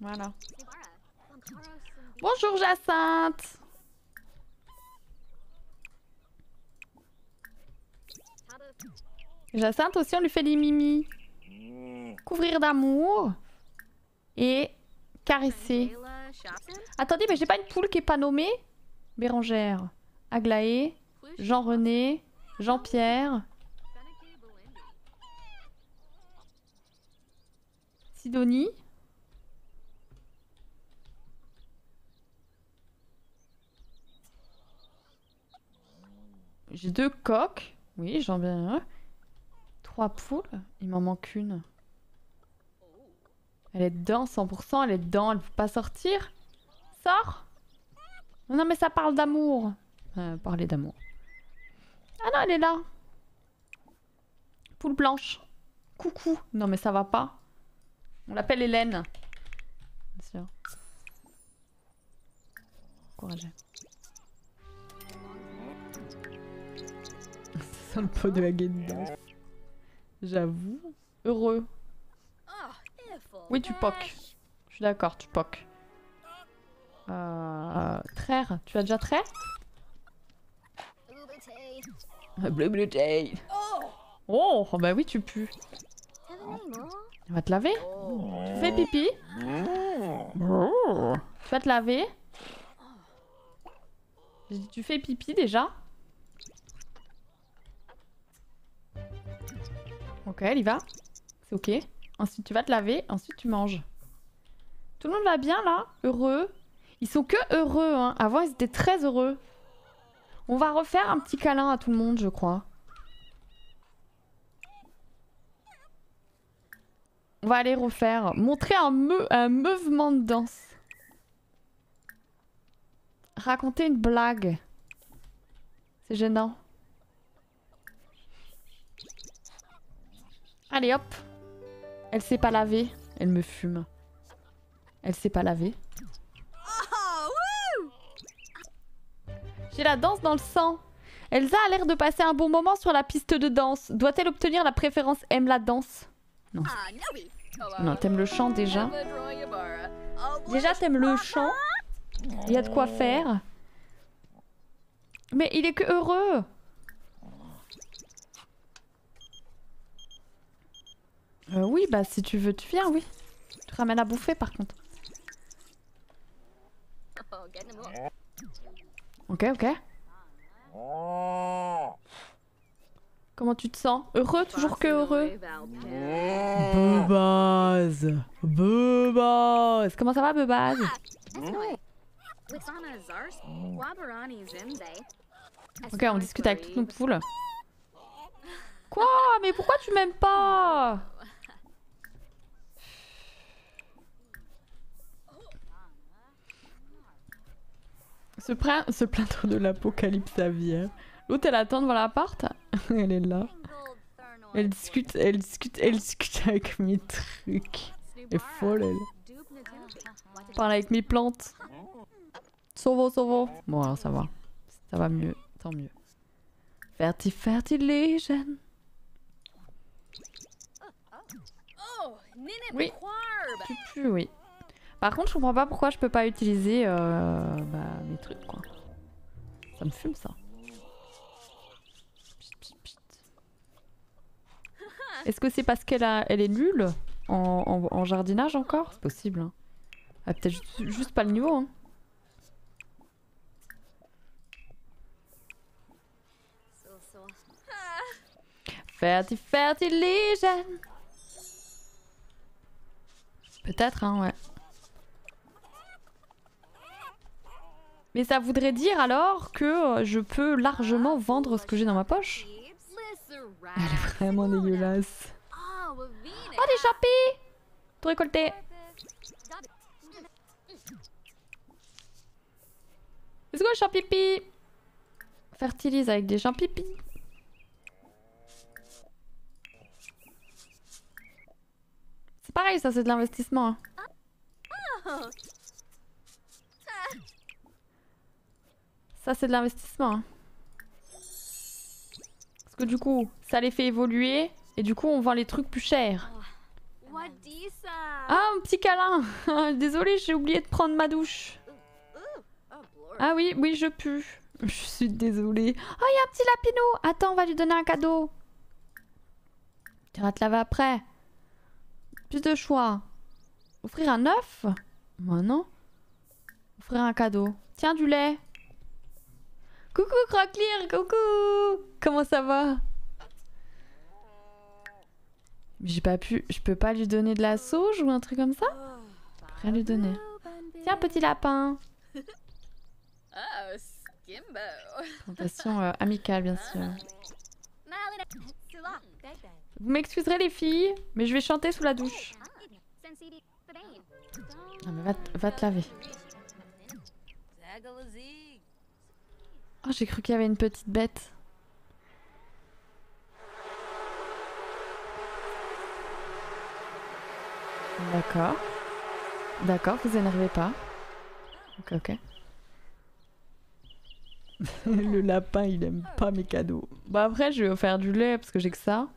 Voilà. Bonjour Jacinthe Jacinthe aussi on lui fait des mimi. Couvrir d'amour et caresser. Attendez mais j'ai pas une poule qui est pas nommée Bérangère, Aglaé, Jean-René, Jean-Pierre, Sidonie. J'ai deux coques. Oui, j'en ai un. Trois poules. Il m'en manque une. Elle est dedans, 100%. Elle est dedans. Elle ne peut pas sortir. Sors Non, mais ça parle d'amour. Euh, parler d'amour. Ah non, elle est là. Poule blanche. Coucou. Non, mais ça va pas. On l'appelle Hélène. Bien sûr. Sent le pot de la guédance. J'avoue. Heureux. Oui, tu poques. Je suis d'accord, tu poques. Euh... Traire. Tu as déjà trait Bleu bleu jay. Oh, bah oui, tu pues. Tu vas te laver Tu fais pipi Tu vas te laver tu fais pipi déjà Ok, elle y va. C'est ok. Ensuite, tu vas te laver. Ensuite, tu manges. Tout le monde va bien, là? Heureux Ils sont que heureux, hein. Avant, ils étaient très heureux. On va refaire un petit câlin à tout le monde, je crois. On va aller refaire. Montrer un, un mouvement de danse. Raconter une blague. C'est gênant. Allez hop. Elle s'est pas lavée. Elle me fume. Elle s'est pas lavée. J'ai la danse dans le sang. Elsa a l'air de passer un bon moment sur la piste de danse. Doit-elle obtenir la préférence aime la danse? Non. Non, t'aimes le chant déjà? Déjà, t'aimes le chant? Il y a de quoi faire. Mais il est que heureux. Euh, oui, bah si tu veux, tu viens, oui. Tu ramènes à bouffer par contre. Ok, ok. Comment tu te sens? Heureux Toujours que heureux? Bebaz Bebaz Comment ça va, Bebaz Ok, on discute avec toutes nos poules. Quoi? Mais pourquoi tu m'aimes pas? Se, se plaindre de l'apocalypse aviaire. L'autre, elle attend devant l'appart. elle est là. Elle discute, elle discute, elle discute avec mes trucs. Elle est folle, elle. Parle avec mes plantes. Sauvo, sauvo. Bon, alors ça va. Ça va mieux. Tant mieux. Ferti, fertilation. Oui. Tu oui. Par contre, je comprends pas pourquoi je peux pas utiliser euh, bah, mes trucs, quoi. Ça me fume, ça. Est-ce que c'est parce qu'elle a... elle est nulle en, en- en jardinage encore? C'est possible. Hein. Elle a peut-être juste, juste pas le niveau. Hein. Ferti. Peut-être, hein, ouais. Mais ça voudrait dire alors que euh, je peux largement vendre ce que j'ai dans ma poche. Elle est vraiment dégueulasse. Oh, des champis Tout récolté. Let's go, champipi Fertilise avec des champipi. C'est pareil, ça, c'est de l'investissement. hein. Ça, c'est de l'investissement. hein. Parce que du coup, ça les fait évoluer. Et du coup, on vend les trucs plus chers. Ah, un petit câlin Désolée, j'ai oublié de prendre ma douche. Ah oui, oui, je pue. Je suis désolée. Oh, il y a un petit lapinou Attends, on va lui donner un cadeau. Tu iras te laver après. Plus de choix. Offrir un œuf? Moi non. Offrir un cadeau. Tiens, du lait. Coucou Croclear, coucou Comment ça va? J'ai pas pu... Je peux pas lui donner de la sauge ou un truc comme ça? Rien lui donner. Tiens, petit lapin Oh, Skimbo. Présentation euh, amicale, bien sûr. Vous m'excuserez les filles, mais je vais chanter sous la douche. Non mais va te laver. Oh, j'ai cru qu'il y avait une petite bête. D'accord. D'accord, vous énervez pas. Ok, ok. Le lapin, il aime pas mes cadeaux. Bah après, je vais offrir du lait parce que j'ai que ça.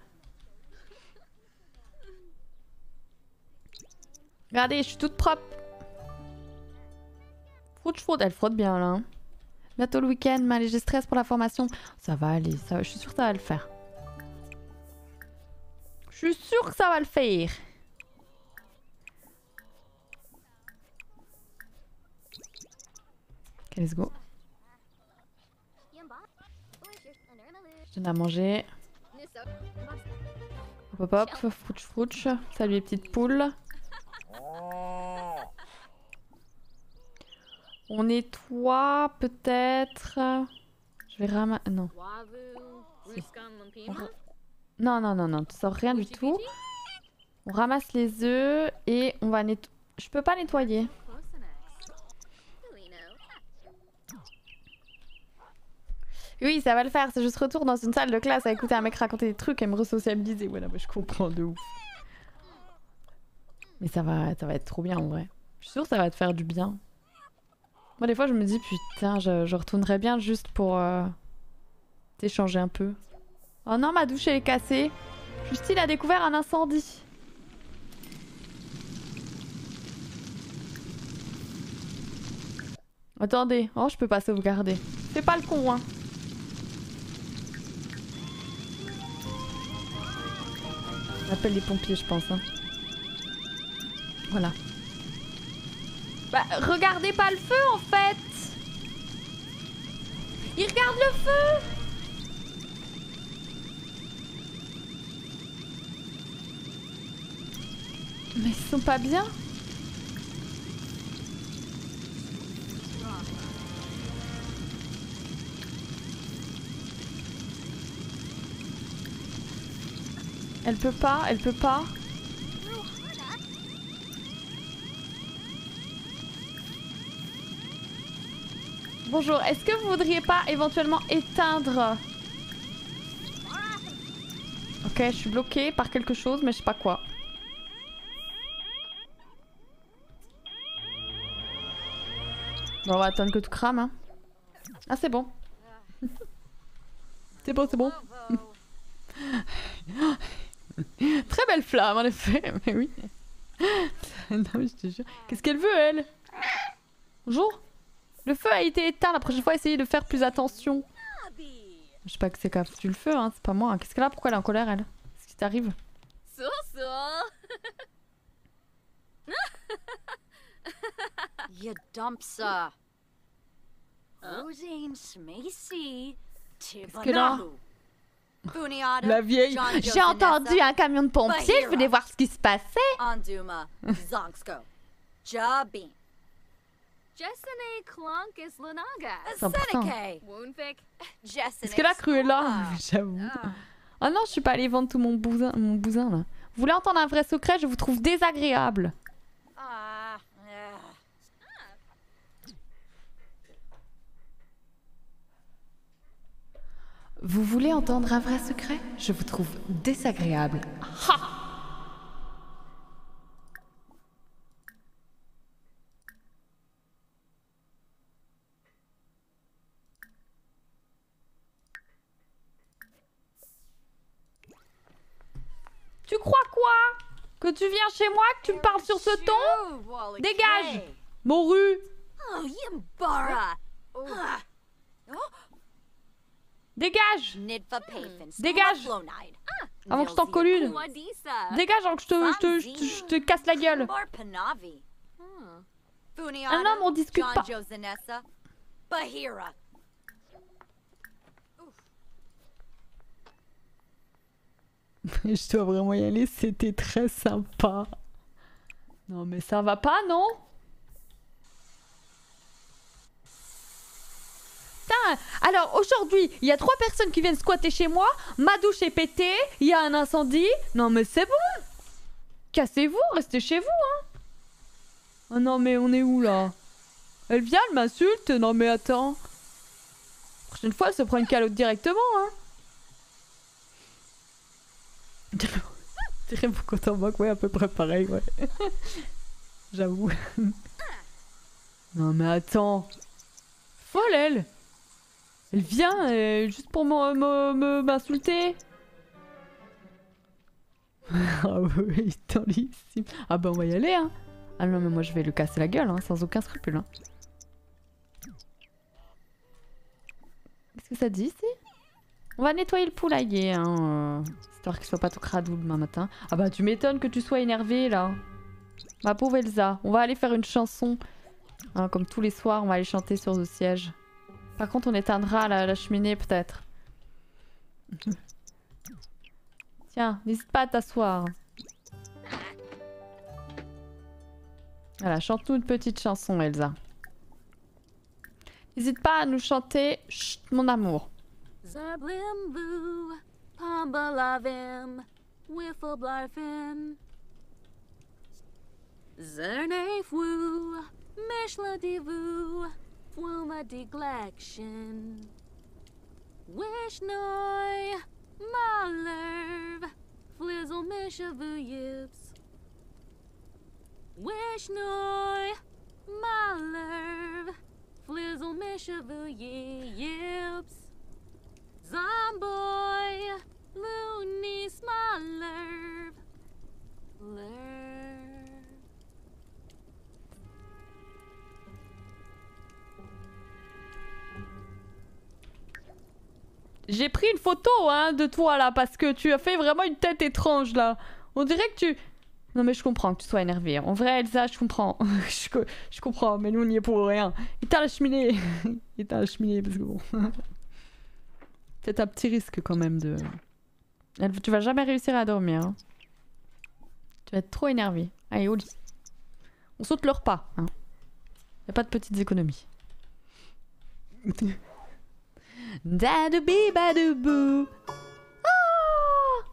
Regardez, je suis toute propre. Froute, froute, elle frotte bien là. Bientôt le week-end, allez, j'ai stress pour la formation. Ça va aller, ça, je suis sûre que ça va le faire. Je suis sûre que ça va le faire. Ok, let's go. Je donne à manger. Hop hop hop, frouch frouch. Salut les petites poules. On nettoie peut-être. Je vais ramasser. Non. Non, non, non, non, tu sors rien du tout. On ramasse les œufs et on va nettoyer. Je peux pas nettoyer. Oui, ça va le faire. C'est juste retour dans une salle de classe à écouter un mec raconter des trucs et me resociabiliser. Voilà, bah, je comprends de ouf. Mais ça va, ça va être trop bien en vrai. Je suis sûre que ça va te faire du bien. Moi, des fois, je me dis, putain, je, retournerais bien juste pour euh, t'échanger un peu. Oh non, ma douche elle est cassée. Justine a découvert un incendie. Attendez, oh je peux pas sauvegarder. C'est pas le con hein. On appelle les pompiers je pense hein. Voilà. Bah regardez pas le feu en fait. Il regarde le feu. Mais ils sont pas bien. Elle peut pas, elle peut pas. Bonjour, est-ce que vous voudriez pas éventuellement éteindre? Ok, je suis bloquée par quelque chose, mais je sais pas quoi. Bon, on va attendre que tout crame. Hein. Ah, c'est bon. c'est bon, c'est bon. Très belle flamme, en effet. Mais oui. non, mais je te jure. Qu'est-ce qu'elle veut, elle? Bonjour Le feu a été éteint. La prochaine fois, essayez de faire plus attention. Je sais pas que c'est qu'a foutu le feu, hein. C'est pas moi. Qu'est-ce qu'elle a? Pourquoi elle est en colère, elle? Qu'est-ce qui t'arrive? So so. You dumpsa. Rosine Smacy. que là. La vieille. J'ai entendu un camion de pompiers. Je voulais voir ce qui se passait. Est-ce que la Cruella. J'avoue. Ah. Ah non, je suis pas allée vendre tout mon bousin, mon bousin là. Vous voulez entendre un vrai secret Je vous trouve désagréable. Ah. Vous voulez entendre un vrai secret Je vous trouve désagréable. Ha Tu crois quoi Que tu viens chez moi, que tu me parles sur ce ton Dégage. Morue Oh. Ah. Dégage. Dégage. Flonide. Avant que je t'en colle une. Dégage avant que je te, je te, je te- casse la gueule. Hmm. Un homme, on discute pas. Je dois vraiment y aller, c'était très sympa. Non mais ça va pas, non? Alors aujourd'hui, il y a trois personnes qui viennent squatter chez moi, ma douche est pétée, il y a un incendie. Non mais c'est bon Cassez-vous, restez chez vous, hein Oh non mais on est où là? Elle vient, elle m'insulte Non mais attends. Prochaine fois, elle se prend une calotte directement, hein Mon compte en banque, ouais, à peu près pareil, ouais. J'avoue. non mais attends. Folle elle Elle vient euh, juste pour m'insulter. ah oui, tendissime. Ah bah on va y aller, hein. Ah non mais moi je vais le casser la gueule, hein, sans aucun scrupule. Hein. Qu'est-ce que ça dit ici? On va nettoyer le poulailler, hein. euh, Histoire qu'il soit pas tout cradou demain matin. Ah bah tu m'étonnes que tu sois énervée là. Ma pauvre Elsa, on va aller faire une chanson. Hein, comme tous les soirs, on va aller chanter sur le siège. Par contre, on éteindra la, la cheminée peut-être. Tiens, n'hésite pas à t'asseoir. Voilà, chante-nous une petite chanson, Elsa. N'hésite pas à nous chanter Chut, mon amour. Zablimbu. Pambalavim. Wiffleblarfin. Zernefwu. Mishla divu. Fwuma diglection. Wishnoi. Malerv. Flizzle mishavu yips. Wishnoi. Malerv. Flizzle mishavu yips. J'ai pris une photo hein, de toi là parce que tu as fait vraiment une tête étrange là. On dirait que tu. Non mais je comprends que tu sois énervée. En vrai Elsa, je comprends. je, co- je comprends, mais nous on y est pour rien. Éteins la cheminée. Éteins la cheminée parce que bon. C'est un petit risque quand même de. Elle- Tu vas jamais réussir à dormir. hein. Tu vas être trop énervé. Allez, au lit. On saute le repas. Hein. Y a pas de petites économies. Dadoubi badoubou. Ah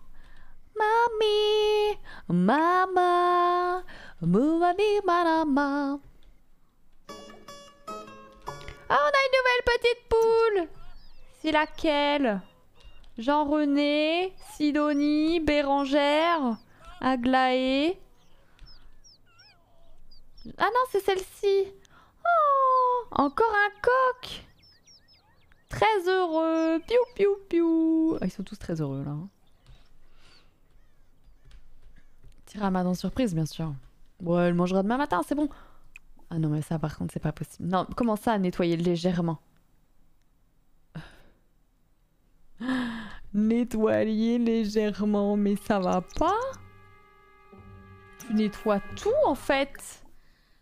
Mamie, maman, moumani manama. Ah, on a une nouvelle petite poule. C'est laquelle? Jean-René, Sidonie, Bérangère, Aglaé. Ah non, c'est celle-ci. Oh, encore un coq. Très heureux. Piou, piou, piou. Ah, ils sont tous très heureux là. hein. Petit ramadan surprise, bien sûr. Ouais, elle mangera demain matin, c'est bon. Ah non, mais ça, par contre, c'est pas possible. Non, comment ça, nettoyer légèrement? Nettoyer légèrement, mais ça va pas Tu nettoies tout, en fait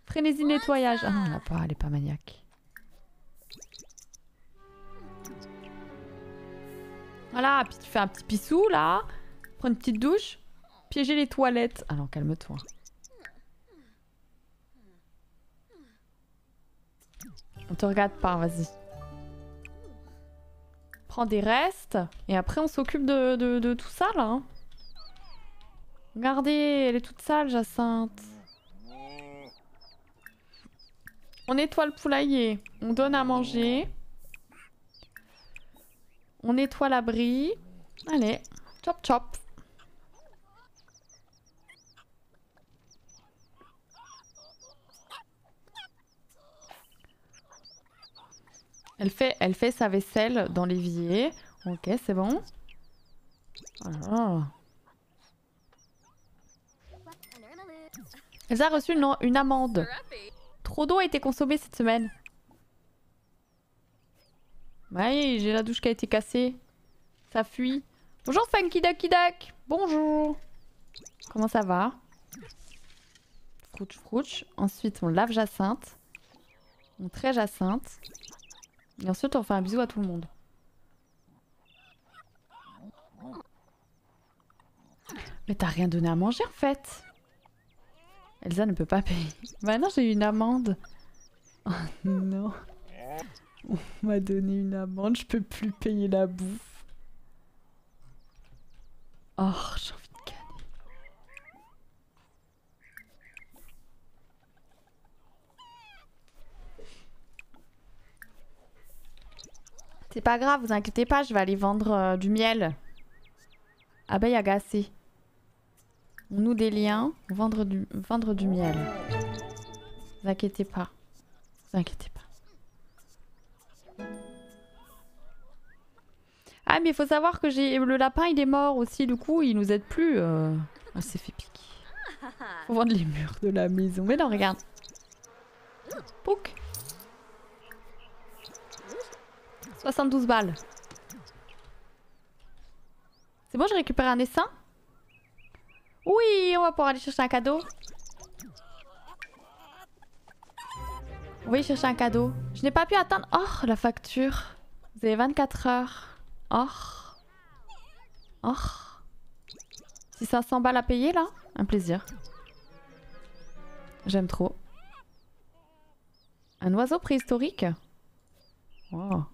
Frénésie nettoyage. Ah non, elle a pas, elle est pas maniaque. Voilà, puis tu fais un petit pissou, là. Prends une petite douche. Piéger les toilettes. Ah non, calme-toi. On te regarde pas, vas-y. Des restes. Et après, on s'occupe de tout ça, là. hein. Regardez, elle est toute sale, Jacinthe. On nettoie le poulailler. On donne à manger. On nettoie l'abri. Allez, chop chop. Elle fait, sa vaisselle dans l'évier. Ok, c'est bon. Elle a reçu une, une amende. Trop d'eau a été consommée cette semaine. Oui, j'ai la douche qui a été cassée. Ça fuit. Bonjour Funky Ducky Duck. Bonjour. Comment ça va? Frouch frouch. Ensuite, on lave Jacinthe. On traite Jacinthe. Et ensuite, on fait un bisou à tout le monde. Mais t'as rien donné à manger en fait. Elsa ne peut pas payer. Bah non, j'ai eu une amende. Oh non. On m'a donné une amende, je peux plus payer la bouffe. Oh, j'ai envie C'est pas grave, vous inquiétez pas, je vais aller vendre euh, du miel. Abeille agacée. On noue des liens, vendre du, vendre du miel. Inquiétez pas. Inquiétez pas. Ah mais il faut savoir que j'ai le lapin il est mort aussi du coup il nous aide plus. Euh... S'est fait piquer. Faut vendre les murs de la maison. Mais non regarde. Pouc. 72 balles. C'est bon, j'ai récupéré un essaim? Oui, on va pouvoir aller chercher un cadeau. Oui, chercher un cadeau. Je n'ai pas pu atteindre... Oh, la facture. Vous avez 24 heures. Oh. Oh. 600 balles à payer, là Un plaisir. J'aime trop. Un oiseau préhistorique Wow.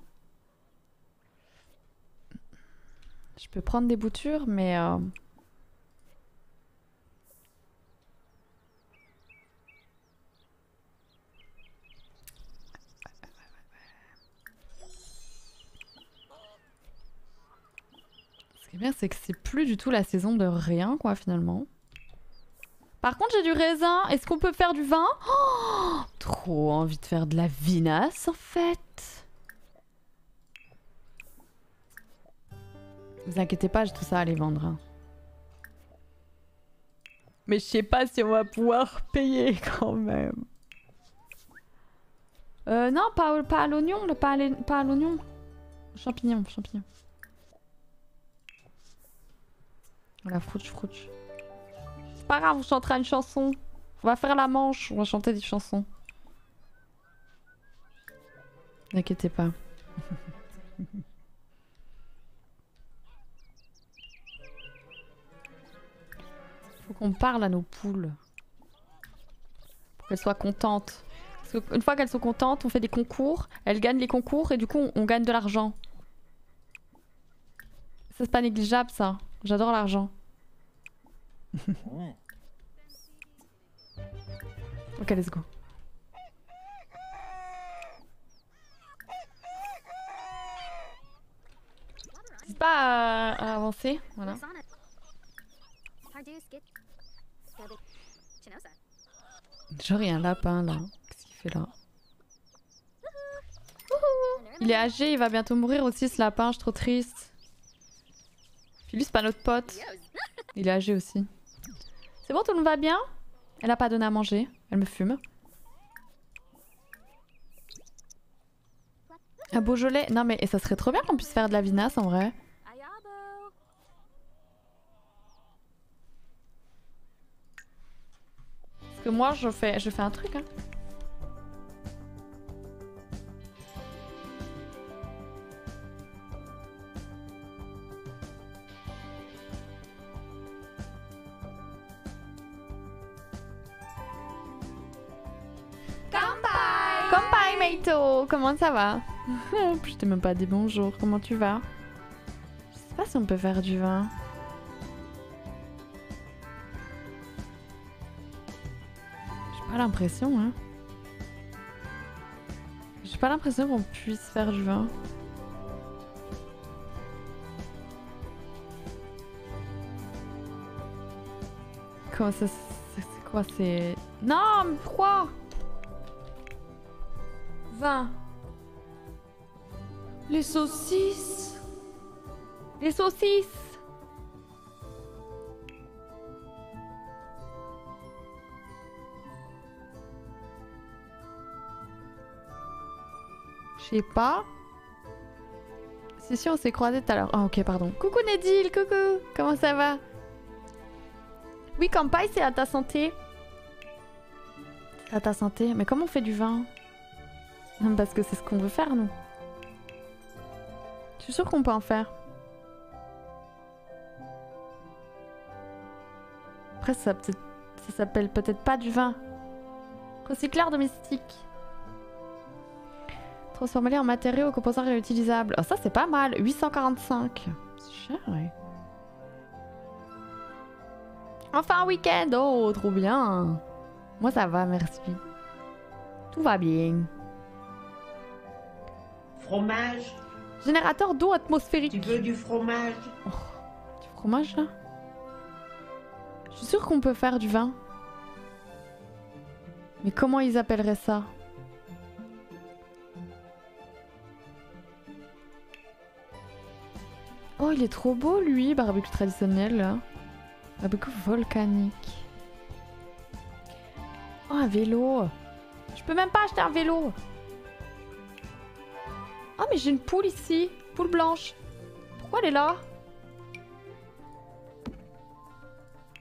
Je peux prendre des boutures, mais... euh, Ce qui est bien, c'est que c'est plus du tout la saison de rien, quoi, finalement. Par contre, j'ai du raisin. Est-ce qu'on peut faire du vin? Oh, Trop envie de faire de la vinasse, en fait. Vous inquiétez pas, j'ai tout ça à les vendre. hein. Mais je sais pas si on va pouvoir payer quand même. Euh, non, pas, pas à l'oignon, pas à l'ai- pas à l'oignon. Champignon, champignon. Voilà, frouch, frouch. C'est pas grave, on chantera une chanson. On va faire la manche, on va chanter des chansons. N'inquiétez pas. Faut qu'on parle à nos poules. Pour qu'elles soient contentes. Parce qu'une fois qu'elles sont contentes, on fait des concours. Elles gagnent les concours et du coup, on, on gagne de l'argent. Ça, c'est pas négligeable, ça. J'adore l'argent. ok, let's go. N'hésite pas à, à avancer. Voilà. Genre, il y a un lapin là. Qu'est-ce qu'il fait là? Il est âgé, il va bientôt mourir aussi ce lapin, je suis trop triste. Puis lui, c'est pas notre pote. Il est âgé aussi. C'est bon, tout le monde va bien? Elle a pas donné à manger. Elle me fume. Un Beaujolais? Non mais et ça serait trop bien qu'on puisse faire de la vinasse en vrai. Ayabo. Parce que moi je fais, je fais un truc hein. Kampai! Meito, comment ça va? Je t'ai même pas dit bonjour, comment tu vas? Je sais pas si on peut faire du vin. Pas l'impression, hein. J'ai pas l'impression qu'on puisse faire du vin. Comment ça... C'est quoi C'est... Non, mais pourquoi? 20. Les saucisses. Les saucisses. Je sais pas. C'est sûr, on s'est croisés tout à l'heure. Ah, ok, pardon. Coucou Nedil, coucou. Comment ça va? Oui, Kampai, c'est à ta santé. À ta santé. Mais comment on fait du vin? Parce que c'est ce qu'on veut faire, nous. Je suis sûre qu'on peut en faire? Après, ça, ça s'appelle peut-être pas du vin. Recycleur domestique. Transformer en matériaux aux composants réutilisables. Ah, ça, c'est pas mal. 845. C'est cher, ouais. Enfin, un week-end. Oh, trop bien. Moi, ça va, merci. Tout va bien. Fromage Générateur d'eau atmosphérique. Tu veux du fromage? Du fromage là? Je suis sûre qu'on peut faire du vin. Mais comment ils appelleraient ça? Oh, il est trop beau lui, barbecue traditionnel là. Barbecue volcanique. Oh, un vélo. Je peux même pas acheter un vélo. Ah, mais j'ai une poule ici. Poule blanche. Pourquoi elle est là?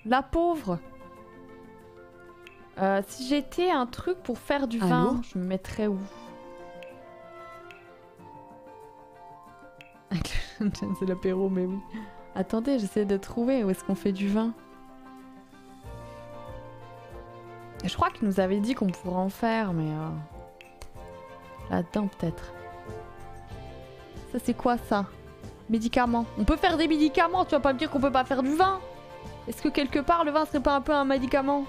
La pauvre. Euh, si j'étais un truc pour faire du vin, je me mettrais où? C'est l'apéro, mais oui. Attendez, j'essaie de trouver où est-ce qu'on fait du vin. Je crois qu'il nous avait dit qu'on pourrait en faire, mais... euh, Là-dedans, peut-être. Ça, c'est quoi, ça? Médicaments. On peut faire des médicaments, tu vas pas me dire qu'on peut pas faire du vin? Est-ce que quelque part, le vin serait pas un peu un médicament?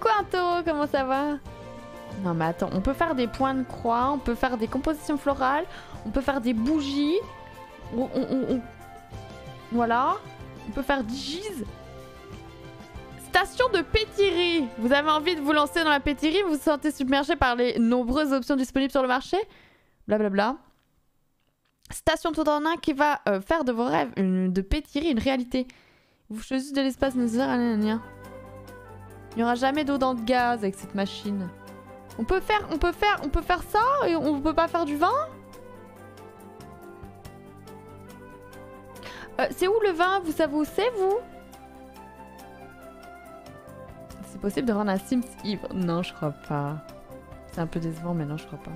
Coucou comment ça va? Non mais attends, on peut faire des points de croix, on peut faire des compositions florales, on peut faire des bougies, on, voilà, on peut faire 10 Station de pétirie. Vous avez envie de vous lancer dans la pétirie, vous vous sentez submergé par les nombreuses options disponibles sur le marché? Blablabla. Station tout en un qui va euh, faire de vos rêves de pétirie une réalité. Vous choisissez de l'espace nécessaire. gna. Il n'y aura jamais d'eau dans le gaz avec cette machine. On peut faire, on peut faire, on peut faire ça et on peut pas faire du vin? Euh, C'est où le vin? Vous savez où c'est vous? C'est possible de rendre un Sims ivre Non, je crois pas. C'est un peu décevant, mais non, je crois pas.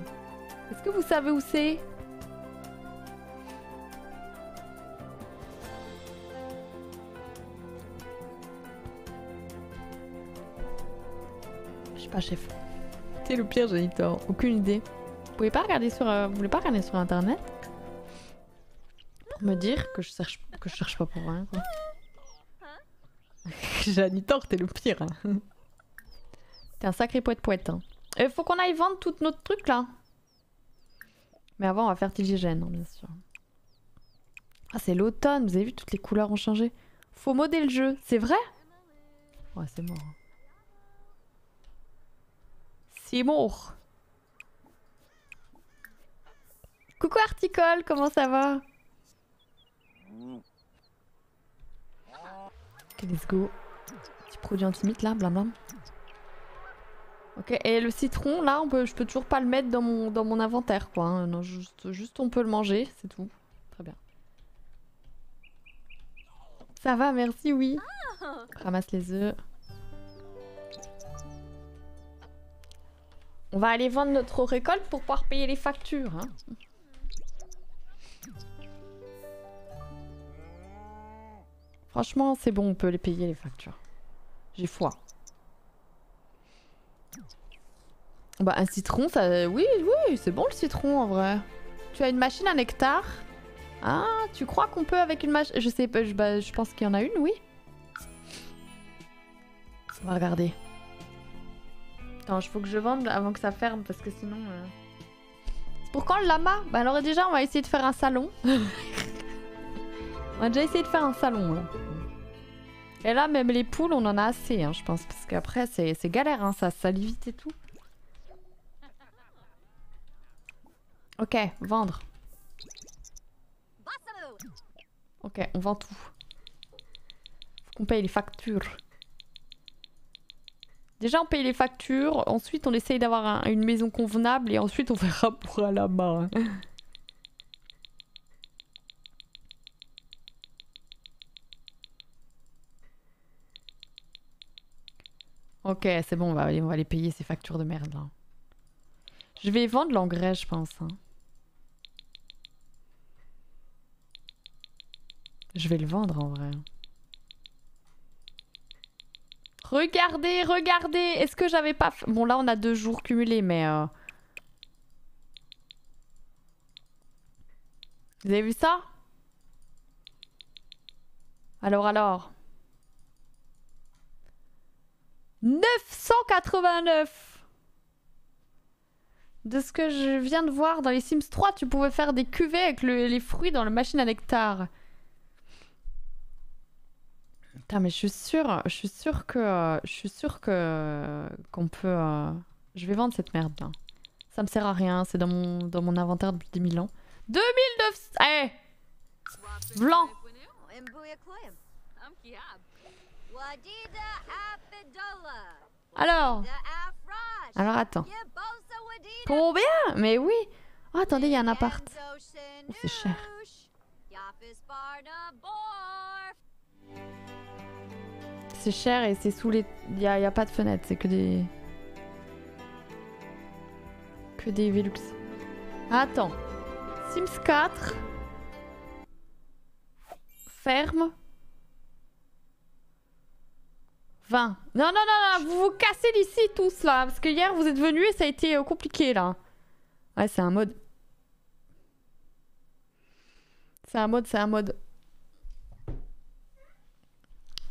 Est-ce que vous savez où c'est? Je sais pas, chef. T'es le pire géniteur. Aucune idée. Vous pouvez pas regarder sur, euh, vous voulez pas regarder sur internet? Pour me dire que je cherche, que je cherche pas pour rien. Quoi. Janitor, t'es le pire. hein. T'es un sacré poète poète. Hein. Euh, faut qu'on aille vendre tout notre truc là. Mais avant, on va faire Tilgigène, hein, bien sûr. Ah, c'est l'automne, vous avez vu, toutes les couleurs ont changé. Faut modder le jeu, c'est vrai? Ouais, c'est mort. Mort. Coucou Articole, comment ça va? Ok, let's go. Petit produit antimite là, blablabla. Ok, et le citron là, on peut, je peux toujours pas le mettre dans mon, dans mon inventaire quoi. hein. Non, juste, juste on peut le manger, c'est tout. Très bien. Ça va, merci, oui. Ramasse les œufs. On va aller vendre notre récolte pour pouvoir payer les factures. Hein. Franchement, c'est bon, on peut les payer les factures. J'ai foi. Bah un citron, ça... Oui, oui, c'est bon le citron en vrai. Tu as une machine à nectar? Ah, tu crois qu'on peut avec une machine... Je sais pas, je, bah, je pense qu'il y en a une, oui. On va regarder. Attends, il faut que je vende avant que ça ferme parce que sinon... euh, C'est pour quand le lama? Bah alors déjà, on va essayer de faire un salon. on va déjà essayer de faire un salon là. Et là, même les poules, on en a assez, hein, je pense. Parce qu'après, c'est c'est galère, hein, ça salit vite et tout. Ok, vendre. Ok, on vend tout. Faut qu'on paye les factures. Déjà, on paye les factures. Ensuite, on essaye d'avoir un- une maison convenable. Et ensuite, on verra pour là-bas. hein. Ok, c'est bon, on va, aller- on va aller payer ces factures de merde là. Je vais vendre l'engrais, je pense. hein. Je vais le vendre en vrai. Regardez, regardez. Est-ce que j'avais pas... Bon, là, on a deux jours cumulés, mais... euh, Vous avez vu ça? Alors, alors. 989 De ce que je viens de voir dans les Sims 3, tu pouvais faire des cuvées avec le- les fruits dans la machine à nectar. Putain, mais je suis sûre, je suis sûre que, je suis sûre que qu'on peut. euh, Je vais vendre cette merde là. Ça me sert à rien, c'est dans mon dans mon inventaire depuis 10 000 ans. 2009. Eh, blanc. Alors, alors attends. Combien Mais oui. Oh, attendez, il y a un appart. Oh, c'est cher. C'est cher et c'est sous les. Il y a, pas de fenêtre, c'est que des. Que des Velux. Attends. Sims 4. Ferme. 20. Non, non, non, non, vous vous cassez d'ici tous là. Parce que hier vous êtes venus et ça a été euh, compliqué là. Ouais, c'est un mode. C'est un mode, c'est un mode.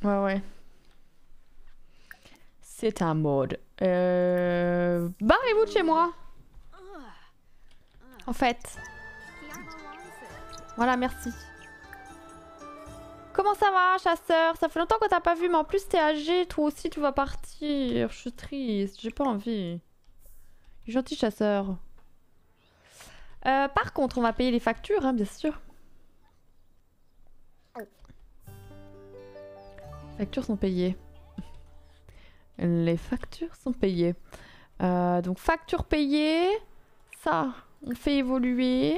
Ouais, ouais. C'est un mode. Euh... Barrez-vous de chez moi. En fait. Voilà, merci. Comment ça va, chasseur? Ça fait longtemps qu'on t'a pas vu, mais en plus t'es âgé, toi aussi tu vas partir. Je suis triste, j'ai pas envie. Gentil chasseur. Euh, par contre, on va payer les factures, hein, bien sûr. Les factures sont payées. Les factures sont payées. Euh, donc, facture payée. Ça, on fait évoluer.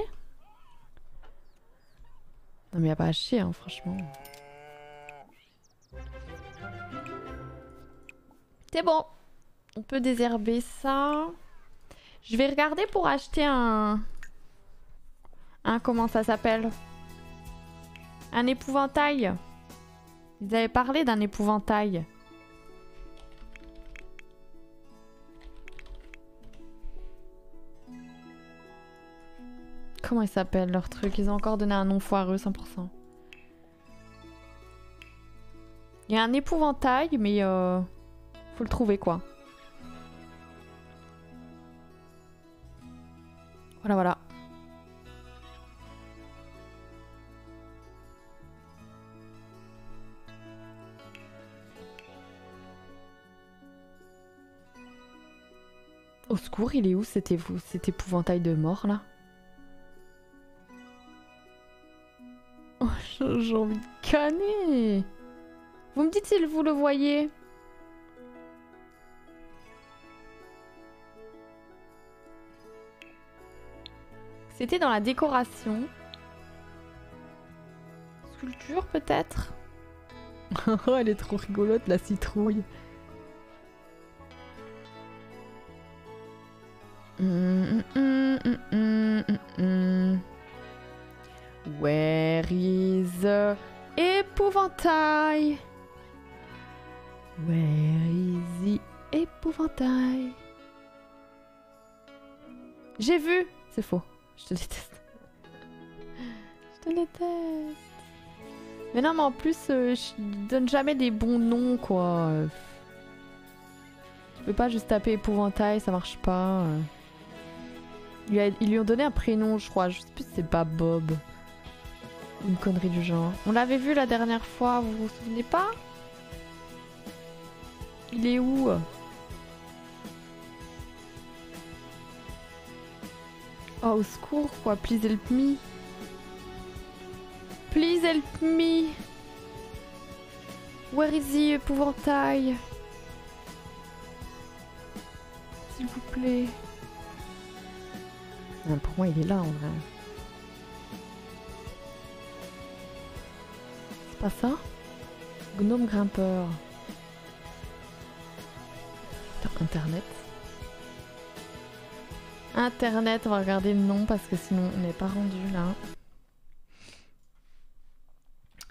Non, mais y a pas à chier, hein, franchement. C'est bon. On peut désherber ça. Je vais regarder pour acheter un... Un, comment ça s'appelle? Un épouvantail. Ils avaient parlé d'un épouvantail. Comment ils s'appellent leur truc Ils ont encore donné un nom foireux 100%. Il y a un épouvantail, mais euh, faut le trouver quoi. Voilà, voilà. Au secours, il est où cet, cet épouvantail de mort là? J'ai envie de canner Vous me dites si vous le voyez C'était dans la décoration. Sculpture peut-être? Elle est trop rigolote la citrouille. Mm, mm, mm. Where is épouvantail? Where is the épouvantail? J'ai vu! C'est faux. Je te déteste. Je te déteste. Mais non, mais en plus, euh, je donne jamais des bons noms, quoi. Tu peux pas juste taper épouvantail, ça marche pas. Ils lui ont donné un prénom, je crois. Je sais plus si c'est pas Bob. Une connerie du genre. On l'avait vu la dernière fois, vous vous souvenez pas? Il est où? Oh, au secours, quoi. Please help me. Please help me. Where is the épouvantail? S'il vous plaît. Pour moi, il est là, en vrai. Pas ça Gnome grimpeur. Internet. Internet, on va regarder le nom parce que sinon on n'est pas rendu là.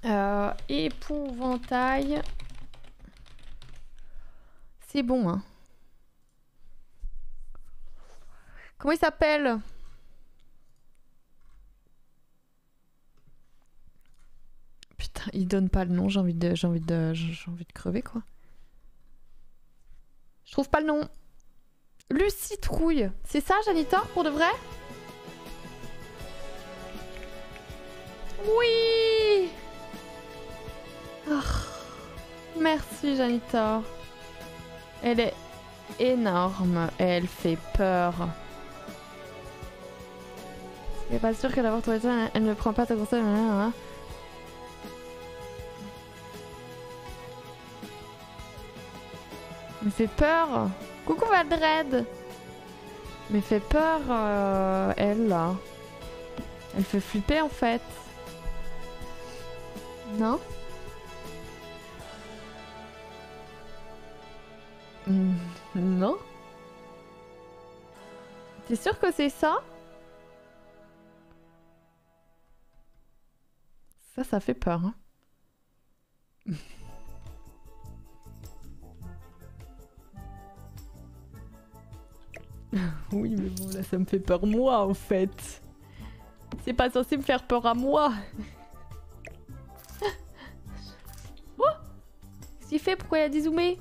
Euh, épouvantail. C'est bon, hein. Comment il s'appelle? Putain, il donne pas le nom, j'ai envie de j'ai envie de j'ai envie de crever quoi. Je trouve pas le nom. Lucitrouille. C'est ça, Janitor, pour de vrai? Oui Ah, Merci, Janitor. Elle est énorme elle fait peur. Je suis pas sûre que d'avoir trouvé ça, elle ne prend pas ta conseil. Me fait peur. Coucou Valdred. Me fait peur, euh, elle là. Elle fait flipper en fait. Non? Hmm, Non? T'es sûr que c'est ça? Ça, ça fait peur. Hein oui, mais bon, là, ça me fait peur moi, en fait. C'est pas censé me faire peur à moi. oh Qu'est-ce qu'il fait? Pourquoi il a dézoomé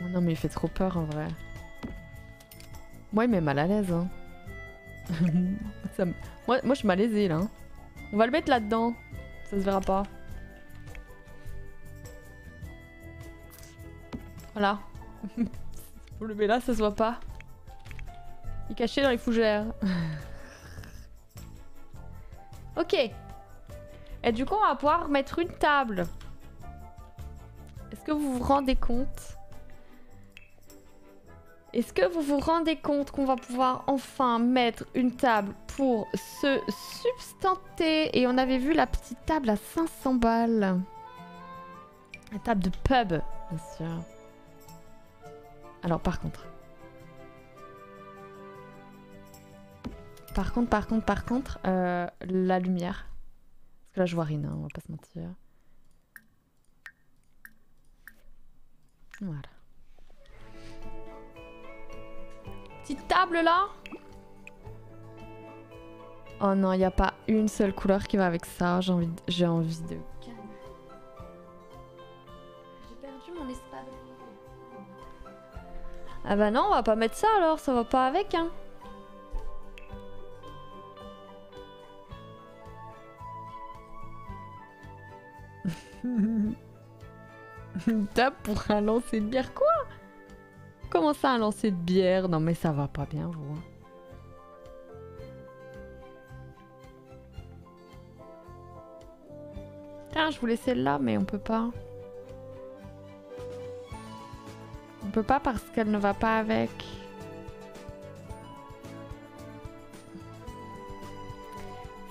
Oh Non, mais il fait trop peur, en vrai. Moi, il met mal à l'aise, hein. Ça moi, moi, je suis malaisée, là. hein. On va le mettre là-dedans. Ça se verra pas. Voilà. Vous le mettez là, ça se voit pas. Il est caché dans les fougères. ok. Et du coup, on va pouvoir mettre une table. Est-ce que vous vous rendez compte? Est-ce que vous vous rendez compte qu'on va pouvoir enfin mettre une table pour se substanter? Et on avait vu la petite table à 500 balles. La table de pub, bien sûr. Alors par contre. Par contre, par contre, par contre, euh, la lumière. Parce que là je vois rien, hein, on va pas se mentir. Voilà. Petite table là Oh non, il a pas une seule couleur qui va avec ça. J'ai envie de... Ah bah non, on va pas mettre ça alors, ça va pas avec hein. Une table pour un lancer de bière. Quoi? Comment ça, un lancer de bière? Non, mais ça va pas bien, vous. hein. Tiens, je voulais celle-là, mais on peut pas. Peut pas parce qu'elle ne va pas avec.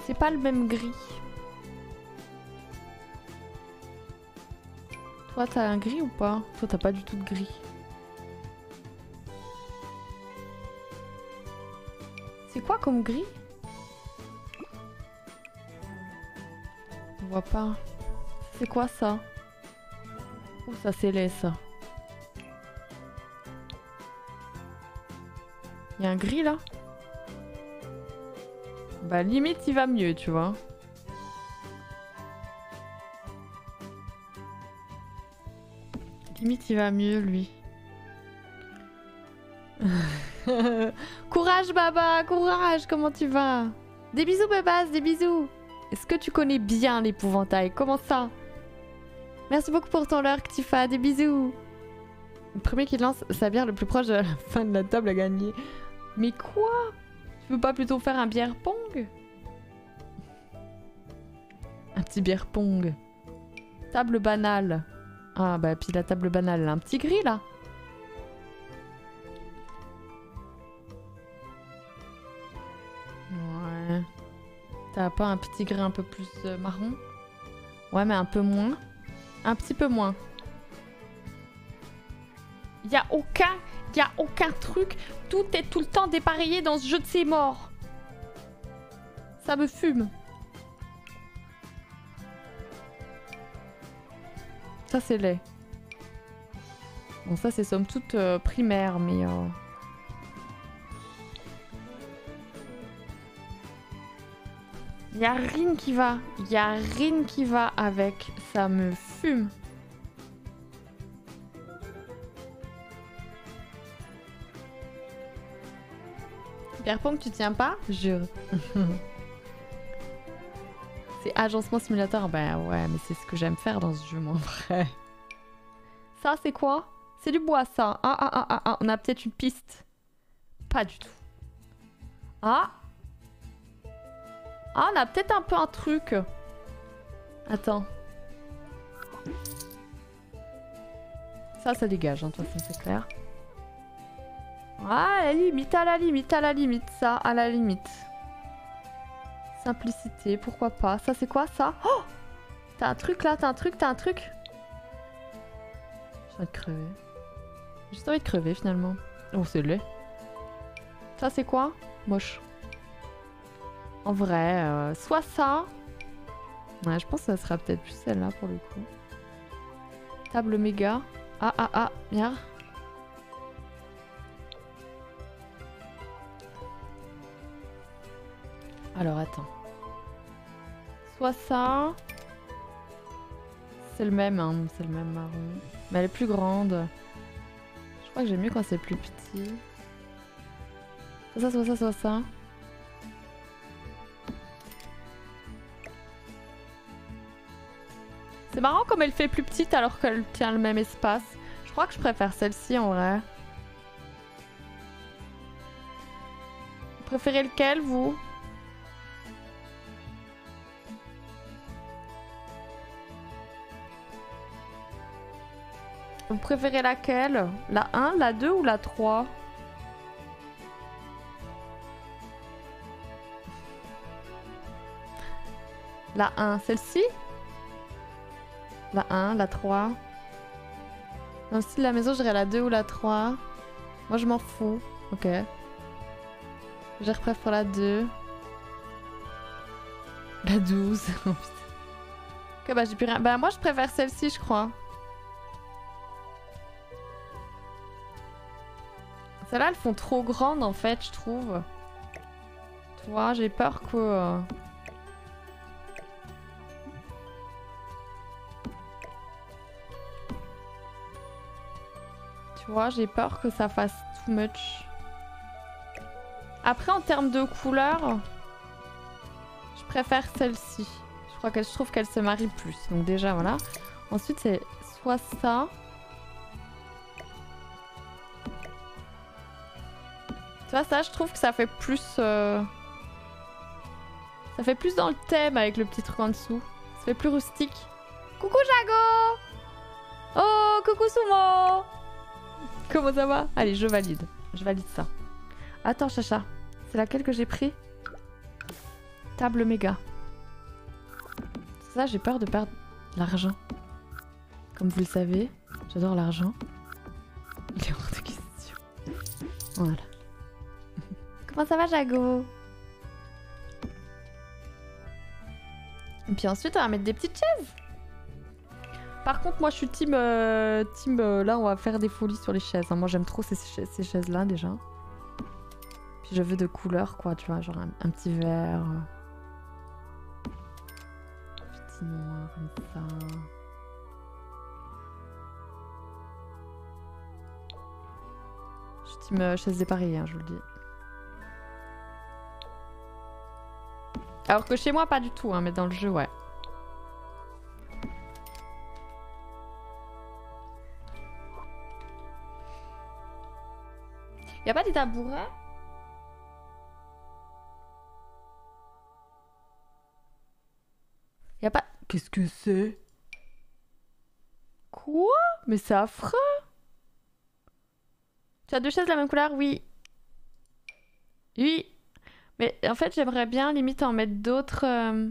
C'est pas le même gris. Toi, t'as un gris ou pas? Toi, t'as pas du tout de gris. C'est quoi comme gris? On voit pas. C'est quoi ça? Oh, ça c'est laid ça? Un gris là Bah limite il va mieux, tu vois. Limite il va mieux lui. courage Baba, courage, comment tu vas? Des bisous Babas, des bisous. Est-ce que tu connais bien l'épouvantail? Comment ça? Merci beaucoup pour ton lurk, Tifa, des bisous. Le premier qui lance sa bière le plus proche de la fin de la table a gagné. Mais quoi? Tu veux pas plutôt faire un bière pong? Un petit bière pong. Table banale. Ah bah puis la table banale, un petit gris là. Ouais. T'as pas un petit gris un peu plus euh, marron? Ouais mais un peu moins. Un petit peu moins. Y a aucun, a aucun truc. Tout est tout le temps dépareillé dans ce jeu de ces morts. Ça me fume. Ça c'est laid. Bon ça c'est somme toute euh, primaire mais... euh, Y a rien qui va. Y a rien qui va avec. Ça me fume. Pierre-Pong, tu tiens pas? Jure. c'est agencement simulateur. Ben ouais, mais c'est ce que j'aime faire dans ce jeu, moi, en vrai. Ça, c'est quoi? C'est du bois, ça. Ah, ah, ah, ah, ah, on a peut-être une piste. Pas du tout. Ah ah, on a peut-être un peu un truc. Attends. Ça, ça dégage, hein, de toute façon, c'est clair. Ah, à la limite, à la limite, à la limite, ça, à la limite. Simplicité, pourquoi pas. Ça, c'est quoi, ça? Oh T'as un truc, là T'as un truc T'as un truc? J'ai envie de crever. J'ai juste envie de crever, finalement. Oh, c'est laid. Ça, c'est quoi? Moche. En vrai, euh, soit ça. Ouais, je pense que ça sera peut-être plus celle-là pour le coup. Table méga. Ah ah ah, bien. Alors attends. Soit ça. C'est le même, hein, c'est le même marron. Mais elle est plus grande. Je crois que j'aime mieux quand c'est plus petit. Soit ça, soit ça, soit ça. C'est marrant comme elle fait plus petite alors qu'elle tient le même espace. Je crois que je préfère celle-ci en vrai. Vous préférez lequel vous? Vous préférez laquelle? La 1, la 2 ou la 3 La 1, celle-ci? La 1, la 3 Dans le style de la maison, j'irais la 2 ou la 3. Moi, je m'en fous. Ok. Je repréfère pour la 2. La 12. Oh, putain. ok, bah j'ai plus rien. Bah moi, je préfère celle-ci, je crois. Celles-là, elles font trop grandes, en fait, je trouve. Tu vois, j'ai peur que... euh, Tu vois, j'ai peur que ça fasse too much. Après, en termes de couleur, je préfère celle-ci. Je crois je trouve qu'elle se marie plus. Donc déjà, voilà. Ensuite, c'est soit ça. Ça, je trouve que ça fait plus... euh, Ça fait plus dans le thème avec le petit truc en dessous. Ça fait plus rustique. Coucou Jago Oh, coucou Sumo Comment ça va? Allez, je valide. Je valide ça. Attends, Chacha. C'est laquelle que j'ai pris? Table méga. Ça, j'ai peur de perdre l'argent. Comme vous le savez, j'adore l'argent. Il est hors de question. Voilà. Comment ça va, Jago? Et puis ensuite, on va mettre des petites chaises. Par contre, moi, je suis team... euh, team euh, là, on va faire des folies sur les chaises. hein. Moi, j'aime trop ces, cha- ces chaises-là, déjà. Puis je veux de couleurs, quoi, tu vois. Genre un, un petit vert. euh, Petit noir, comme ça. Je suis team euh, chaise dépareillée, hein, je vous le dis. Alors que chez moi, pas du tout, hein, mais dans le jeu, ouais. Y a pas des tabourets? Y a pas. Qu'est-ce que c'est? Quoi? Mais c'est affreux Tu as deux chaises de la même couleur? Oui. Oui. En fait, j'aimerais bien limite en mettre d'autres. euh,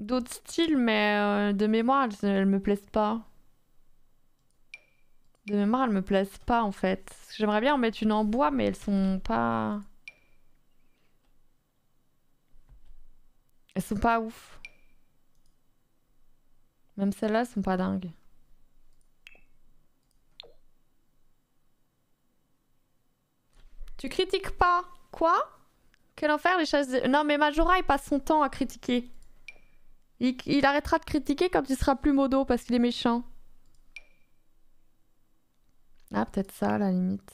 D'autres styles, mais euh, de mémoire, elles, me plaisent pas. De mémoire, elles me plaisent pas en fait. J'aimerais bien en mettre une en bois, mais elles sont pas. Elles sont pas ouf. Même celles-là, elles sont pas dingues. Tu critiques pas Quoi? Quel enfer les chaises. de- Non, mais Majora, il passe son temps à critiquer. Il, arrêtera de critiquer quand il sera plus modo parce qu'il est méchant. Ah, peut-être ça, à la limite.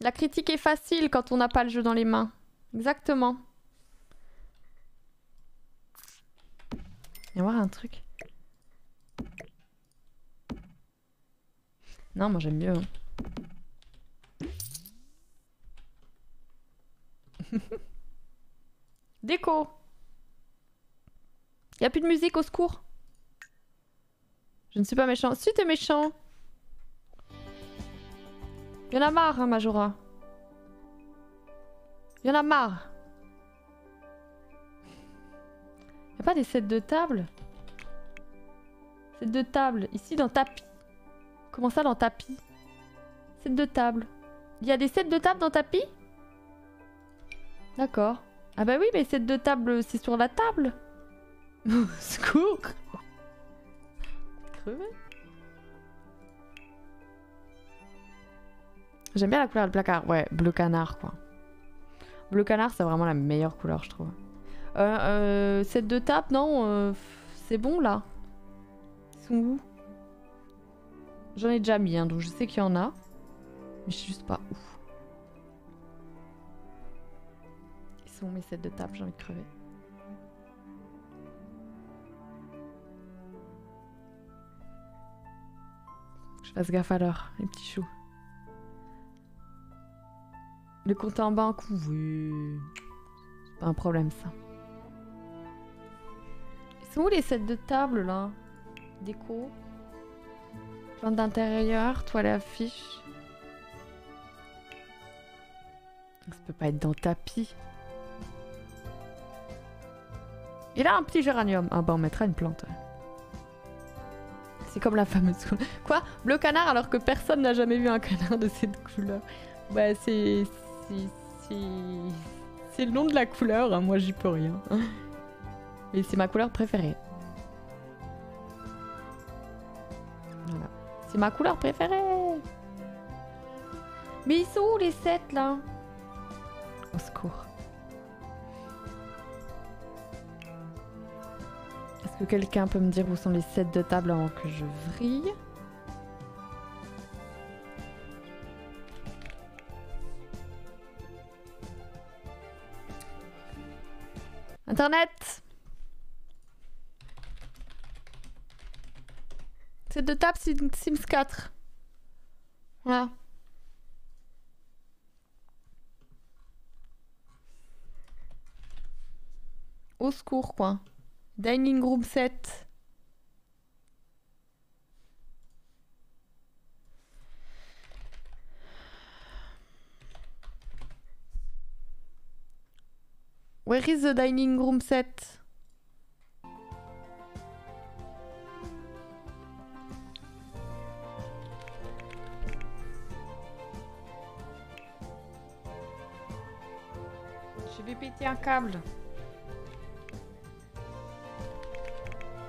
La critique est facile quand on n'a pas le jeu dans les mains. Exactement. Il y avoir un truc. Non, moi j'aime mieux. hein. Déco. Y a plus de musique au secours? Je ne suis pas méchant. Si t'es méchant. Y en a marre, hein, Majora. Y en a marre. Y a pas des sets de table? Sets de table. Ici, dans tapis. Comment ça, dans tapis Set de table. Il y a des sets de table dans tapis D'accord. Ah bah oui, mais set de table, c'est sur la table. Secours Crevé. J'aime bien la couleur du placard. Ouais, bleu canard, quoi. Bleu canard, c'est vraiment la meilleure couleur, je trouve. Euh, euh, set de table, non euh, C'est bon, là Ils sont où J'en ai déjà mis, hein, donc je sais qu'il y en a. Mais je sais juste pas où. Ils sont mes sets de table J'ai envie de crever. Je fasse gaffe à l'heure, les petits choux. Le compte en banque, oui. C'est pas un problème, ça. Ils sont où les sets de table, là? Déco? Plante d'intérieur, toile affiche. Ça peut pas être dans tapis. Il a un petit géranium. Ah bah on mettra une plante. C'est comme la fameuse. Quoi? Bleu canard alors que personne n'a jamais vu un canard de cette couleur. Bah c'est... c'est- c'est- C'est le nom de la couleur, hein, moi j'y peux rien. Mais c'est ma couleur préférée. C'est ma couleur préférée. Mais ils sont où les sets là? Au secours. Est-ce que quelqu'un peut me dire où sont les sets de table avant que je vrille? Internet Set de Sim- Sims 4. Voilà. Au secours, quoi. Dining room set. Where is the dining room set? Vais péter un câble.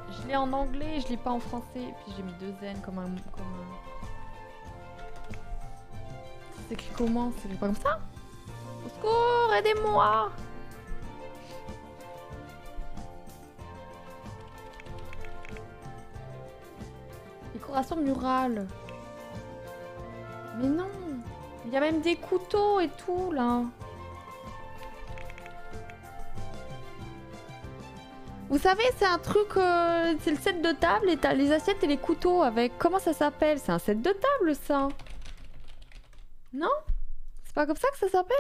Je l'ai en anglais, je l'ai pas en français. Puis j'ai mis deux N comme un. Comme un... C'est écrit comment? C'est pas comme ça? Au secours, aidez-moi Décoration murale. Mais non Il y a même des couteaux et tout là. Vous savez, c'est un truc, euh, c'est le set de table et t'as les assiettes et les couteaux avec. Comment ça s'appelle? C'est un set de table ça Non? C'est pas comme ça que ça s'appelle?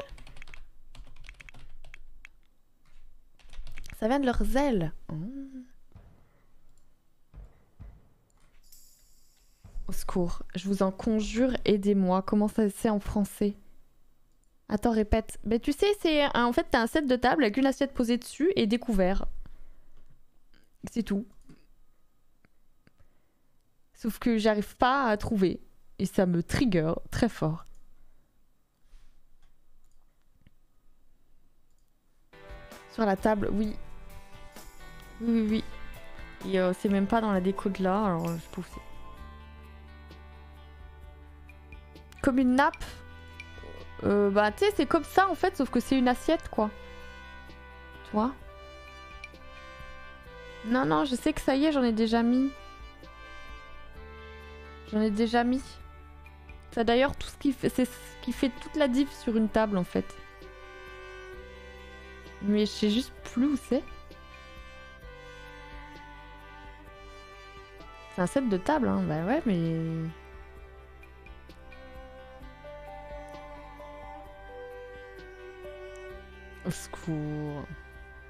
Ça vient de leurs ailes. Hmm. Au secours, je vous en conjure, aidez-moi. Comment ça c'est en français? Attends, répète. Ben tu sais, c'est en fait t'as un set de table avec une assiette posée dessus et des couverts. C'est tout. Sauf que j'arrive pas à trouver. Et ça me trigger très fort. Sur la table, oui. Oui, oui, oui. Et euh, c'est même pas dans la déco de là, alors euh, je trouve. Comme une nappe. Euh, bah tu sais, c'est comme ça en fait, sauf que c'est une assiette quoi. Tu vois? Non, non, je sais que ça y est, j'en ai déjà mis. J'en ai déjà mis. C'est d'ailleurs tout ce qui fait, c'est ce qui fait toute la diff sur une table en fait. Mais je sais juste plus où c'est. C'est un set de table, hein. Bah ouais, mais. Au secours.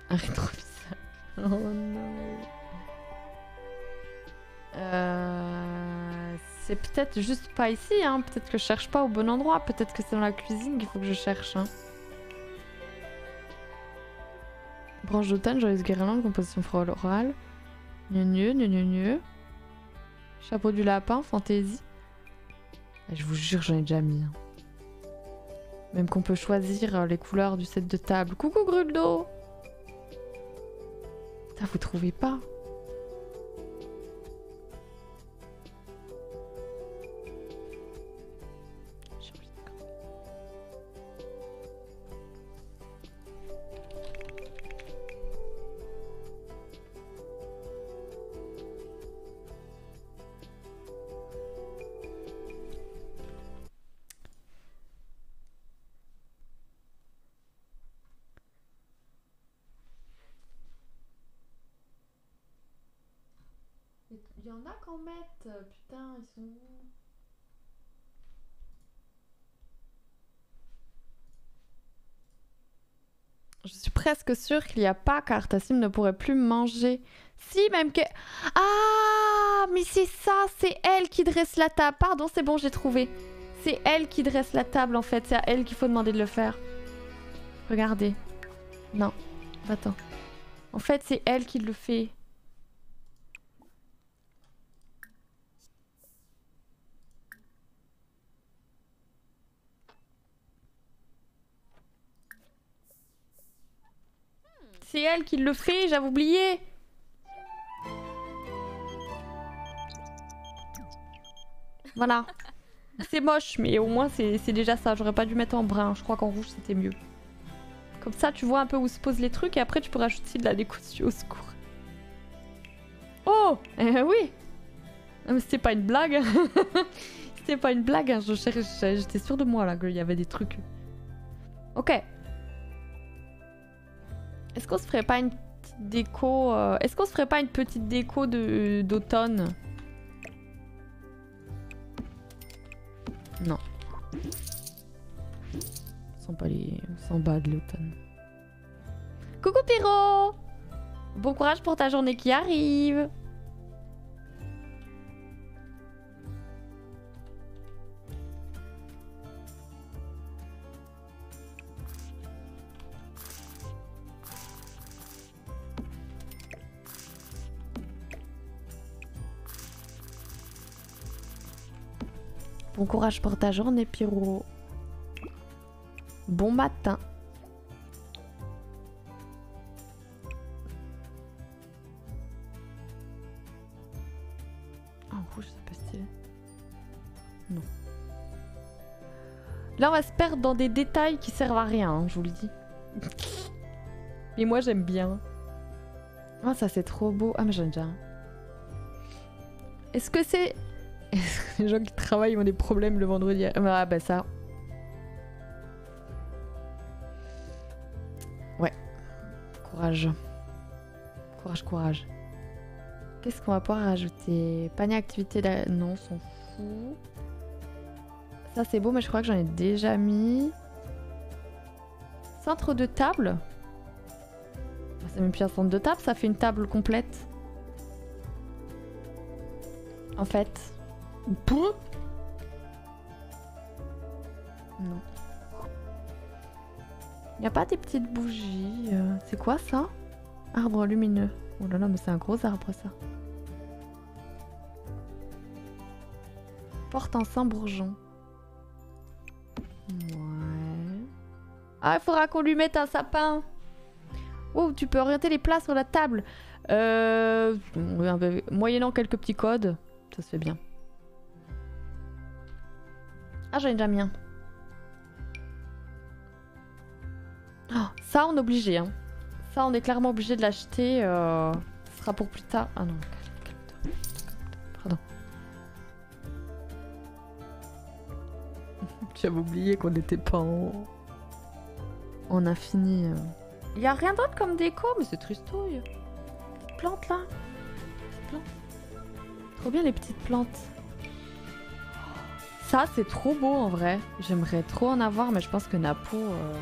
Un rétroviseur. Oh non. Euh, c'est peut-être juste pas ici, hein. Peut-être que je cherche pas au bon endroit. Peut-être que c'est dans la cuisine qu'il faut que je cherche. Hein. Branche d'automne, joyeuse guirlande, composition florale. Gneu gneu, gneu gneu. Chapeau du lapin, fantaisie. Ah, Je vous jure, j'en ai déjà mis. hein. Même qu'on peut choisir euh, les couleurs du set de table. Coucou Gruldo Putain, vous trouvez pas? Putain, ils sont Je suis presque sûre qu'il n'y a pas car Tassim ne pourrait plus manger. Si, même que... Ah, mais c'est ça, c'est elle qui dresse la table. Pardon, c'est bon, j'ai trouvé. C'est elle qui dresse la table en fait, c'est à elle qu'il faut demander de le faire. Regardez. Non, attends. En fait, c'est elle qui le fait. C'est elle qui le fait, j'avais oublié. Voilà. C'est moche, mais au moins c'est déjà ça. J'aurais pas dû mettre en brun. Je crois qu'en rouge c'était mieux. Comme ça, tu vois un peu où se posent les trucs et après tu peux rajouter de la déco au secours. Oh eh Oui mais C'était pas une blague. c'était pas une blague. hein. J'étais sûre de moi là qu'il y avait des trucs. Ok. Est-ce qu'on se ferait pas une petite déco. Euh, est-ce qu'on se ferait pas une petite déco d'automne? Non. On s'en bat, les... De l'automne. Coucou Pierrot Bon courage pour ta journée qui arrive Bon courage pour ta journée, Pyro. Bon matin. Ah, en rouge, c'est pas stylé. Non. Là, on va se perdre dans des détails qui servent à rien, hein, je vous le dis. Mais moi, j'aime bien. Ah, ça, c'est trop beau. Ah, mais ai déjà. Est-ce que c'est... Les gens qui travaillent ont des problèmes le vendredi Ah, bah ça. Ouais. Courage. Courage, courage. Qu'est-ce qu'on va pouvoir rajouter? Panier activité... d'a- Non, on s'en fout. Ça, c'est beau, mais je crois que j'en ai déjà mis. Centre de table C'est même plus un centre de table, ça fait une table complète. En fait. Non. Y a pas des petites bougies euh, C'est quoi ça? Arbre lumineux. Oh là là, mais c'est un gros arbre ça. Porte en Saint-Bourgeon. Ouais. Ah, il faudra qu'on lui mette un sapin. Oh, tu peux orienter les plats sur la table. Euh, moyennant quelques petits codes, ça se fait bien. Ah, j'en ai déjà mis un. Oh, ça, on est obligé. Hein. Ça, on est clairement obligé de l'acheter. euh, Ce sera pour plus tard. Ah non. Pardon. J'avais oublié qu'on n'était pas en... en infini. euh. Il y a rien d'autre comme déco, mais c'est tristouille. Petite plante là. Plante. Trop bien les petites plantes. Ça, c'est trop beau en vrai. J'aimerais trop en avoir, mais je pense que Napo, euh,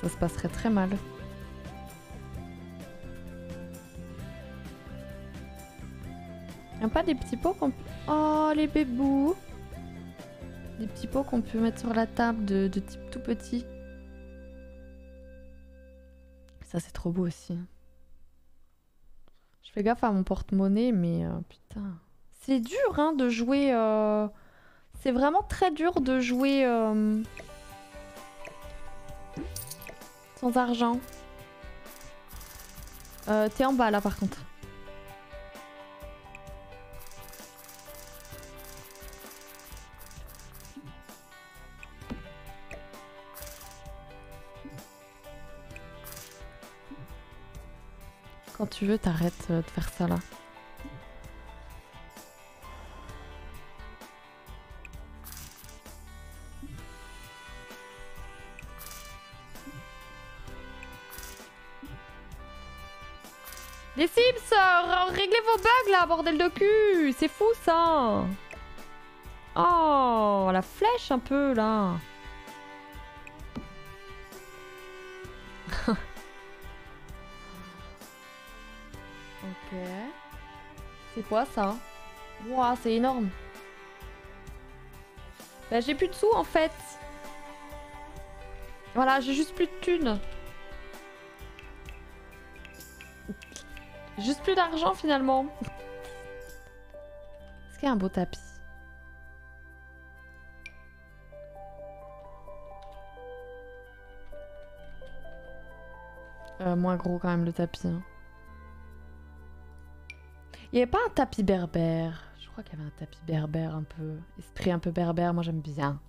ça se passerait très mal. Y a pas des petits pots qu'on... Oh, les bébous Des petits pots qu'on peut mettre sur la table de, de type tout petit. Ça, c'est trop beau aussi. Je fais gaffe à mon porte-monnaie, mais euh, putain... C'est dur, hein, de jouer... euh, C'est vraiment très dur de jouer... euh, Sans argent. Euh, T'es en bas, là, par contre. Quand tu veux, t'arrêtes euh, de faire ça là. Les Sims, réglez vos bugs là, bordel de cul C'est fou ça Oh, la flèche un peu là Ok. C'est quoi ça? Ouah, c'est énorme. Bah j'ai plus de sous en fait. Voilà, j'ai juste plus de thunes. Juste plus d'argent finalement. Est-ce qu'il y a un beau tapis? Euh, moins gros quand même le tapis. hein. Il n'y avait pas un tapis berbère? Je crois qu'il y avait un tapis berbère un peu. Esprit un peu berbère, moi j'aime bien.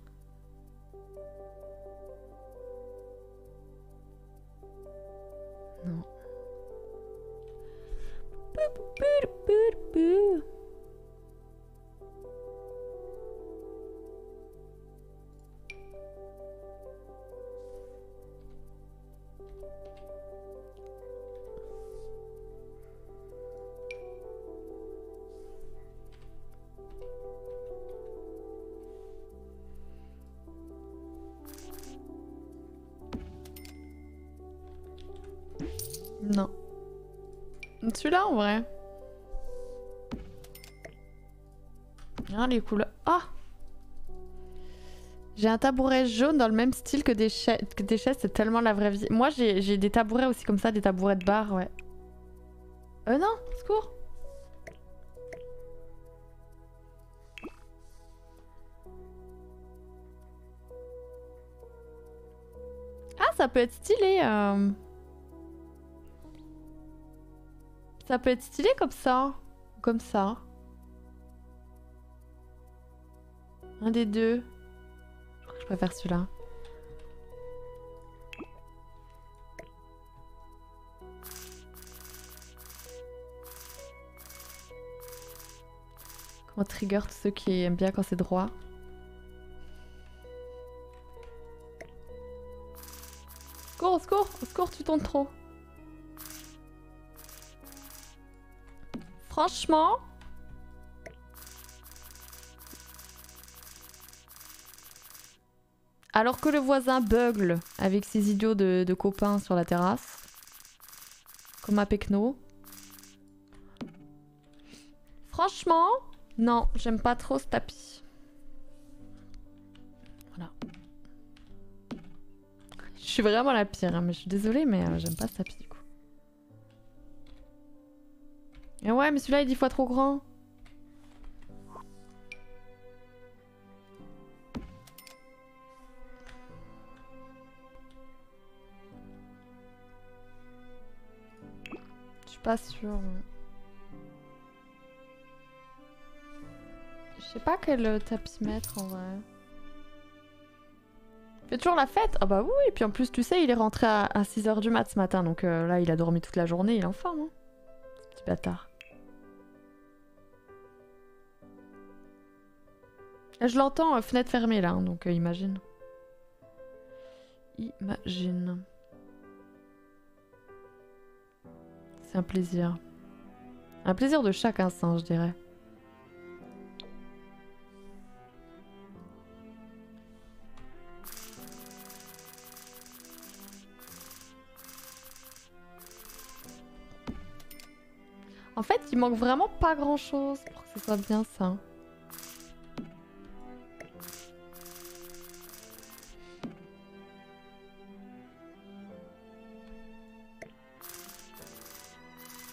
Celui-là en vrai. Les couleurs. Ah J'ai un tabouret jaune dans le même style que des, chaises, c'est tellement la vraie vie. Moi, j'ai j'ai des tabourets aussi comme ça, des tabourets de bar, ouais. Euh, non, secours Ah, ça peut être stylé. euh. Ça peut être stylé comme ça. Comme ça. Un des deux. Je préfère celui-là. Comment trigger tous ceux qui aiment bien quand c'est droit. Au secours, secours, tu tombes trop. Franchement, alors que le voisin bugle avec ses idiots de, copains sur la terrasse, comme à Pecno. Franchement, non, j'aime pas trop ce tapis. Voilà. Je suis vraiment la pire, hein, mais je suis désolée, mais euh, j'aime pas ce tapis Et ouais, mais celui-là est dix fois trop grand. Je suis pas sûre. Je sais pas quel euh, tapis mettre en vrai. Fait toujours la fête? Ah bah oui, et puis en plus tu sais, il est rentré à, 6h du mat ce matin, donc euh, là il a dormi toute la journée, il est en forme. Hein. Petit bâtard. Je l'entends, euh, fenêtre fermée là, hein, donc euh, imagine. Imagine. C'est un plaisir. Un plaisir de chaque instant, je dirais. En fait, il manque vraiment pas grand chose pour que ce soit bien ça.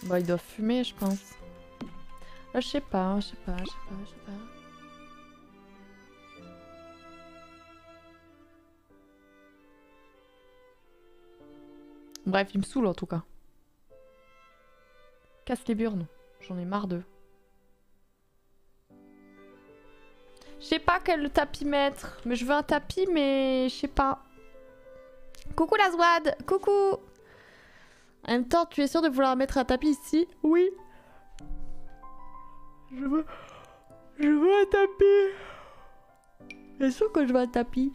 Bon, ils doivent fumer, je pense. Là, je sais pas, je sais pas, je sais pas, je sais pas. Bref, il me saoule en tout cas. Casse les burnes. J'en ai marre d'eux. Je sais pas quel tapis mettre. Mais je veux un tapis, mais je sais pas. Coucou la Zwad Coucou En même temps, tu es sûr de vouloir mettre un tapis ici? Oui. Je veux... Je veux un tapis. Bien sûr que je veux un tapis.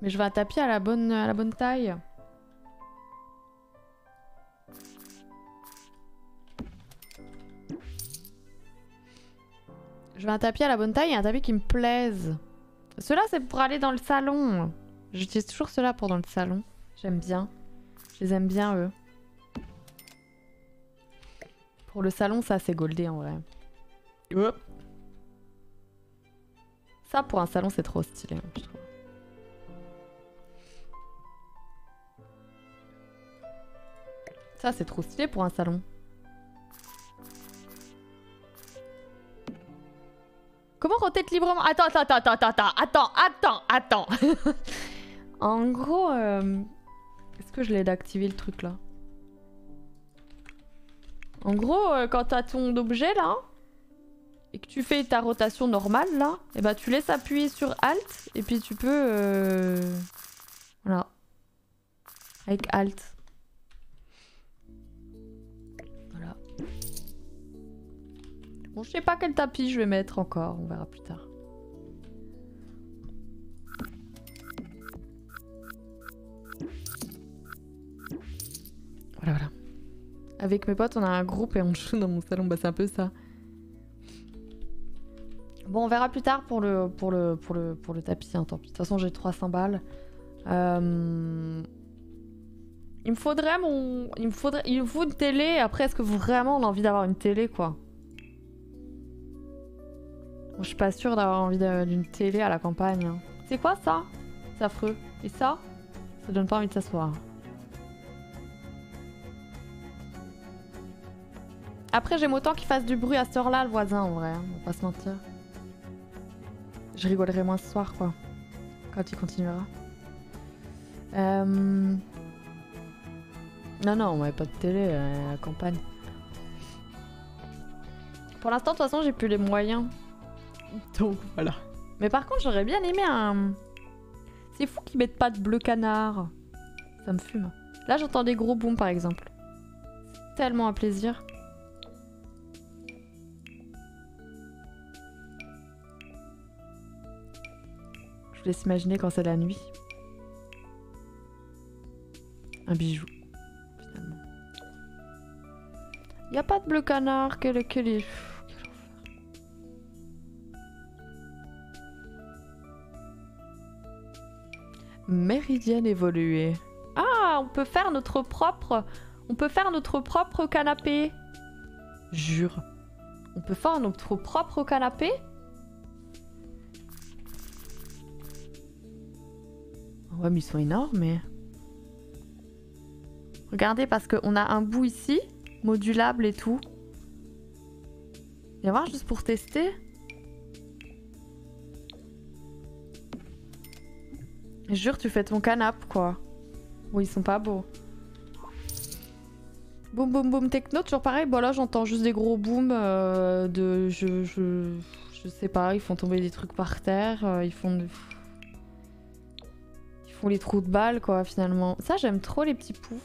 Mais je veux un tapis à la bonne, à la bonne taille. Je veux un tapis à la bonne taille et un tapis qui me plaise. Cela c'est pour aller dans le salon. J'utilise toujours cela pour dans le salon. J'aime bien. Je les aime bien eux. Pour le salon, ça c'est goldé en vrai. Hop. Ça pour un salon c'est trop stylé, je trouve. Ça c'est trop stylé pour un salon. Comment rotate librement? Attends, attends, attends, attends, attends, attends, attends, attends. en gros, euh, est-ce que je l'ai d'activer le truc là? En gros, euh, quand t'as ton objet là, et que tu fais ta rotation normale là, et bah tu laisses appuyer sur Alt, et puis tu peux... euh, Voilà. Avec Alt. Voilà. Bon, je sais pas quel tapis je vais mettre encore, on verra plus tard. Voilà. Avec mes potes, on a un groupe et on joue dans mon salon, bah c'est un peu ça. Bon, on verra plus tard pour le, pour le, pour le, pour le tapis, hein, tant pis. De toute façon, j'ai 300 balles. Euh, Il me faudrait mon... Il me faudrait... Il faut une télé. Après, est-ce que vraiment on a envie d'avoir une télé, quoi? Je suis pas sûre d'avoir envie d'une télé à la campagne. hein. C'est quoi, ça? C'est affreux. Et ça? Ça donne pas envie de s'asseoir. Après, j'aime autant qu'il fasse du bruit à cette heure-là, le voisin, en vrai. hein, On va pas se mentir. Je rigolerai moins ce soir, quoi. Quand il continuera. Euh... Non, non, on avait pas de télé euh, à la campagne. Pour l'instant, de toute façon, j'ai plus les moyens. Donc, voilà. Mais par contre, j'aurais bien aimé un... C'est fou qu'ils mettent pas de bleu canard. Ça me fume. Là, j'entends des gros booms, par exemple. Tellement un plaisir. Imaginer quand c'est la nuit. Un bijou, finalement. Y a pas de bleu canard, que, que les... Méridienne évoluée. Ah, on peut faire notre propre... On peut faire notre propre canapé. Jure. On peut faire notre propre canapé? Ouais, mais ils sont énormes, mais... Regardez, parce qu'on a un bout ici, modulable et tout. Viens voir, juste pour tester. Jure, tu fais ton canap, quoi. Oui, ils sont pas beaux. Boum, boum, boum, techno, toujours pareil. Bon, là, j'entends juste des gros booms euh, de... Je, sais pas, ils font tomber des trucs par terre. euh, ils font... de- font les trous de balles, quoi, finalement. Ça, j'aime trop les petits poufs.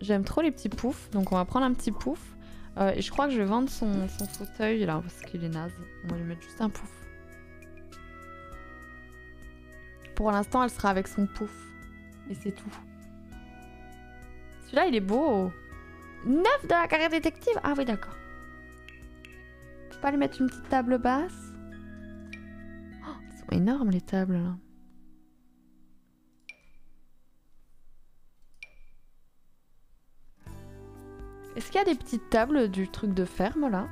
J'aime trop les petits poufs, donc on va prendre un petit pouf. Euh, et je crois que je vais vendre son, son fauteuil, là, parce qu'il est naze. On va lui mettre juste un pouf. Pour l'instant, elle sera avec son pouf. Et c'est tout. Celui-là, il est beau. Neuf de la carrière détective Ah oui, d'accord. Faut pas lui mettre une petite table basse Oh, Elles sont énormes, les tables, là. Est-ce qu'il y a des petites tables du truc de ferme, là?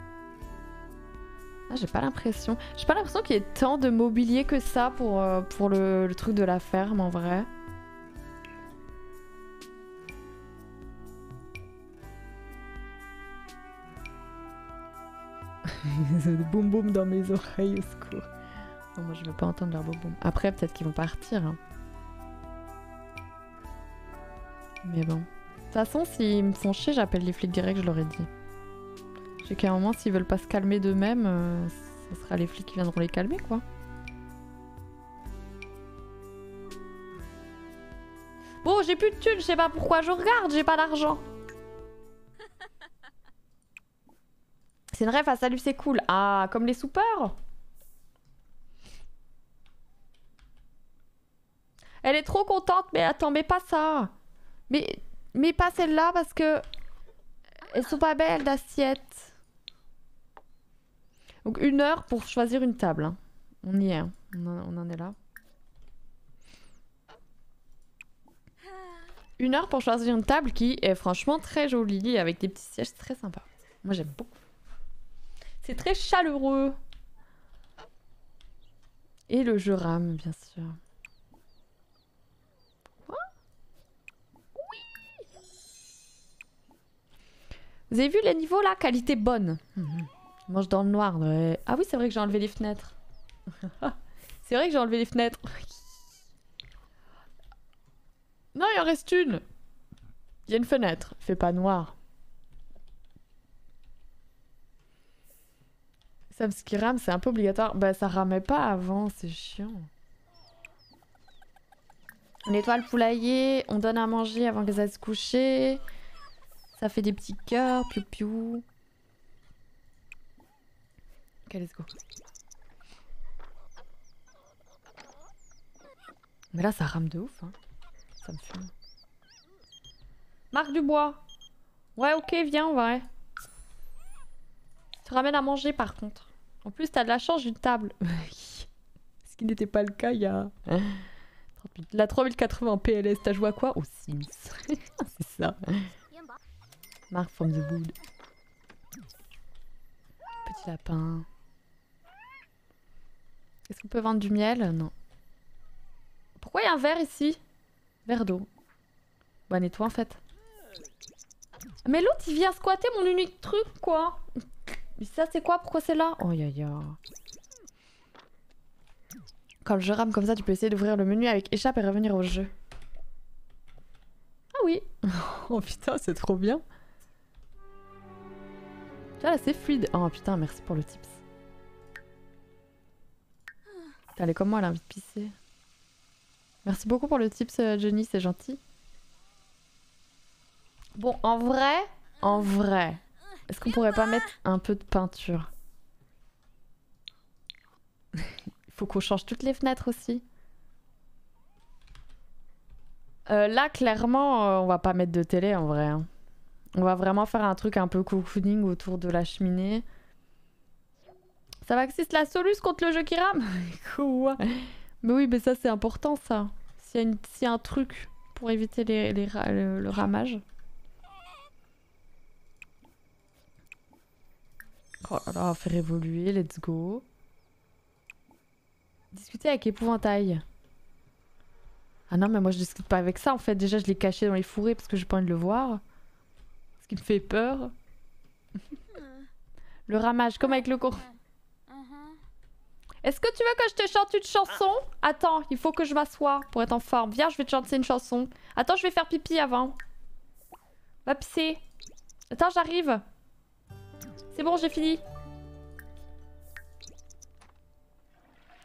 Ah, j'ai pas l'impression. J'ai pas l'impression qu'il y ait tant de mobilier que ça pour, euh, pour le, le truc de la ferme en vrai. des boum boum dans mes oreilles au secours. Non, moi je veux pas entendre leur boum boum. Après peut-être qu'ils vont partir. hein. Mais bon. De toute façon s'ils me font chier j'appelle les flics directs je leur ai dit. Je sais qu'à un moment s'ils veulent pas se calmer d'eux-mêmes, euh, ce sera les flics qui viendront les calmer quoi. Bon, j'ai plus de thunes, je sais pas pourquoi je regarde, j'ai pas d'argent. C'est une rêve à salut, c'est cool. Ah, comme les soupeurs Elle est trop contente, mais attends, mais pas ça. Mais, mais pas celle-là parce que elles sont pas belles d'assiettes. Donc une heure pour choisir une table. hein. On y est, hein. en, on en est là. Une heure pour choisir une table qui est franchement très jolie avec des petits sièges très sympas. Moi j'aime beaucoup. C'est très chaleureux. Et le jeu rame, bien sûr. Vous avez vu les niveaux là? Qualité bonne. Je mange dans le noir. ouais. Ah oui, c'est vrai que j'ai enlevé les fenêtres. c'est vrai que j'ai enlevé les fenêtres. non, il en reste une. Il y a une fenêtre. Fait pas noir. Ça, ce qui rame, c'est un peu obligatoire. Bah, ça ramait pas avant, c'est chiant. On nettoie le poulailler, on donne à manger avant qu'elles aillent se coucher. Ça fait des petits cœurs, piou piou. Ok, let's go. Mais là, ça rame de ouf, hein. Ça me fume. Marc Dubois. Ouais, ok, viens, en vrai. Tu ramènes à manger, par contre. En plus, t'as de la chance, j'ai une table. Ce qui n'était pas le cas il y a 30 minutes. La 3080 PLS, t'as joué à quoi? Au Sims. C'est ça. Mark from the Wood. Petit lapin. Est-ce qu'on peut vendre du miel? Non. Pourquoi il y a un verre ici? Verre d'eau. Bah nettoie en fait. Mais l'autre il vient squatter mon unique truc quoi. Mais ça c'est quoi? Pourquoi c'est là? Oh ya ya. Quand jeu rame comme ça, tu peux essayer d'ouvrir le menu avec échappe et revenir au jeu. Ah oui Oh putain, c'est trop bien C'est fluide. Oh putain, merci pour le tips. Elle est comme moi, elle a envie de pisser. Merci beaucoup pour le tips, euh, Jenny, c'est gentil. Bon, en vrai, en vrai, est-ce qu'on pourrait pas mettre un peu de peinture? Il faut qu'on change toutes les fenêtres aussi. Euh, là, clairement, euh, on va pas mettre de télé en vrai. hein. On va vraiment faire un truc un peu cocooning autour de la cheminée. Ça va que c'est la soluce contre le jeu qui rame Mais oui, mais ça c'est important ça. S'il y, a un truc pour éviter le ramage. Oh là là, faire évoluer, let's go. Discuter avec épouvantail. Ah non, mais moi je discute pas avec ça en fait. Déjà, je l'ai caché dans les fourrés parce que j'ai pas envie de le voir. Qui me fait peur. le ramage, comme avec le cours. Est-ce que tu veux que je te chante une chanson? Attends, il faut que je m'assoie pour être en forme. Viens, je vais te chanter une chanson. Attends, je vais faire pipi avant. Va pisser. Attends, j'arrive. C'est bon, j'ai fini.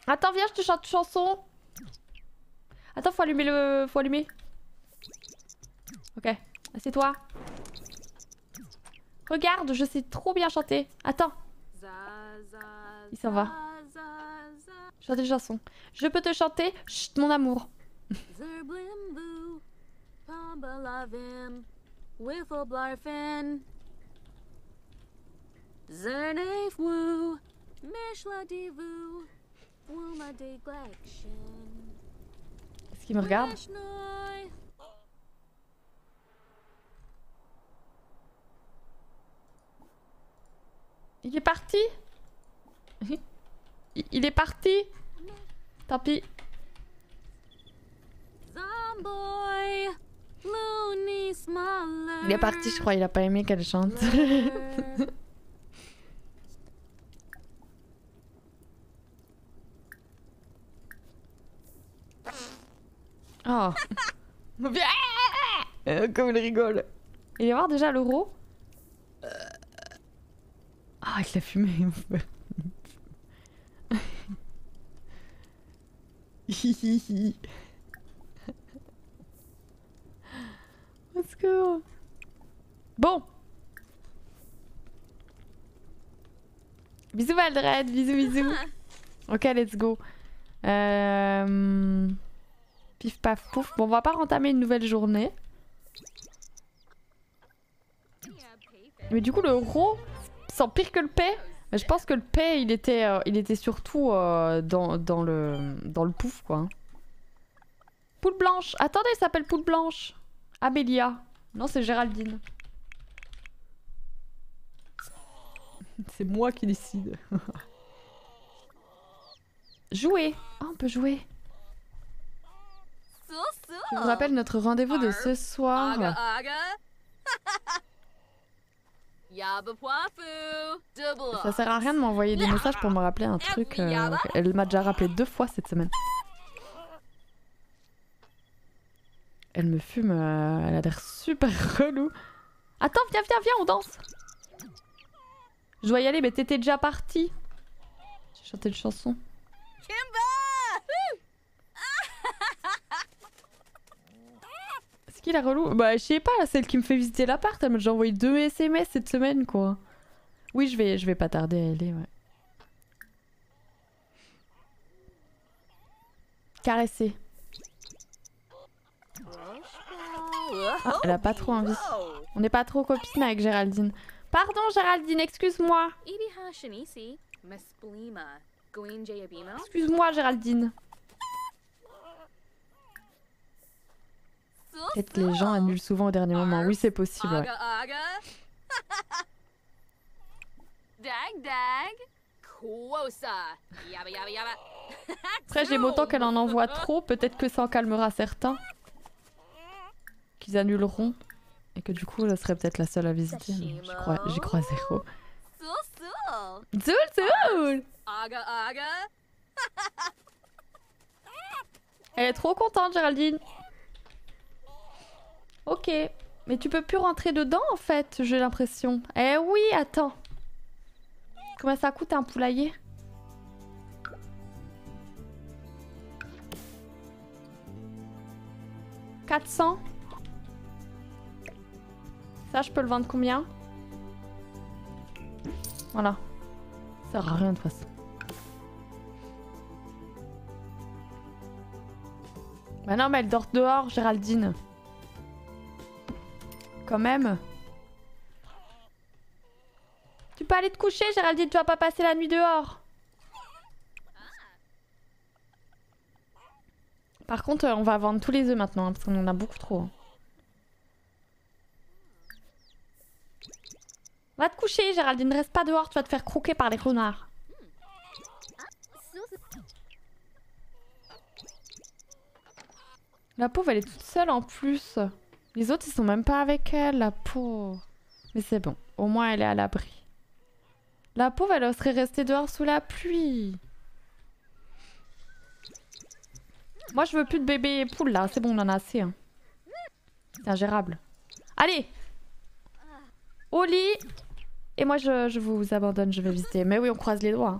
Attends, viens, je te chante une chanson. Attends, faut allumer le... Faut allumer. Ok, assieds-toi. Regarde, je sais trop bien chanter. Attends, Il s'en va. chante une chanson. Je peux te chanter Chut, mon amour. Est-ce qu'il me regarde? Il est parti Il- est parti Tant pis. Il est parti, je crois. Il a pas aimé qu'elle chante. Oh Euh, Comme il rigole. Il va voir déjà l'euro. Ah, avec la fumée. Hihihi. Au secours. Bon. Bisous Valdred, bisous bisous. ok, let's go. Euh... Pif paf pouf. Bon, on va pas rentamer une nouvelle journée. Mais du coup, le ro sent pire que le paix. Mais je pense que le paix, il était, euh, il était surtout euh, dans, dans, le, dans le pouf, quoi. Poule blanche. Attendez, elle s'appelle Poule blanche. Amélia. Non, c'est Géraldine. c'est moi qui décide. jouer. Ah, on peut jouer. Je vous rappelle notre rendez-vous de ce soir. Ça sert à rien de m'envoyer des messages pour me rappeler un truc. euh, elle m'a déjà rappelé deux fois cette semaine. Elle me fume, euh, elle a l'air super relou. Attends, viens, viens, viens, on danse. Je dois y aller, mais t'étais déjà parti. J'ai chanté une chanson. C'est qui la relou? Bah, je sais pas, celle qui me fait visiter l'appart, elle m'a déjà envoyé deux SMS cette semaine, quoi. Oui, je vais, je vais pas tarder à aller, ouais. Caresser. Elle a pas trop envie. On n'est pas trop copines avec Géraldine. Pardon, Géraldine, excuse-moi. Excuse-moi, Géraldine. Peut-être que les gens annulent souvent au dernier moment. Oui, c'est possible, ouais. Après, j'aime autant qu'elle en envoie trop. Peut-être que ça en calmera certains. Qu'ils annuleront. Et que du coup, elle serait peut-être la seule à visiter. J'y crois, crois zéro. Zoul, zoul. Elle est trop contente, Géraldine. Ok. Mais tu peux plus rentrer dedans, en fait, j'ai l'impression. Eh oui, attends. Combien ça coûte un poulailler « 400 Ça, je peux le vendre combien? Voilà. Ça sert à rien de toute façon. Bah non, mais elle dort dehors, Géraldine. Quand même. Tu peux aller te coucher, Géraldine, tu vas pas passer la nuit dehors. Par contre, euh, on va vendre tous les œufs maintenant, hein, parce qu'on en a beaucoup trop. hein. Va te coucher, Géraldine, reste pas dehors, tu vas te faire croquer par les renards. La pauvre, elle est toute seule en plus. Les autres, ils sont même pas avec elle, la pauvre. Mais c'est bon, au moins elle est à l'abri. La pauvre, elle serait restée dehors sous la pluie. Moi, je veux plus de bébé poule là, c'est bon, on en a assez. hein. C'est ingérable. Allez Au lit Et moi, je, je vous abandonne, je vais visiter. Mais oui, on croise les doigts. hein.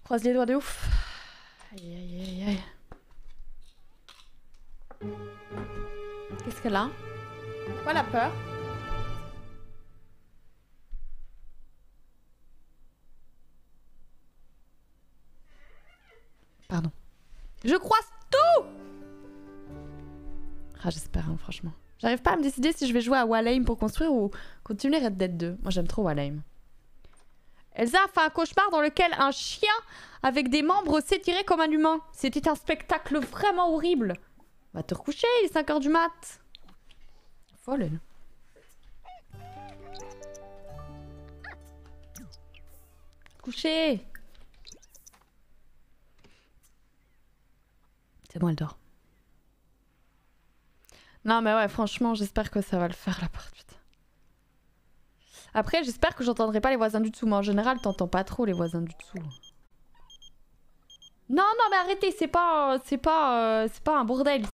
On croise les doigts de ouf. Aïe, aïe, aïe, aïe. Qu'est-ce qu'elle a Quoi la peur? Pardon. Je croise tout Ah j'espère hein, franchement. J'arrive pas à me décider si je vais jouer à Walheim pour construire ou continuer Red Dead 2. Moi j'aime trop Walheim. Elsa a fait un cauchemar dans lequel un chien avec des membres s'étirait comme un humain. C'était un spectacle vraiment horrible. Va te recoucher, il est 5h du mat. Folle. Coucher C'est bon, elle dort. Non, mais ouais, franchement, j'espère que ça va le faire la porte. Après, j'espère que j'entendrai pas les voisins du dessous. Mais en général, t'entends pas trop les voisins du dessous. Non, non, mais arrêtez, c'est pas, pas, euh, c'est pas un bordel